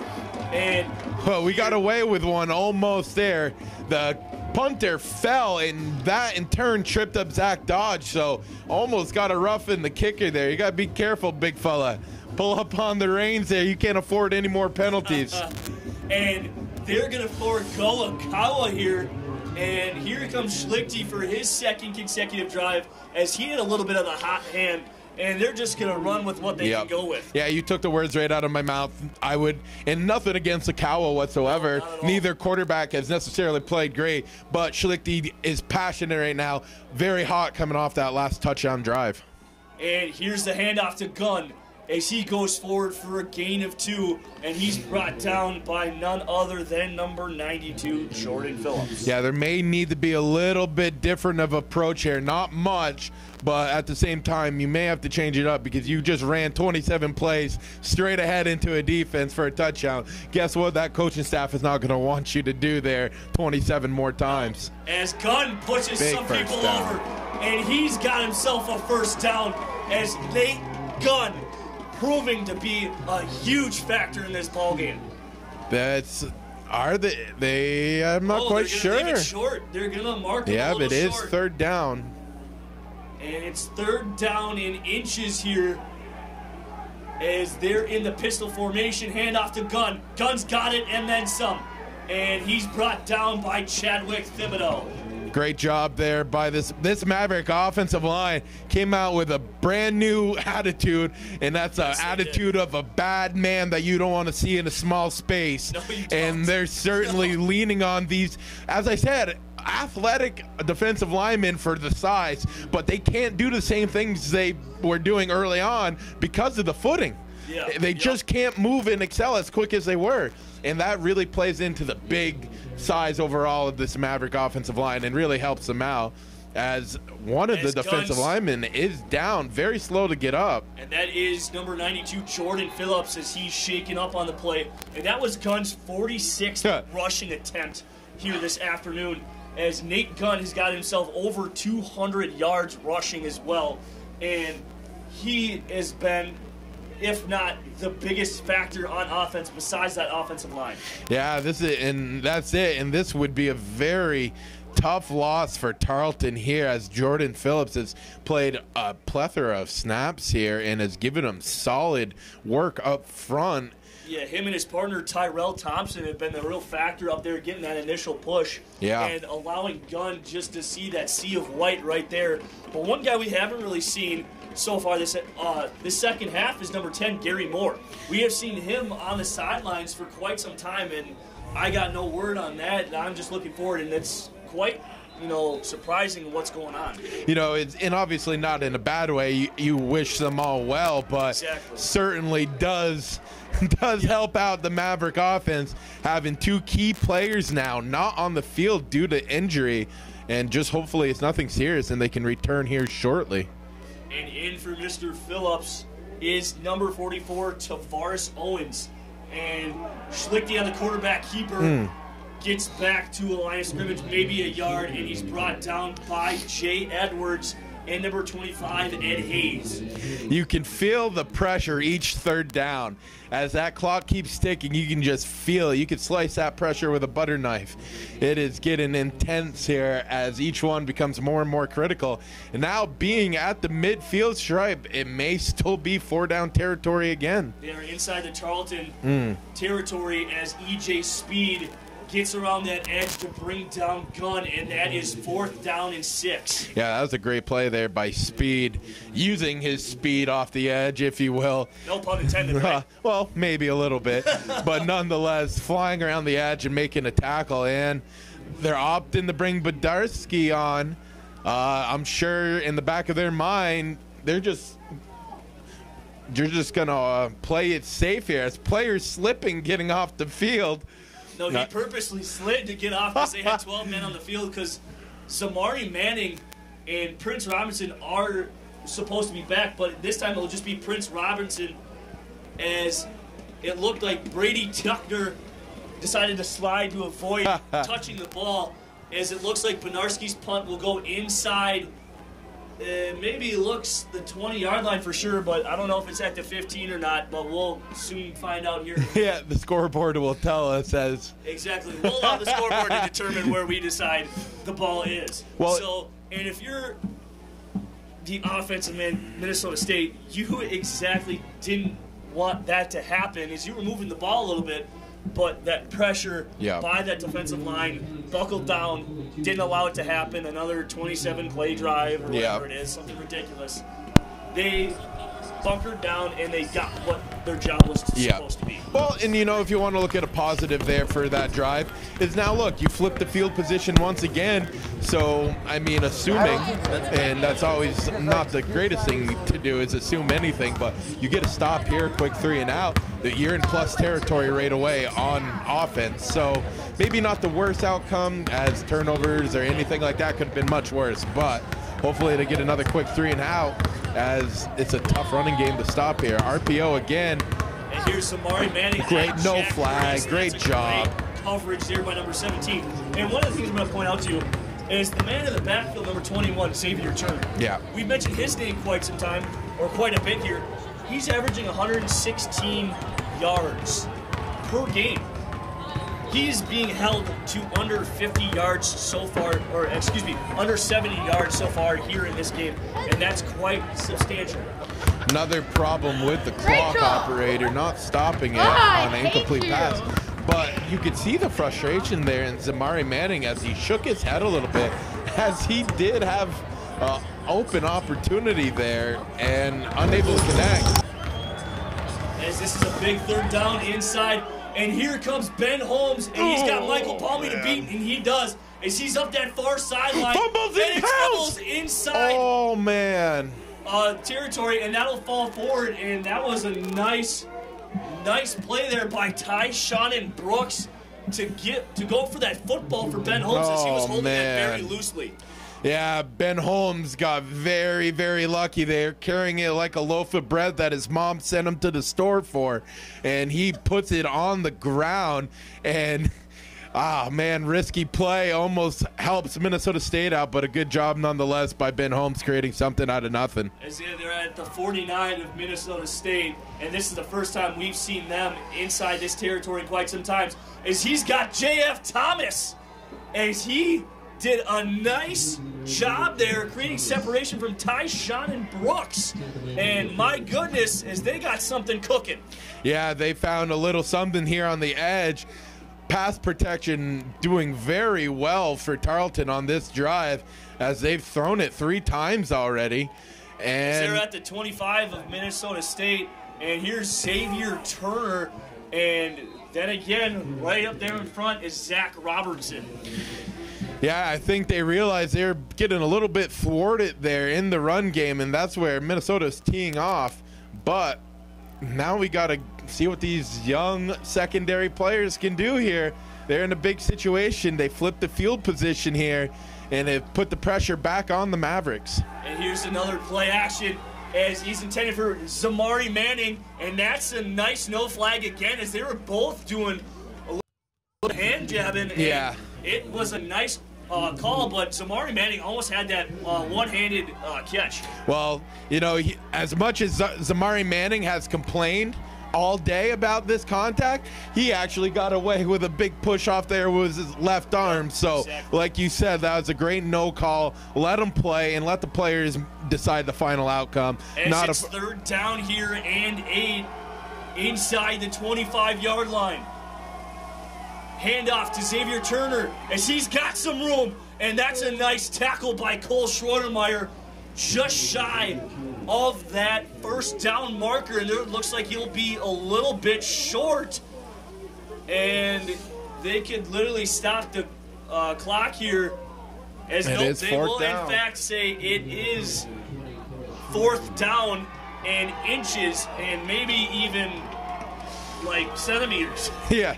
And Well, we got away with one almost there. The punter fell, and that in turn tripped up Zach Dodge. So almost got a rough in the kicker there. You got to be careful, big fella. Pull up on the reins there. You can't afford any more penalties. and they're gonna forego Ekowa here. And here comes Schlichty for his second consecutive drive as he had a little bit of the hot hand. And they're just gonna run with what they Yep. can go with. Yeah, you took the words right out of my mouth. I would, and nothing against Ekowa whatsoever. No, not at all. Neither quarterback has necessarily played great, but Schlichty is passionate right now. Very hot coming off that last touchdown drive. And here's the handoff to Gunn as he goes forward for a gain of two, and he's brought down by none other than number 92, Jordan Phillips. Yeah, there may need to be a little bit different of approach here. Not much, but at the same time, you may have to change it up because you just ran 27 plays straight ahead into a defense for a touchdown. Guess what? That coaching staff is not going to want you to do there 27 more times. As Gunn pushes Big some people down. over, and he's got himself a first down as Nate Gunn proving to be a huge factor in this ball game. That's are they? They I'm not oh, quite gonna leave sure. it short. They're gonna mark it Yeah, but it is short. third down. and it's third down in inches here. as they're in the pistol formation, hand off to Gunn. Gunn's got it and then some. And he's brought down by Chadwick Thibodeau. Great job there by this this Maverick offensive line. Came out with a brand new attitude, and that's an Yes, attitude of a bad man that you don't want to see in a small space. No, and they're certainly No. leaning on these, as I said, athletic defensive linemen for the size, but they can't do the same things they were doing early on because of the footing. Yeah, They yep. just can't move and excel as quick as they were. And that really plays into the big size overall of this Maverick offensive line and really helps them out as one of As the defensive Guns- linemen is down, very slow to get up. And that is number 92, Jordan Phillips, as he's shaking up on the play. And that was Gunn's 46th Yeah. rushing attempt here this afternoon, as Nate Gunn has got himself over 200 yards rushing as well. And he has been, if not the biggest factor on offense besides that offensive line. Yeah, this is and that's it. And this would be a very tough loss for Tarleton here as Jordan Phillips has played a plethora of snaps here and has given them solid work up front. Yeah, him and his partner Tyrell Thompson have been the real factor up there getting that initial push. Yeah. And allowing Gunn just to see that sea of white right there. But one guy we haven't really seen so far this uh, this second half is number 10, Gary Moore. We have seen him on the sidelines for quite some time, and I got no word on that. And I'm just looking forward, and it's quite, you know, surprising what's going on. you know, it's and obviously not in a bad way. You, you wish them all well, but Exactly. certainly does does help out the Maverick offense having two key players now not on the field due to injury, and just hopefully it's nothing serious and they can return here shortly. And in for Mr. Phillips is number 44, Tavares Owens. And Schlichty on the quarterback keeper hmm. gets back to a line of scrimmage, maybe a yard, and he's brought down by Jay Edwards and number 25, Ed Hayes. You can feel the pressure each third down. As that clock keeps ticking, you can just feel it. You can slice that pressure with a butter knife. It is getting intense here as each one becomes more and more critical. And now, being at the midfield stripe, it may still be four down territory again. They are inside the Tarleton hmm. territory as EJ Speed gets around that edge to bring down Gunn, and that is fourth down and six. Yeah, that was a great play there by Speed, using his speed off the edge, if you will. No pun intended, right? well, maybe a little bit, but nonetheless, flying around the edge and making a tackle. And they're opting to bring Bednarski on. Uh, I'm sure in the back of their mind, they're just you're just gonna uh, play it safe here. As players slipping, getting off the field. No, he Not- purposely slid to get off because they had 12 men on the field because Samari Manning and Prince Robinson are supposed to be back, but this time it'll just be Prince Robinson as it looked like Brady Tuckner decided to slide to avoid touching the ball as it looks like Bednarski's punt will go inside. Uh, maybe looks the 20 yard line for sure, but I don't know if it's at the 15 or not, but we'll soon find out here. Yeah, the scoreboard will tell us as Exactly. We'll allow the scoreboard to determine where we decide the ball is. Well- so, and if you're the offensive man, Minnesota State, you exactly didn't want that to happen. Is you were moving the ball a little bit, but that pressure Yeah. by that defensive line buckled down, didn't allow it to happen. Another 27 play drive or Yeah. whatever it is, something ridiculous. They bunkered down and they got what their job was Yeah. supposed to be. Well, and you know, if you want to look at a positive there for that drive, is now look, you flip the field position once again. So, I mean, assuming, and that's always not the greatest thing to do is assume anything, but you get a stop here, quick three and out, that you're in plus territory right away on offense. So, maybe not the worst outcome as turnovers or anything like that could have been much worse, but hopefully to get another quick three and out as it's a tough running game to stop here. RPO again. And here's Samari Manning. Great no Jack flag. Harris. Great That's job. Great coverage there by number 17. And one of the things I'm going to point out to you is the man in the backfield, number 21, Xavier Turner. Yeah. We've mentioned his name quite some time, or quite a bit here. He's averaging 116 yards per game. He's being held to under 50 yards so far, or excuse me, under 70 yards so far here in this game, and that's quite substantial. Another problem with the clock Rachel! operator not stopping it Ah, on an incomplete you. pass. But you could see the frustration there in Zamari Manning as he shook his head a little bit, as he did have uh, open opportunity there and unable to connect. As this is a big third down inside. And here comes Ben Holmes, and he's got Oh, Michael Palmy to beat, and he does. As he's up that far sideline. Fumbles and it fumbles inside Oh man. uh, territory, and that'll fall forward. And that was a nice, nice play there by Ty Shannon Brooks to get to go for that football for Ben Holmes oh, as he was Oh, holding that very loosely. Yeah, Ben Holmes got very, very lucky there, carrying it like a loaf of bread that his mom sent him to the store for. And he puts it on the ground. And, ah, man, risky play almost helps Minnesota State out, but a good job nonetheless by Ben Holmes creating something out of nothing. As they- they're at the 49 of Minnesota State, and this is the first time we've seen them inside this territory in quite some time. As he's got J.F. Thomas, as he did a nice job there creating separation from Ty Shannon Brooks. And my goodness, as they got something cooking. Yeah, they found a little something here on the edge. Pass protection doing very well for Tarleton on this drive as they've thrown it three times already. And they're at the 25 of Minnesota State, and here's Xavier Turner, and then again, right up there in front is Zach Robertson. Yeah, I think they realized they're getting a little bit thwarted there in the run game, and that's where Minnesota's teeing off. But now we got to see what these young secondary players can do here. They're in a big situation. They flipped the field position here, and it put the pressure back on the Mavericks. And here's another play action as he's intended for Zamari Manning, and that's a nice no flag again as they were both doing a little hand jabbing. Yeah. It was a nice uh, call, but Zamari Manning almost had that uh, one-handed uh, catch. Well, you know, he, as much as Z- Zamari Manning has complained all day about this contact, he actually got away with a big push off there with his left arm. So, exactly. like you said, that was a great no call. Let them play and let the players decide the final outcome. And Not a third down here and eight inside the 25-yard line. Handoff to Xavier Turner as he's got some room, and that's a nice tackle by Cole Schroedermeyer, just shy of that first down marker, and it looks like he'll be a little bit short, and they could literally stop the uh, clock here. As It they will down. in fact say it is fourth down and inches and maybe even like centimeters. yeah.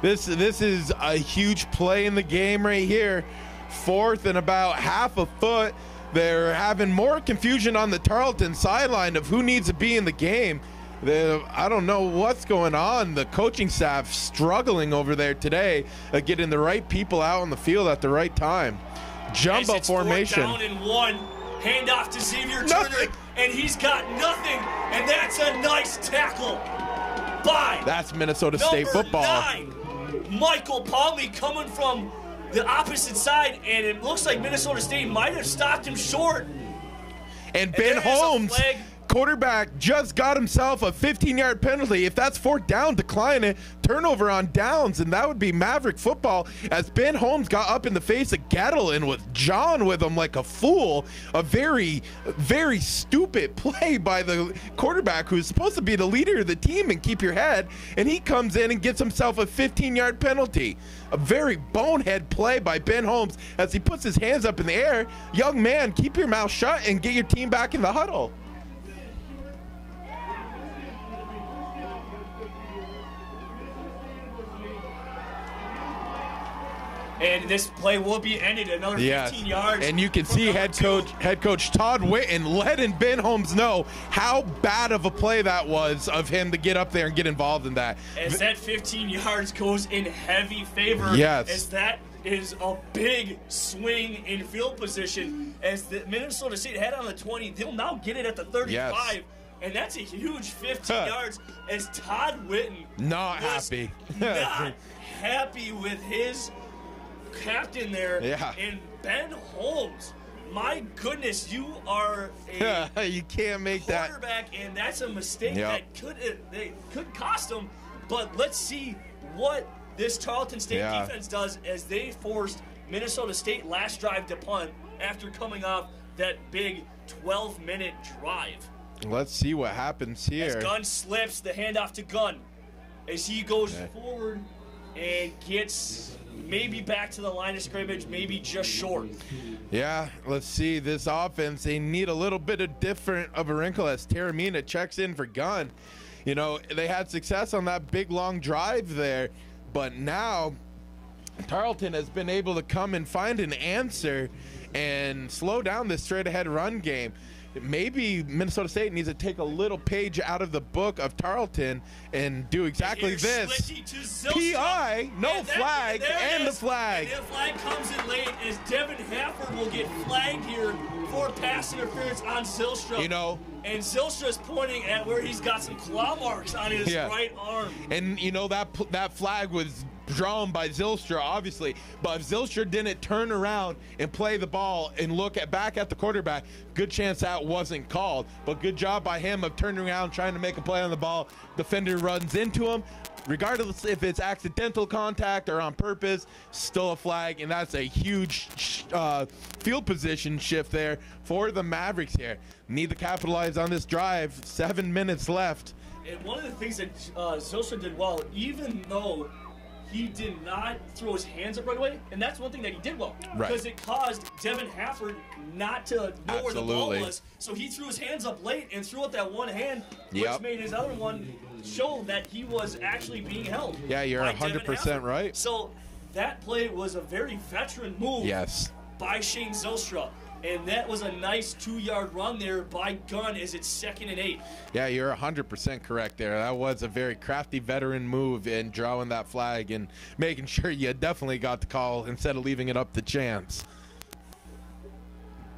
This this is a huge play in the game right here. Fourth and about half a foot. They're having more confusion on the Tarleton sideline of who needs to be in the game. The, I don't know what's going on. The coaching staff struggling over there today at getting the right people out on the field at the right time. Jumbo it's formation. down and one. Handoff to Xavier Nothing. Turner, and he's got nothing, and that's a nice tackle by That's Minnesota State football. nine, Michael Palmy coming from the opposite side, and it looks like Minnesota State might have stopped him short. And Ben there is a Holmes. Quarterback, just got himself a 15 yard penalty. If that's fourth down, decline it. Turnover on downs, and that would be Maverick football. As Ben Holmes got up in the face of Gettlein with John with him like a fool. A very, very stupid play by the quarterback who's supposed to be the leader of the team and keep your head. And he comes in and gets himself a 15 yard penalty. A very bonehead play by Ben Holmes as he puts his hands up in the air. Young man, keep your mouth shut and get your team back in the huddle. And this play will be ended another 15 yards. And you can see head two. coach head coach Todd Whitten letting Ben Holmes know how bad of a play that was of him to get up there and get involved in that. as that 15 yards goes in heavy favor. Yes. As that is a big swing in field position. As the Minnesota State head on the 20, they'll now get it at the 35. Yes. And that's a huge 15 Huh. yards as Todd Whitten Not happy. not happy with his captain there. Yeah. And Ben Holmes my goodness, you are a you can't make that. quarterback, and that's a mistake Yep. that could uh, they could cost them. But let's see what this Tarleton State Yeah. defense does as they forced Minnesota State last drive to punt after coming off that big 12-minute drive. Let's see what happens As here. Gunn slips the handoff to Gunn as he goes Okay. forward and gets maybe back to the line of scrimmage, maybe just short. Yeah, let's see this offense. They need a little bit of different of a wrinkle as Taramina checks in for Gunn. You know, they had success on that big long drive there, but now Tarleton has been able to come and find an answer and slow down this straight ahead run game. Maybe Minnesota State needs to take a little page out of the book of Tarleton and do exactly this. Schlichty to Zylstra. PI, no And flag, and the flag. And the flag comes in late as Devin Hafford will get flagged here for pass interference on Zylstra. You know- and Zylstra is pointing at where he's got some claw marks on his Yeah. right arm. And you know that that flag was drawn by Zylstra, obviously. But if Zylstra didn't turn around and play the ball and look at back at the quarterback, good chance that wasn't called. But good job by him of turning around, trying to make a play on the ball. Defender runs into him. Regardless if it's accidental contact or on purpose, still a flag, and that's a huge uh, field position shift there for the Mavericks here. Need to capitalize on this drive. Seven minutes left. And one of the things that uh, Zylstra did well, even though he did not throw his hands up right away, and that's one thing that he did well. Right. Because it caused Devin Hafford not to know where the ball was. So he threw his hands up late and threw up that one hand, which Yep. made his other one show that he was actually being held. Yeah, you're 100% right. So that play was a very veteran move Yes. by Shane Zylstra. And that was a nice two yard run there by Gunn as it's second and eight. Yeah, you're 100% correct there. That was a very crafty veteran move in drawing that flag and making sure you definitely got the call instead of leaving it up to chance.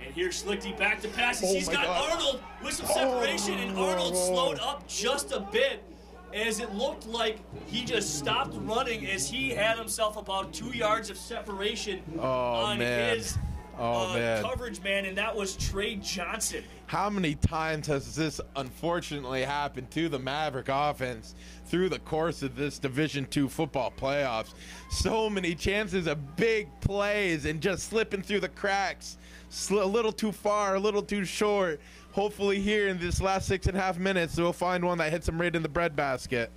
And here's Schlichty back to passes. Oh He's got God. Arnold with some separation, and oh. Arnold slowed up just a bit as it looked like he just stopped running as he had himself about two yards of separation Oh, on man. his Oh, uh, man. coverage man, and that was Trey Johnson. How many times has this unfortunately happened to the Maverick offense through the course of this Division Two football playoffs? So many chances of big plays and just slipping through the cracks. Sl- a little too far, a little too short. Hopefully, here in this last six and a half minutes, we'll find one that hits him right in the breadbasket.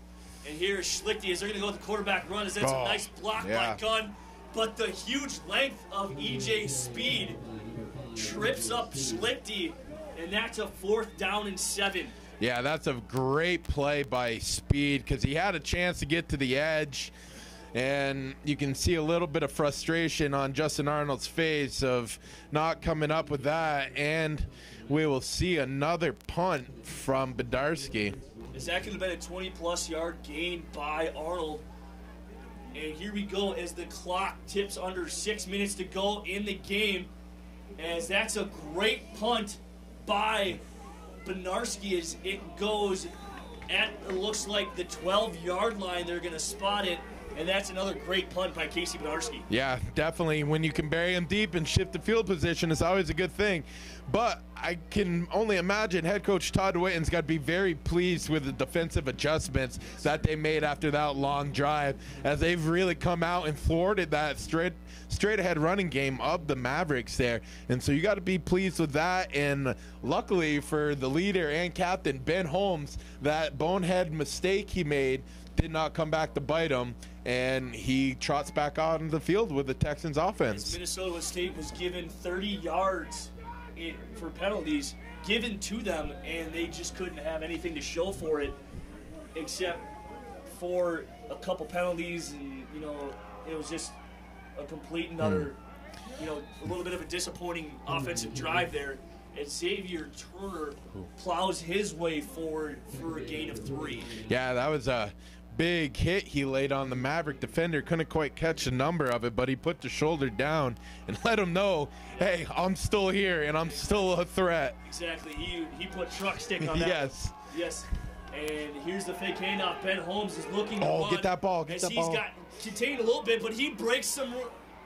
And here's Schlichty as they're going to go with the quarterback run. Is that's Oh, a nice block yeah. by Gunn. But the huge length of EJ Speed trips up Schlichty, and that's a fourth down and seven. Yeah, that's a great play by Speed because he had a chance to get to the edge. And you can see a little bit of frustration on Justin Arnold's face of not coming up with that. And we will see another punt from Bednarski. Is that could have been a 20 plus yard gain by Arnold. And here we go as the clock tips under six minutes to go in the game. As that's a great punt by Bednarski as it goes at it looks like the 12 yard line. They're going to spot it. And that's another great punt by Casey Bednarski. Yeah, definitely. When you can bury him deep and shift the field position, it's always a good thing. But I can only imagine head coach Todd Whitten's got to be very pleased with the defensive adjustments that they made after that long drive, as they've really come out and thwarted that straight straight ahead running game of the Mavericks there. And so you got to be pleased with that. And luckily for the leader and captain Ben Holmes, that bonehead mistake he made did not come back to bite him, and he trots back out on the field with the Texans offense. Minnesota State was given 30 yards in, for penalties given to them, and they just couldn't have anything to show for it, except for a couple penalties, and you know it was just a complete and hmm. another, you know, a little bit of a disappointing offensive hmm. drive there. And Xavier Turner plows his way forward for a gain of three. Yeah, that was a big hit he laid on the Maverick defender. Couldn't quite catch the number of it, but he put the shoulder down and let him know, hey, I'm still here and I'm still a threat. Exactly. He he put truck stick on that. Yes. Yes. And here's the fake handoff. Ben Holmes is looking Oh, get that ball, get that he's ball. got contained a little bit, but he breaks some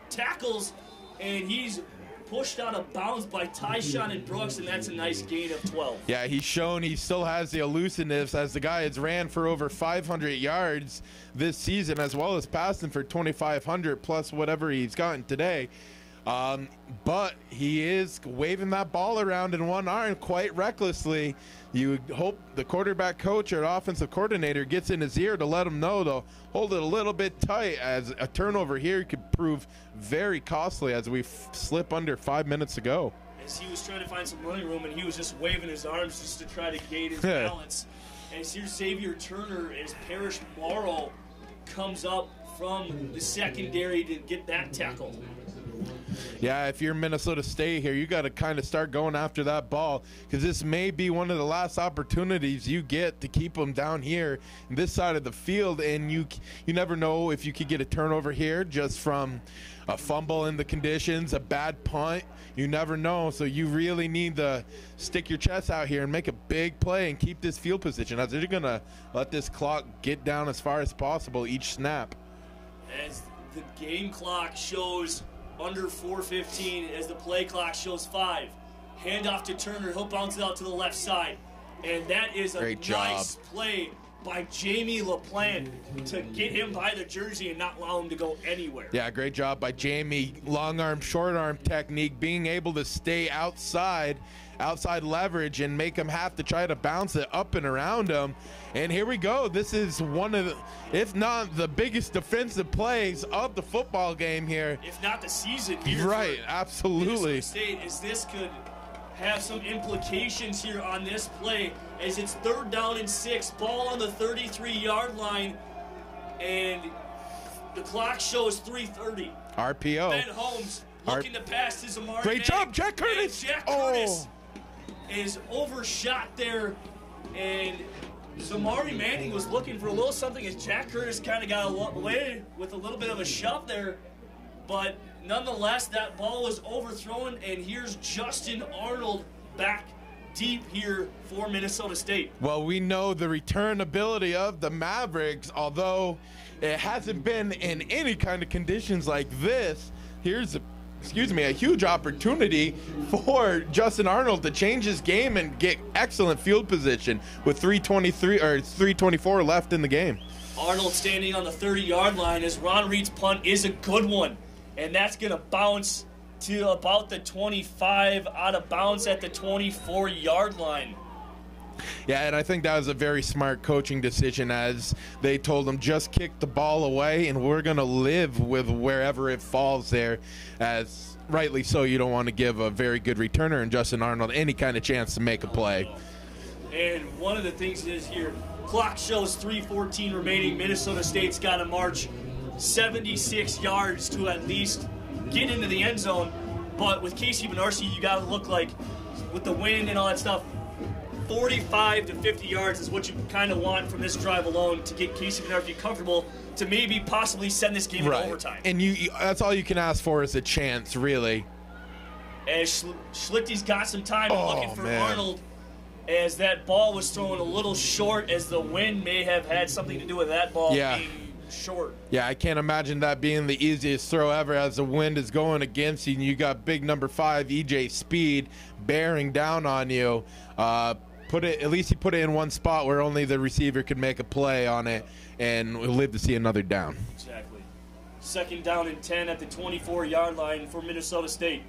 tackles and he's pushed out of bounds by Tyshawn and Brooks, and that's a nice gain of 12. Yeah, he's shown he still has the elusiveness as the guy has ran for over 500 yards this season, as well as passing for 2,500 plus whatever he's gotten today. Um, but he is waving that ball around in one arm quite recklessly. You would hope the quarterback coach or offensive coordinator gets in his ear to let him know to hold it a little bit tight, as a turnover here could prove very costly as we f- slip under five minutes to go. As he was trying to find some running room, and he was just waving his arms just to try to gain his balance. As here's Xavier Turner as Parrish Morrow comes up from the secondary to get that tackle. Yeah, if you're Minnesota State here, you got to kind of start going after that ball because this may be one of the last opportunities you get to keep them down here this side of the field, and you you never know if you could get a turnover here just from a fumble in the conditions, a bad punt. You never know, so you really need to stick your chest out here and make a big play and keep this field position as they're gonna let this clock get down as far as possible each snap. as the game clock shows under 415 as the play clock shows 5 handoff to turner he'll bounce it out to the left side and that is a Great job. nice play by jamie laplante to get him by the jersey and not allow him to go anywhere Yeah, great job by Jamie. Long arm, short arm technique, being able to stay outside, outside leverage, and make him have to try to bounce it up and around him. And here we go. This is one of, the, if not the biggest defensive plays of the football game here. if not the season Right, absolutely. Minnesota State is this could have some implications here on this play as it's third down and six, ball on the 33 yard line, and the clock shows 330. RPO. Ben Holmes looking to pass to Zamari. Great job, Jack Curtis. Jack Oh. Is overshot there, and Zamari Manning was looking for a little something as Jack Curtis kind of got away with a little bit of a shove there, but nonetheless, that ball was overthrown, and here's Justin Arnold back deep here for Minnesota State. Well, we know the return ability of the Mavericks, although it hasn't been in any kind of conditions like this. Here's a excuse me, a huge opportunity for Justin Arnold to change his game and get excellent field position with 323 or 324 left in the game. Arnold standing on the 30 yard line as Ron Reed's punt is a good one. And that's going to bounce to about the 25 out of bounds at the 24 yard line. Yeah, and I think that was a very smart coaching decision as they told him just kick the ball away and we're going to live with wherever it falls there. As rightly so, you don't want to give a very good returner and Justin Arnold any kind of chance to make a play. And one of the things is here, clock shows 3:14 remaining. Minnesota State's got to march 76 yards to at least get into the end zone. But with Casey Bednarski, you got to look like with the wind and all that stuff. 45 to 50 yards is what you kind of want from this drive alone to get Casey Bednarski comfortable to maybe possibly send this game into overtime. And you, you that's all you can ask for is a chance, really. As Schl- Schlichty's got some time Oh, looking for man. Arnold as that ball was thrown a little short as the wind may have had something to do with that ball Yeah. being short. Yeah, I can't imagine that being the easiest throw ever as the wind is going against you and you got big number five EJ Speed bearing down on you. Uh, put it at least he put it in one spot where only the receiver could make a play on it and we'll live to see another down. Exactly. Second down and 10 at the 24 yard line for Minnesota State.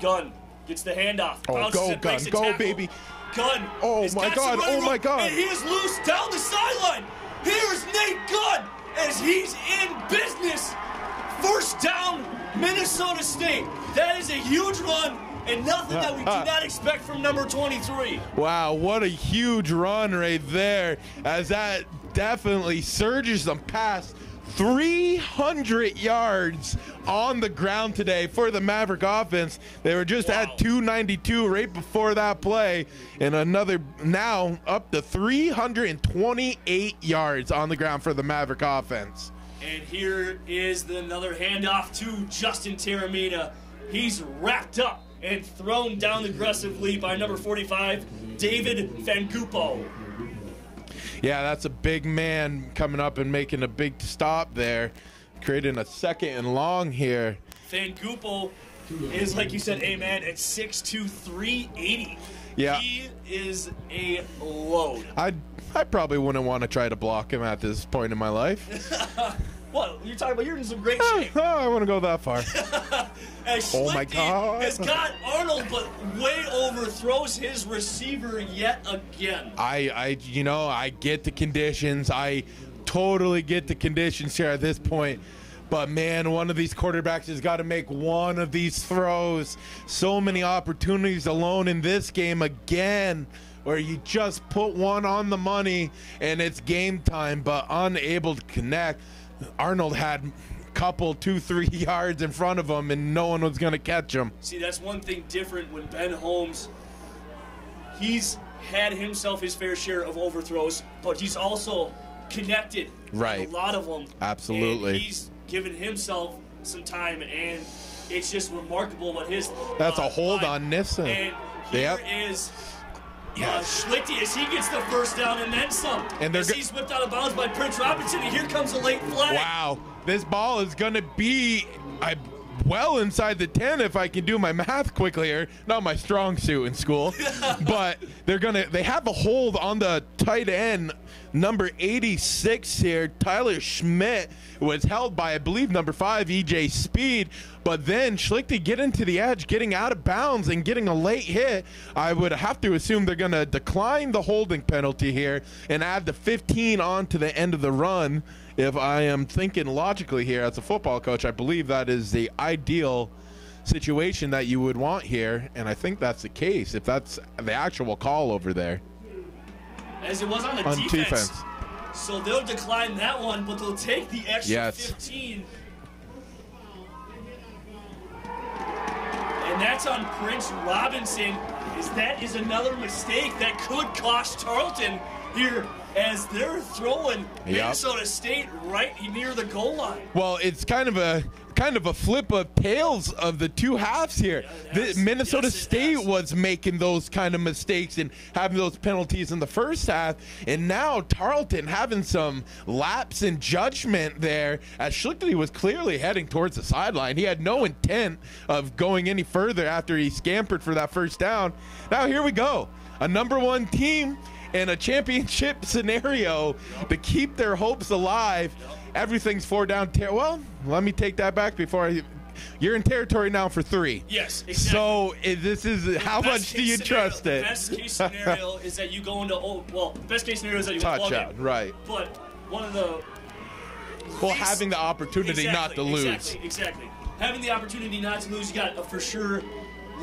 Gunn gets the handoff. Oh, go, it, a go, tackle. baby. Gunn. Oh, has my God, oh, my God. And he is loose down the sideline. Here's Nate Gunn as he's in business. First down, Minnesota State. That is a huge run and nothing that we do uh, uh. not expect from number 23. Wow, what a huge run right there as that definitely surges them past 300 yards on the ground today for the Maverick offense. They were just Wow. at 292 right before that play, and another now up to 328 yards on the ground for the Maverick offense. And here is the, another handoff to Justin Taramina. He's wrapped up and thrown down aggressively by number 45, David Fangupo. Yeah, that's a big man coming up and making a big stop there, creating a second and long here. Fangupo is, like you said, a man at 6'2", 380. Yeah. He is a load. I I probably wouldn't want to try to block him at this point in my life. What? You're talking about you're in some great oh, shape. I want to go that far. Oh my God. has got Arnold, but way overthrows his receiver yet again. I, I, you know, I get the conditions. I totally get the conditions here at this point. But man, one of these quarterbacks has got to make one of these throws. So many opportunities alone in this game again, where you just put one on the money and it's game time, but unable to connect. Arnold had a couple, two, three yards in front of him, and no one was going to catch him. See, that's one thing different when Ben Holmes, he's had himself his fair share of overthrows, but he's also connected Right. a lot of them. Absolutely. And he's given himself some time, and it's just remarkable what his. That's uh, a hold on Nissen. And here Yep. is Yes. uh, Schlichty as he gets the first down and then some. And they're as he's whipped out of bounds by Prince Robinson, and here comes a late flag. Wow, this ball is going to be I, well inside the 10 if I can do my math quickly here. Not my strong suit in school. but they're going to they have a hold on the tight end number 86 here. Tyler Schmidt was held by I believe number 5 EJ Speed, but then Schlichty get into the edge, getting out of bounds and getting a late hit. I would have to assume they're going to decline the holding penalty here and add the 15 on to the end of the run. If I am thinking logically here as a football coach, I believe that is the ideal situation that you would want here, and I think that's the case if that's the actual call over there As it was on the on defense. defense. So they'll decline that one, but they'll take the extra Yes. 15. And that's on Prince Robinson. Is that is another mistake that could cost Tarleton here as they're throwing Minnesota State right near the goal line. Well, it's kind of a kind of a flip of tails of the two halves here. it The. Minnesota Yes, State has. was making those kind of mistakes and having those penalties in the first half, and now Tarleton having some lapse in judgment there. As Schlichty was clearly heading towards the sideline, he had no intent of going any further after he scampered for that first down. Now here we go, a number one team in a championship scenario to keep their hopes alive. Everything's four down. Ter- well, let me take that back before I. You're in territory now for three. Yes, exactly. So i- this is how much do you scenario- trust it? Best case scenario is that you go into oh well. Best case scenario is that you Touchdown, it. right? But one of the Well, least- having the opportunity not to lose. Exactly, exactly. Having the opportunity not to lose, you got a for sure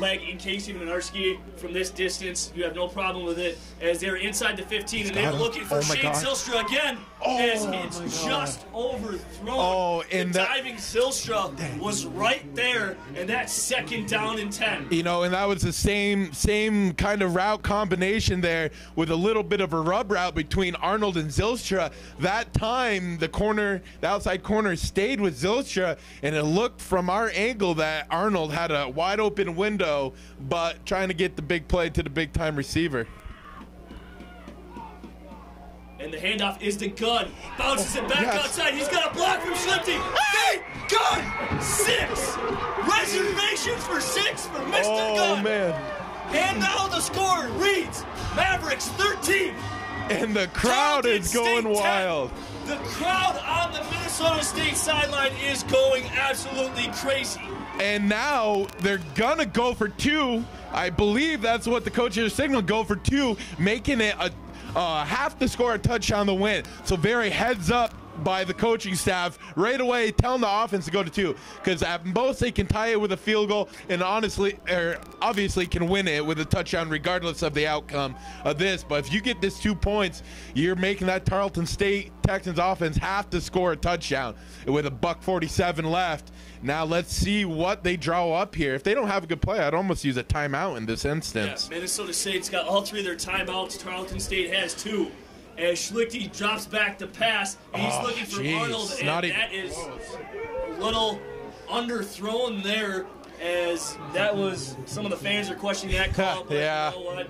leg in Casey Bednarski from this distance. You have no problem with it. As they're inside the 15 and they're looking for Oh Shane God. Zylstra again. Oh as it's God. just overthrown. Oh, and the that- diving Zylstra was right there, and that's second down and 10. You know, and that was the same same kind of route combination there with a little bit of a rub route between Arnold and Zylstra. That time, the corner, the outside corner stayed with Zylstra, and it looked from our angle that Arnold had a wide open window, but trying to get the big play to the big time receiver. And the handoff is to Gunn. Bounces it back Yes. outside. He's got a block from Schlichty. Hey, Gunn! Six! Reservations for six for Mr. Gunn. Oh Gunn. man! And now the score reads Mavericks 13. And the crowd Tarleton is going State 10. wild. The crowd on the Minnesota State sideline is going absolutely crazy. And now they're gonna go for two. I believe that's what the coaches signal go for two, making it a uh, half the score a touchdown to win. So very heads up by the coaching staff right away, telling the offense to go to two because at most they can tie it with a field goal, and honestly, or obviously can win it with a touchdown regardless of the outcome of this. But if you get this two points, you're making that Tarleton State Texans offense have to score a touchdown with a buck 47 left. Now let's see what they draw up here. If they don't have a good play, I'd almost use a timeout in this Yeah, instance. Minnesota State's got all three of their timeouts. Tarleton State has two. As Schlichty drops back to pass, and he's Oh, looking for jeez. Arnold, and Not that is a little underthrown there. As that was, some of the fans are questioning that call. but Yeah. You know what?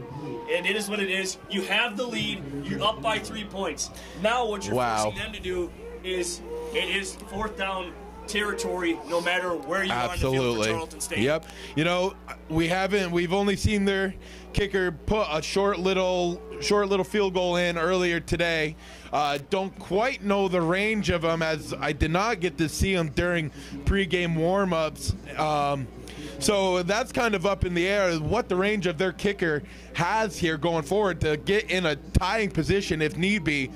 And it is what it is. You have the lead. You're up by three points. Now what you're Wow. forcing them to do is it is fourth down territory no matter where you are on the field for Absolutely. State. Yep. You know, we haven't. We've only seen their kicker put a short little, short little field goal in earlier today. Uh, don't quite know the range of them as I did not get to see them during pregame warmups. Um, so that's kind of up in the air what the range of their kicker has here going forward to get in a tying position if need be.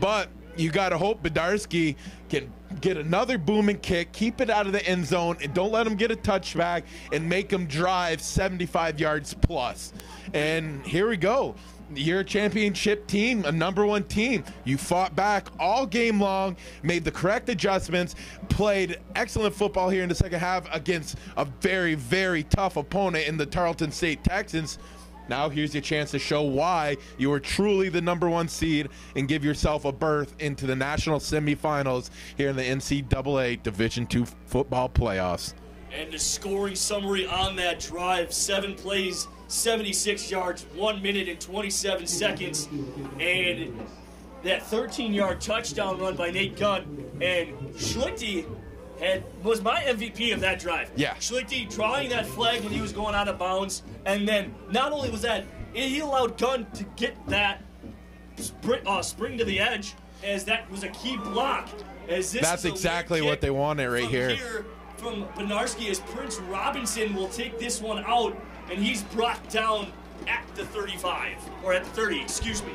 But you got to hope Bednarski can get another booming kick, keep it out of the end zone, and don't let him get a touchback and make him drive 75 yards plus. And here we go. You're a championship team, a number one team. You fought back all game long, made the correct adjustments, played excellent football here in the second half against a very, very tough opponent in the Tarleton State Texans. Now here's your chance to show why you are truly the number one seed and give yourself a berth into the national semifinals here in the NCAA Division II football playoffs. And the scoring summary on that drive seven plays, 76 yards, 1 minute and 27 seconds. And that 13 yard touchdown run by Nate Gunn. And Schlichty had, was my MVP of that drive. Yeah. Schlichty drawing that flag when he was going out of bounds. And then not only was that, he allowed Gunn to get that spring, uh, spring to the edge, as that was a key block. As this That's is a weird exactly what they wanted right from here. From Bednarski, as Prince Robinson will take this one out, and he's brought down at the 35 or at the 30. Excuse me.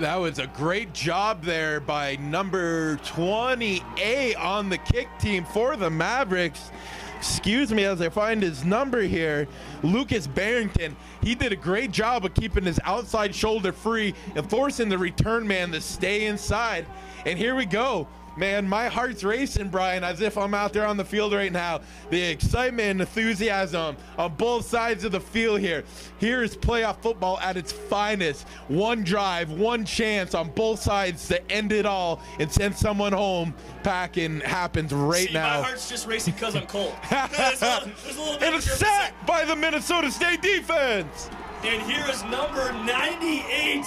That was a great job there by number 28 on the kick team for the Mavericks. Excuse me as I find his number here. Lucas Barrington. He did a great job of keeping his outside shoulder free and forcing the return man to stay inside. And here we go. Man, my heart's racing, Brian, as if I'm out there on the field right now. The excitement and enthusiasm on both sides of the field here. Here is playoff football at its finest. One drive, one chance on both sides to end it all and send someone home packing happens right See, now. my heart's just racing because I'm cold. there's, a, there's a and a sack by the Minnesota State defense. And here is number 98,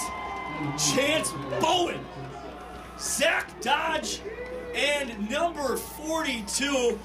Chance Bowen. Zach Dodge. And number 42,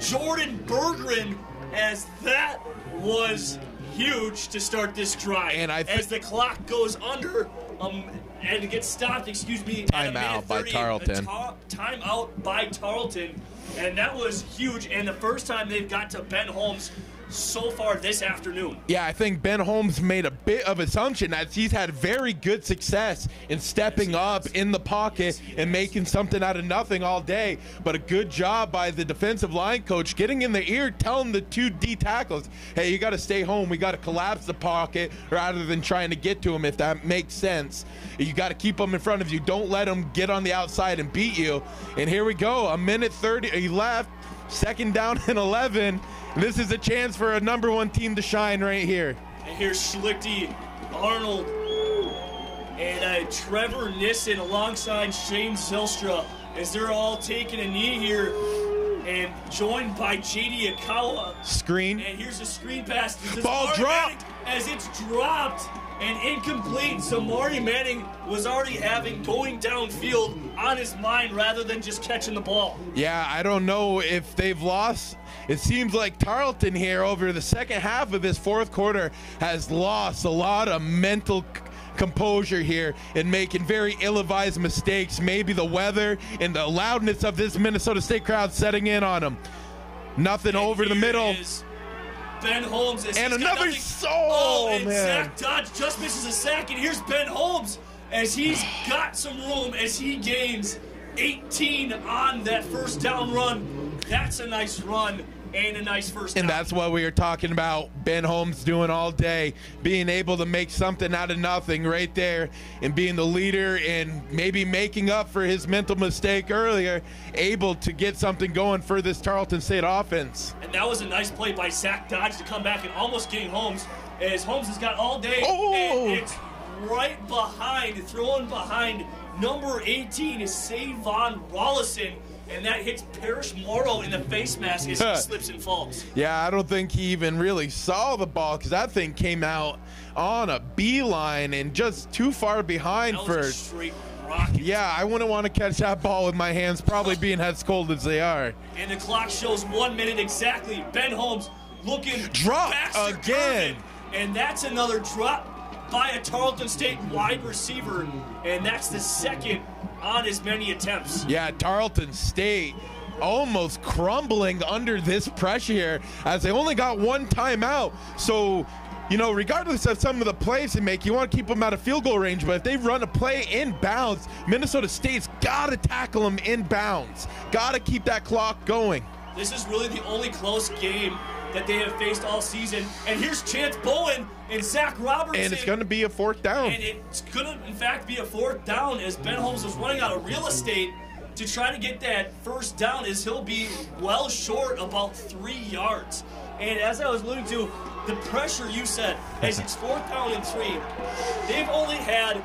Jordan Bergeron, as that was huge to start this drive. And I thi- as the clock goes under, um, and it gets stopped, excuse me, a Timeout minute by Tarleton. ta- timeout by Tarleton. And that was huge. And the first time they've got to Ben Holmes so far this afternoon. Yeah, I think Ben Holmes made a bit of assumption as he's had very good success in stepping up in the pocket and making something out of nothing all day. But a good job by the defensive line coach getting in the ear, telling the two D tackles, hey, you got to stay home. We got to collapse the pocket rather than trying to get to him, if that makes sense. You got to keep them in front of you. Don't let them get on the outside and beat you. And here we go. A minute 30 left. Second down and 11. This is a chance for a number one team to shine right here. And here's Schlichty, Arnold, and uh, Trevor Nissen alongside Shane Zylstra as they're all taking a knee here and joined by JD Ekowa. Screen. And here's a screen pass. Ball dropped. As it's dropped and incomplete. Zamari Manning was already having going downfield on his mind rather than just catching the ball. Yeah, I don't know if they've lost. It seems like Tarleton here over the second half of this fourth quarter has lost a lot of mental composure here and making very ill-advised mistakes. Maybe the weather and the loudness of this Minnesota State crowd setting in on them. Nothing over the middle. is Ben Holmes as And another soul, Oh, and man. Zach Dodge just misses a sack, and here's Ben Holmes as he's got some room as he gains 18 on that first down run. That's a nice run and a nice first. And that's what we were talking about. Ben Holmes doing all day, being able to make something out of nothing right there, and being the leader and maybe making up for his mental mistake earlier, able to get something going for this Tarleton State offense. And that was a nice play by Zach Dodge to come back and almost getting Holmes, as Holmes has got all day. Oh! And it's right behind, throwing behind number 18 is Savon Rollison. And that hits Parrish Morrow in the face mask as he slips and falls. Yeah, I don't think he even really saw the ball because that thing came out on a beeline and just too far behind for was a straight rocket. Yeah, I wouldn't want to catch that ball with my hands, probably being as cold as they are. And the clock shows one minute exactly. Ben Holmes looking Drop again. And that's another drop by a Tarleton State wide receiver. And that's the second on as many attempts. Yeah, Tarleton State almost crumbling under this pressure here as they only got one timeout. So, you know, regardless of some of the plays they make, you want to keep them out of field goal range. But if they run a play in bounds, Minnesota State's got to tackle them in bounds. Got to keep that clock going. This is really the only close game that they have faced all season. And here's Chance Bowen and Zach Robertson. And it's going to be a fourth down. And it's going to, in fact, be a fourth down as Ben Holmes was running out of real estate to try to get that first down as he'll be well short about three yards. And as I was alluding to, the pressure you said, as it's fourth down and three, they've only had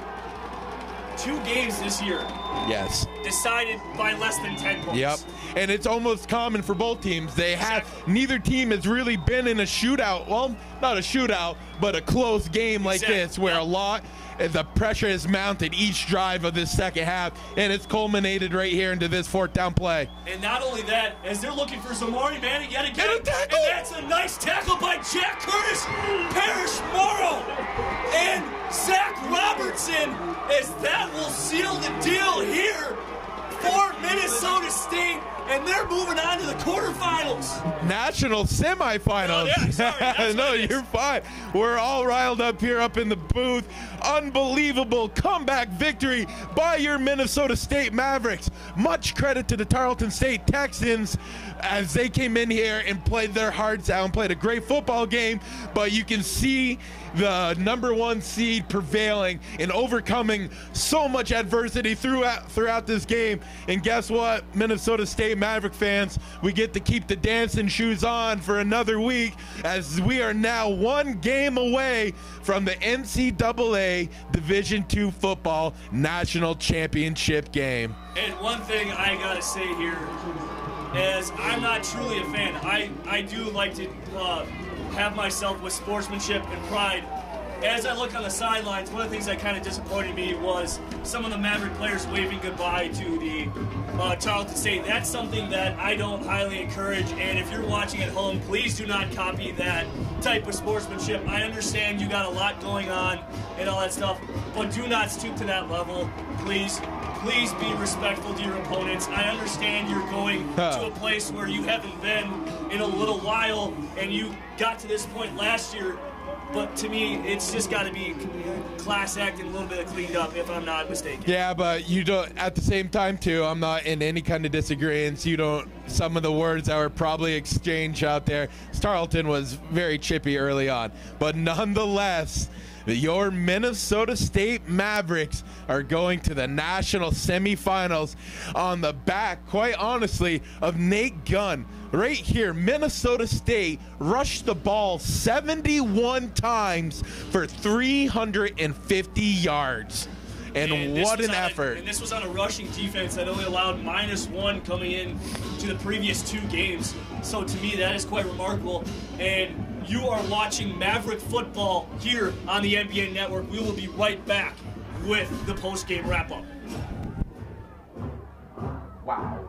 two games this year Yes. decided by less than 10 points. Yep. And it's almost common for both teams. They have Exactly. neither team has really been in a shootout. Well, not a shootout, but a close game like Exactly. this where Yep. a lot Uh, the pressure is mounted each drive of this second half and it's culminated right here into this fourth down play. And not only that, as they're looking for Zamari Manning yet again, And a tackle! and that's a nice tackle by Jack Curtis, Parrish Morrow, and Zach Robertson, as that will seal the deal here for Minnesota State, and they're moving on to the quarterfinals. National semifinals. Oh, yeah, sorry, no, what it is. you're fine. We're all riled up here up in the booth. Unbelievable comeback victory by your Minnesota State Mavericks. Much credit to the Tarleton State Texans as they came in here and played their hearts out and played a great football game. But you can see the number one seed prevailing and overcoming so much adversity throughout throughout this game. And guess what, Minnesota State Maverick fans, we get to keep the dancing shoes on for another week as we are now one game away from the NCAA Division II football national championship game. And one thing I gotta say here is I'm not truly a fan. I, I do like to uh, have myself with sportsmanship and pride. As I look on the sidelines, one of the things that kind of disappointed me was some of the Maverick players waving goodbye to the uh, Tarleton State. That's something that I don't highly encourage. And if you're watching at home, please do not copy that type of sportsmanship. I understand you got a lot going on and all that stuff, but do not stoop to that level. Please, please be respectful to your opponents. I understand you're going to a place where you haven't been in a little while and you got to this point last year. But to me, it's just got to be class act and a little bit of cleaned up, if I'm not mistaken. Yeah, but you don't. At the same time, too, I'm not in any kind of disagreement. You don't. Some of the words that were probably exchanged out there. Tarleton was very chippy early on, but nonetheless, your Minnesota State Mavericks are going to the national semifinals on the back, quite honestly, of Nate Gunn. Right here, Minnesota State rushed the ball 71 times for 350 yards. And, And what an on a- effort. and this was on a rushing defense that only allowed minus one coming in to the previous two games. So to me, that is quite remarkable. And you are watching Maverick football here on the NBA Network. We will be right back with the post-game wrap-up. Wow.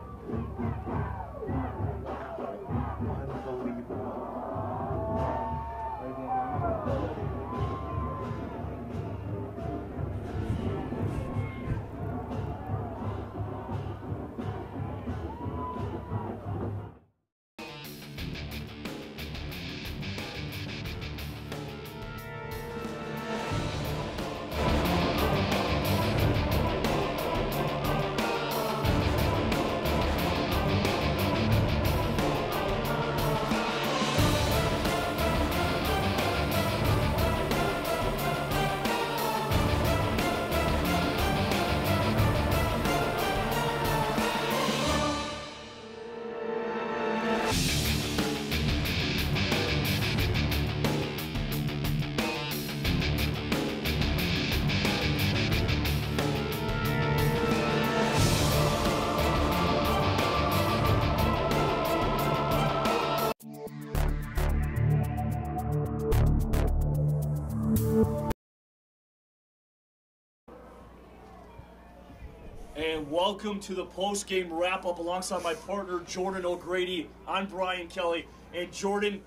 Welcome to the post-game wrap-up alongside my partner Jordan O'Grady. I'm Brian Kelly, and Jordan,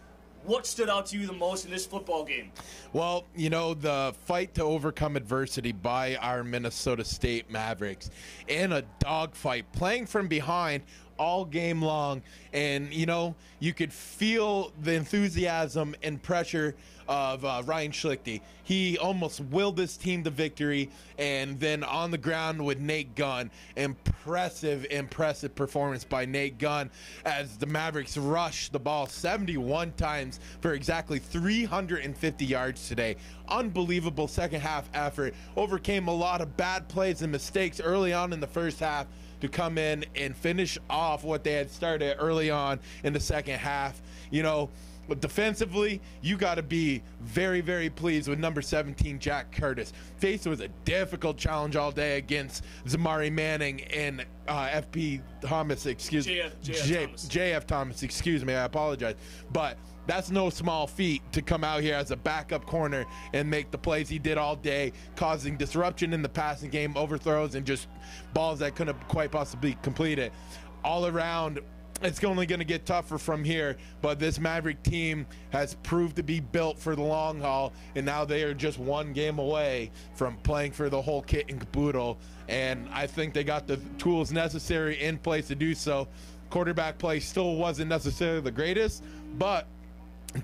what stood out to you the most in this football game? Well, you know, the fight to overcome adversity by our Minnesota State Mavericks in a dogfight, playing from behind all game long. And, you know, you could feel the enthusiasm and pressure of uh, Ryan Schlichty. He almost willed this team to victory. And then on the ground with Nate Gunn, impressive, impressive performance by Nate Gunn as the Mavericks rushed the ball 71 times for exactly 350 yards today. Unbelievable second half effort. Overcame a lot of bad plays and mistakes early on in the first half to come in and finish off what they had started early on in the second half. You know, but defensively, you got to be very, very pleased with number 17, Jack Curtis. Faced with a difficult challenge all day against Zamari Manning and uh, FP Thomas, excuse me. JF JF J- Thomas. JF Thomas, excuse me, I apologize. But that's no small feat to come out here as a backup corner and make the plays he did all day, causing disruption in the passing game, overthrows, and just balls that couldn't quite possibly complete it. All around, it's only going to get tougher from here, but this Maverick team has proved to be built for the long haul, and now they are just one game away from playing for the whole kit and caboodle. And I think they got the tools necessary in place to do so. Quarterback play still wasn't necessarily the greatest, but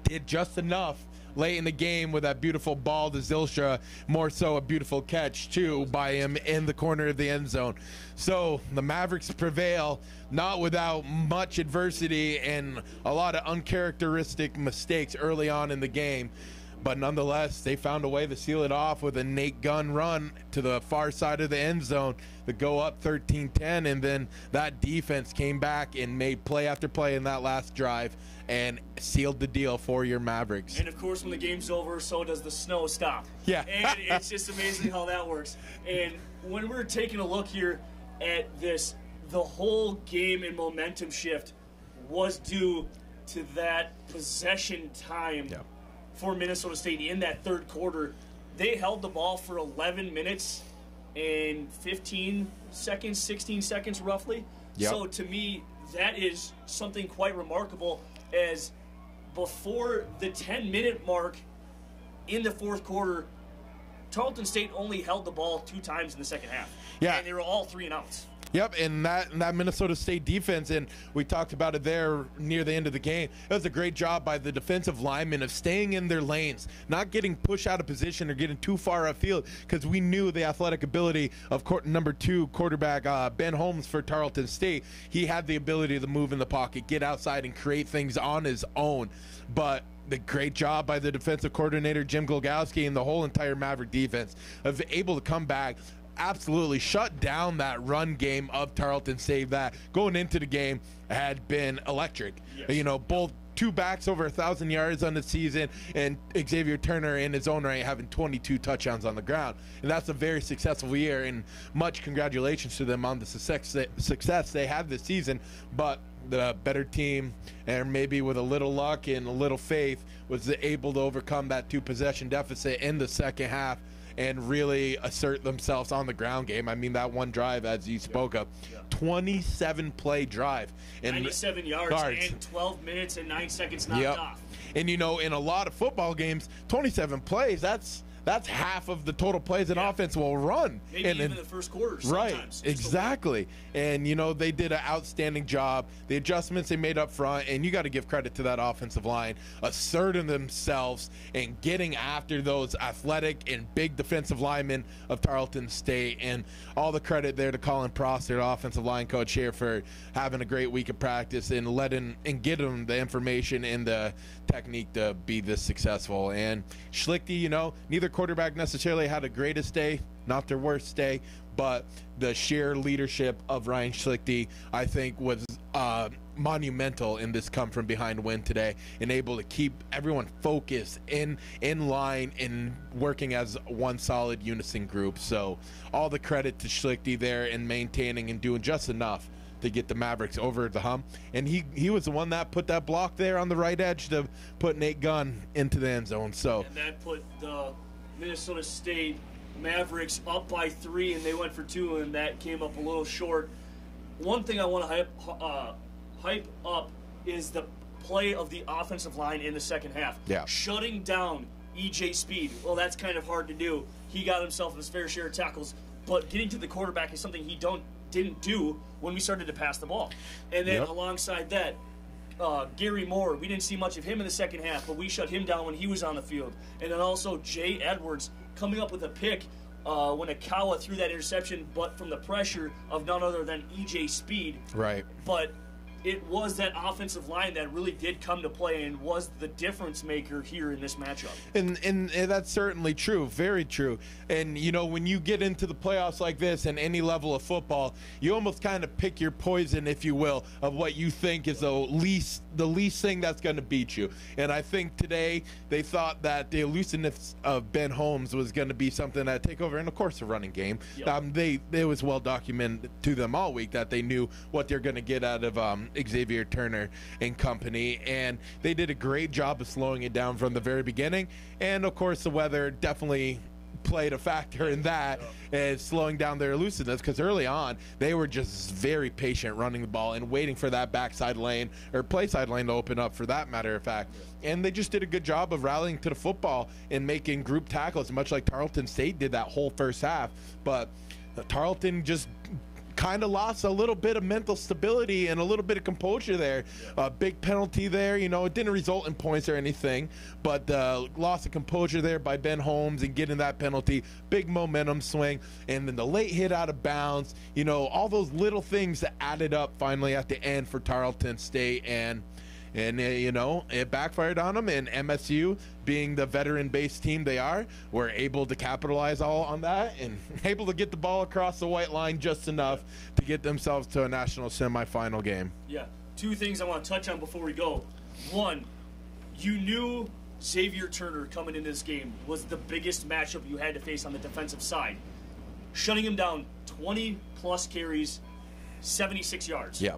did just enough late in the game with that beautiful ball to Zylstra. More so, a beautiful catch, too, by him in the corner of the end zone. So the Mavericks prevail, not without much adversity and a lot of uncharacteristic mistakes early on in the game. But nonetheless, they found a way to seal it off with a Nate Gunn run to the far side of the end zone to go up 13 10. And then that defense came back and made play after play in that last drive and sealed the deal for your Mavericks. And of course, when the game's over, so does the snow stop. Yeah. and it's just amazing how that works. And when we're taking a look here at this, the whole game and momentum shift was due to that possession time Yeah. for Minnesota State in that third quarter. They held the ball for 11 minutes and 15 seconds, 16 seconds roughly. Yep. So to me, that is something quite remarkable as before the 10 minute mark in the fourth quarter, Tarleton State only held the ball two times in the second half. Yeah. And they were all three and outs. Yep, and that and that Minnesota State defense, and we talked about it there near the end of the game. It was a great job by the defensive linemen of staying in their lanes, not getting pushed out of position or getting too far upfield, because we knew the athletic ability of court, number two quarterback uh, Ben Holmes for Tarleton State. He had the ability to move in the pocket, get outside, and create things on his own. But the great job by the defensive coordinator Jim Glogowski and the whole entire Maverick defense of able to come back absolutely shut down that run game of Tarleton State that going into the game had been electric. Yes. You know, both two backs over a thousand yards on the season and Xavier Turner in his own right having 22 touchdowns on the ground. And that's a very successful year and much congratulations to them on the success success they had this season. But the better team and maybe with a little luck and a little faith was able to overcome that two possession deficit in the second half and really assert themselves on the ground game. I mean, that one drive, as you spoke of, 27 play drive. And 97 yards and 12 minutes and 9 seconds knocked Yep. off. And you know, in a lot of football games, 27 plays, that's that's half of the total plays an Yeah. offense will run. Maybe and, even and- the first quarter Right, sometimes. Just exactly. And you know they did an outstanding job. The adjustments they made up front, and you got to give credit to that offensive line, asserting themselves and getting after those athletic and big defensive linemen of Tarleton State. And all the credit there to Colin Prosser, offensive line coach here, for having a great week of practice and letting and getting them the information and the technique to be this successful. And Schlichty, you know, neither quarterback necessarily had a greatest day, not their worst day, but the sheer leadership of Ryan Schlichty, I think, was uh, monumental in this come from behind win today, and able to keep everyone focused in in line and working as one solid unison group. So, all the credit to Schlichty there in maintaining and doing just enough to get the Mavericks over the hump. And he he was the one that put that block there on the right edge to put Nate Gunn into the end zone. So and that put the Minnesota State Mavericks up by three, and they went for two, and that came up a little short. One thing I want to hype, uh, hype up is the play of the offensive line in the second half. Yeah. Shutting down EJ Speed. Well, that's kind of hard to do. He got himself his fair share of tackles, but getting to the quarterback is something he don't didn't do when we started to pass the ball. And then Yep. alongside that, uh, Gary Moore, we didn't see much of him in the second half, but we shut him down when he was on the field. And then also Jay Edwards coming up with a pick uh, when Ekowa threw that interception, but from the pressure of none other than EJ Speed. Right. But it was that offensive line that really did come to play and was the difference maker here in this matchup. And, and and that's certainly true, very true. And you know, when you get into the playoffs like this and any level of football, you almost kind of pick your poison, if you will, of what you think is the least the least thing that's going to beat you. And I think today they thought that the elusiveness of Ben Holmes was going to be something that take over, and of course the running game. Yep. Um, they it was well documented to them all week that they knew what they're going to get out of um, Xavier Turner and company, and they did a great job of slowing it down from the very beginning. And of course, the weather definitely played a factor in that and slowing down their elusiveness because early on they were just very patient running the ball and waiting for that backside lane or play side lane to open up for that matter of fact. And they just did a good job of rallying to the football and making group tackles much like tarleton state did that whole first half. But tarleton just kind of lost a little bit of mental stability and a little bit of composure there. A big penalty there, you know, it didn't result in points or anything, but uh, loss of composure there by Ben Holmes and getting that penalty, big momentum swing, and then the late hit out of bounds, you know, all those little things that added up finally at the end for Tarleton State and. And uh, you know it backfired on them, and MSU, being the veteran-based team they are, were able to capitalize all on that and able to get the ball across the white line just enough to get themselves to a national semifinal game. Yeah. Two things I want to touch on before we go. One, you knew Xavier Turner coming into this game was the biggest matchup you had to face on the defensive side. Shutting him down 20 plus carries, 76 yards. Yeah,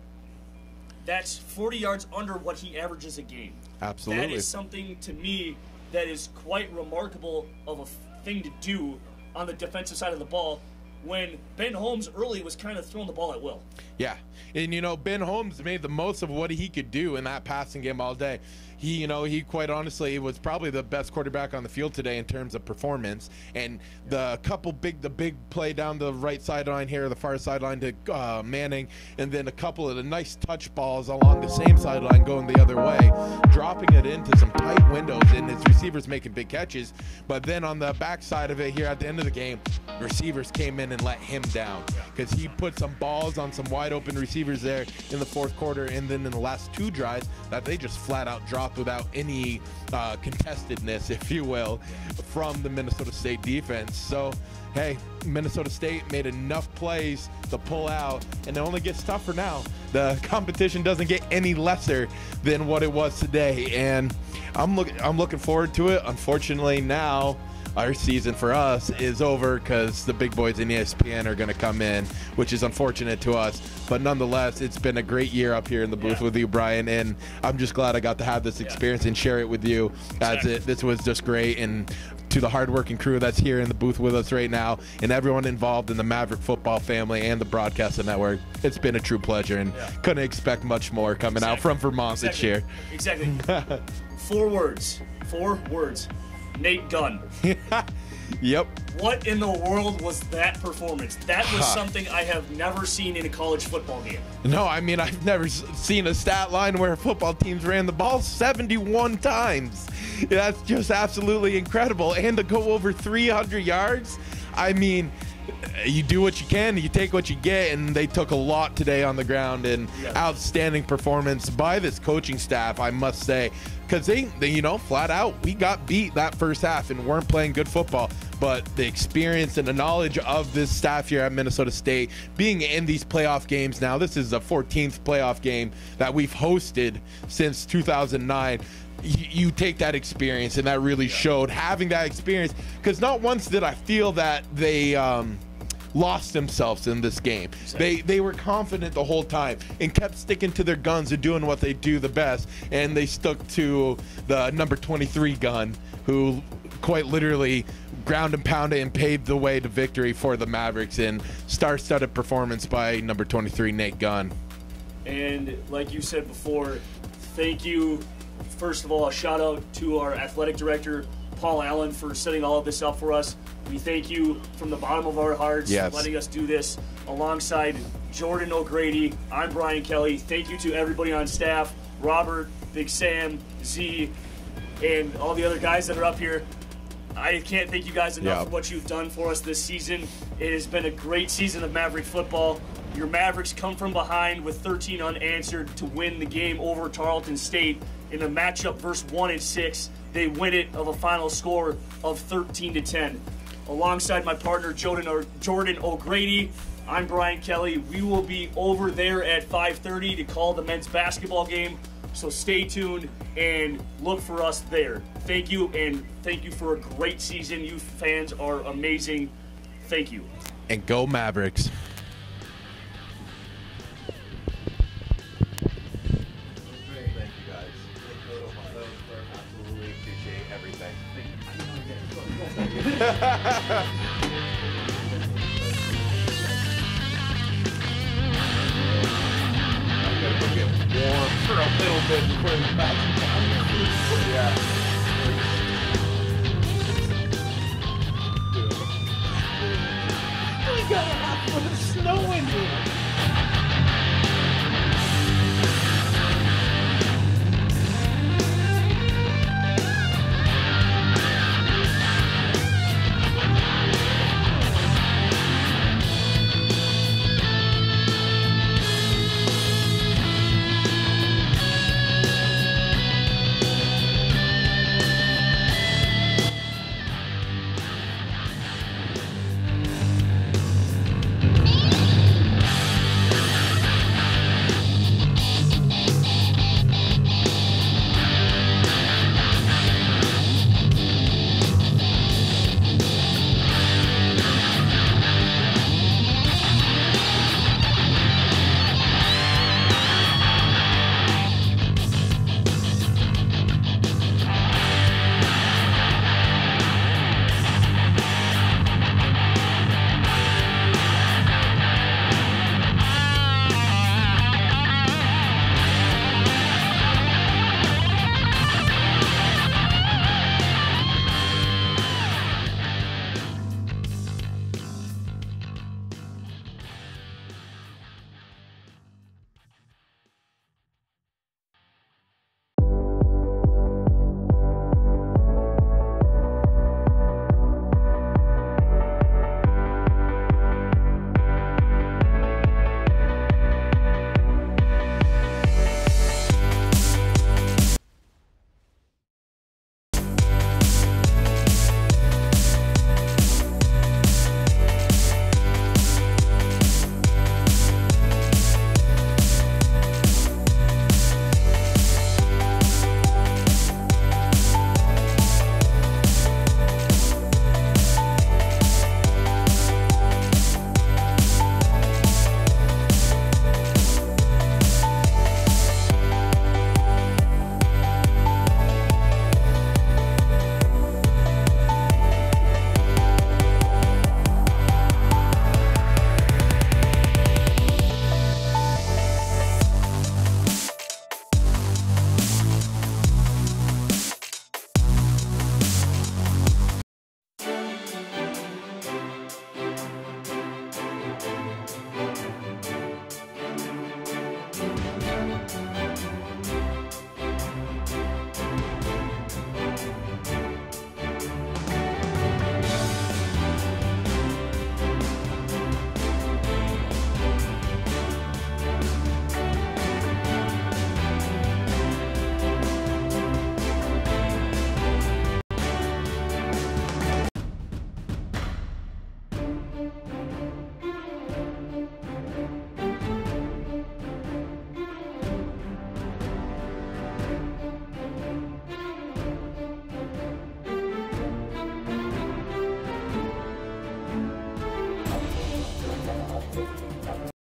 That's 40 yards under what he averages a game. That absolutely. is something to me that is quite remarkable of a thing to do on the defensive side of the ball when Ben Holmes early was kind of throwing the ball at will. Yeah, and you know Ben Holmes made the most of what he could do in that passing game all day. He, you know, he quite honestly was probably the best quarterback on the field today in terms of performance. And the couple big, the big play down the right sideline here, the far sideline to uh, Manning, and then a couple of the nice touch balls along the same sideline going the other way, dropping it into some tight windows, and his receivers making big catches. But then on the backside of it here at the end of the game, receivers came in and let him down because he put some balls on some wide open receivers there in the fourth quarter, and then in the last two drives that they just flat out dropped without any uh, contestedness, if you will, from the Minnesota State defense. So, hey, Minnesota State made enough plays to pull out, and it only gets tougher now. The competition doesn't get any lesser than what it was today, and I'm looking I'm looking forward to it. Unfortunately, now our season for us is over because the big boys in ESPN are going to come in, which is unfortunate to us. But nonetheless, it's been a great year up here in the booth Yeah. with you, Brian, and I'm just glad I got to have this experience and share it with you. As it, this was just great, and to the hardworking crew that's here in the booth with us right now, and everyone involved in the Maverick football family and the broadcasting network, it's been a true pleasure, and couldn't expect much more coming out from Vermont this year. Exactly. Four words. Four words. Nate Gunn. Yep. What in the world was that performance? That was Huh. something I have never seen in a college football game. No, I mean I've never seen a stat line where football teams ran the ball 71 times. That's just absolutely incredible, and to go over 300 yards. I mean, eh, you do what you can, you take what you get, and they took a lot today on the ground. And Yeah. outstanding performance by this coaching staff, I must say, because they, they, you know, flat out, we got beat that first half and weren't playing good football. But the experience and the knowledge of this staff here at Minnesota State, being in these playoff games now, this is the 14th playoff game that we've hosted since 2009 you, you take that experience and that really showed having that experience. Because not once did i feel that they um, lost themselves in this game. They they were confident the whole time and kept sticking to their guns and doing what they do the best. And they stuck to the number 23 gun, who quite literally ground and pounded and paved the way to victory for the Mavericks in star-studded performance by number 23 Nate Gunn. And like you said before, thank you. First of all, a shout out to our athletic director, Paul Allen, for setting all of this up for us. We thank you from the bottom of our hearts Yes. for letting us do this alongside Jordan O'Grady. I'm Brian Kelly. Thank you to everybody on staff, Robert, Big Sam, Z, and all the other guys that are up here. I can't thank you guys enough Yeah. for what you've done for us this season. It has been a great season of Maverick football. Your Mavericks come from behind with 13 unanswered to win the game over Tarleton State in a matchup versus 1 and 6. They win it of a final score of 13 to 10. Alongside my partner Jordan or Jordan O'Grady, I'm Brian Kelly. We will be over there at 5:30 to call the men's basketball game. So stay tuned and look for us there. Thank you, and thank you for a great season. You fans are amazing. Thank you. And go Mavericks. for a little bit before the back Yeah. We got a have foot of snow in here.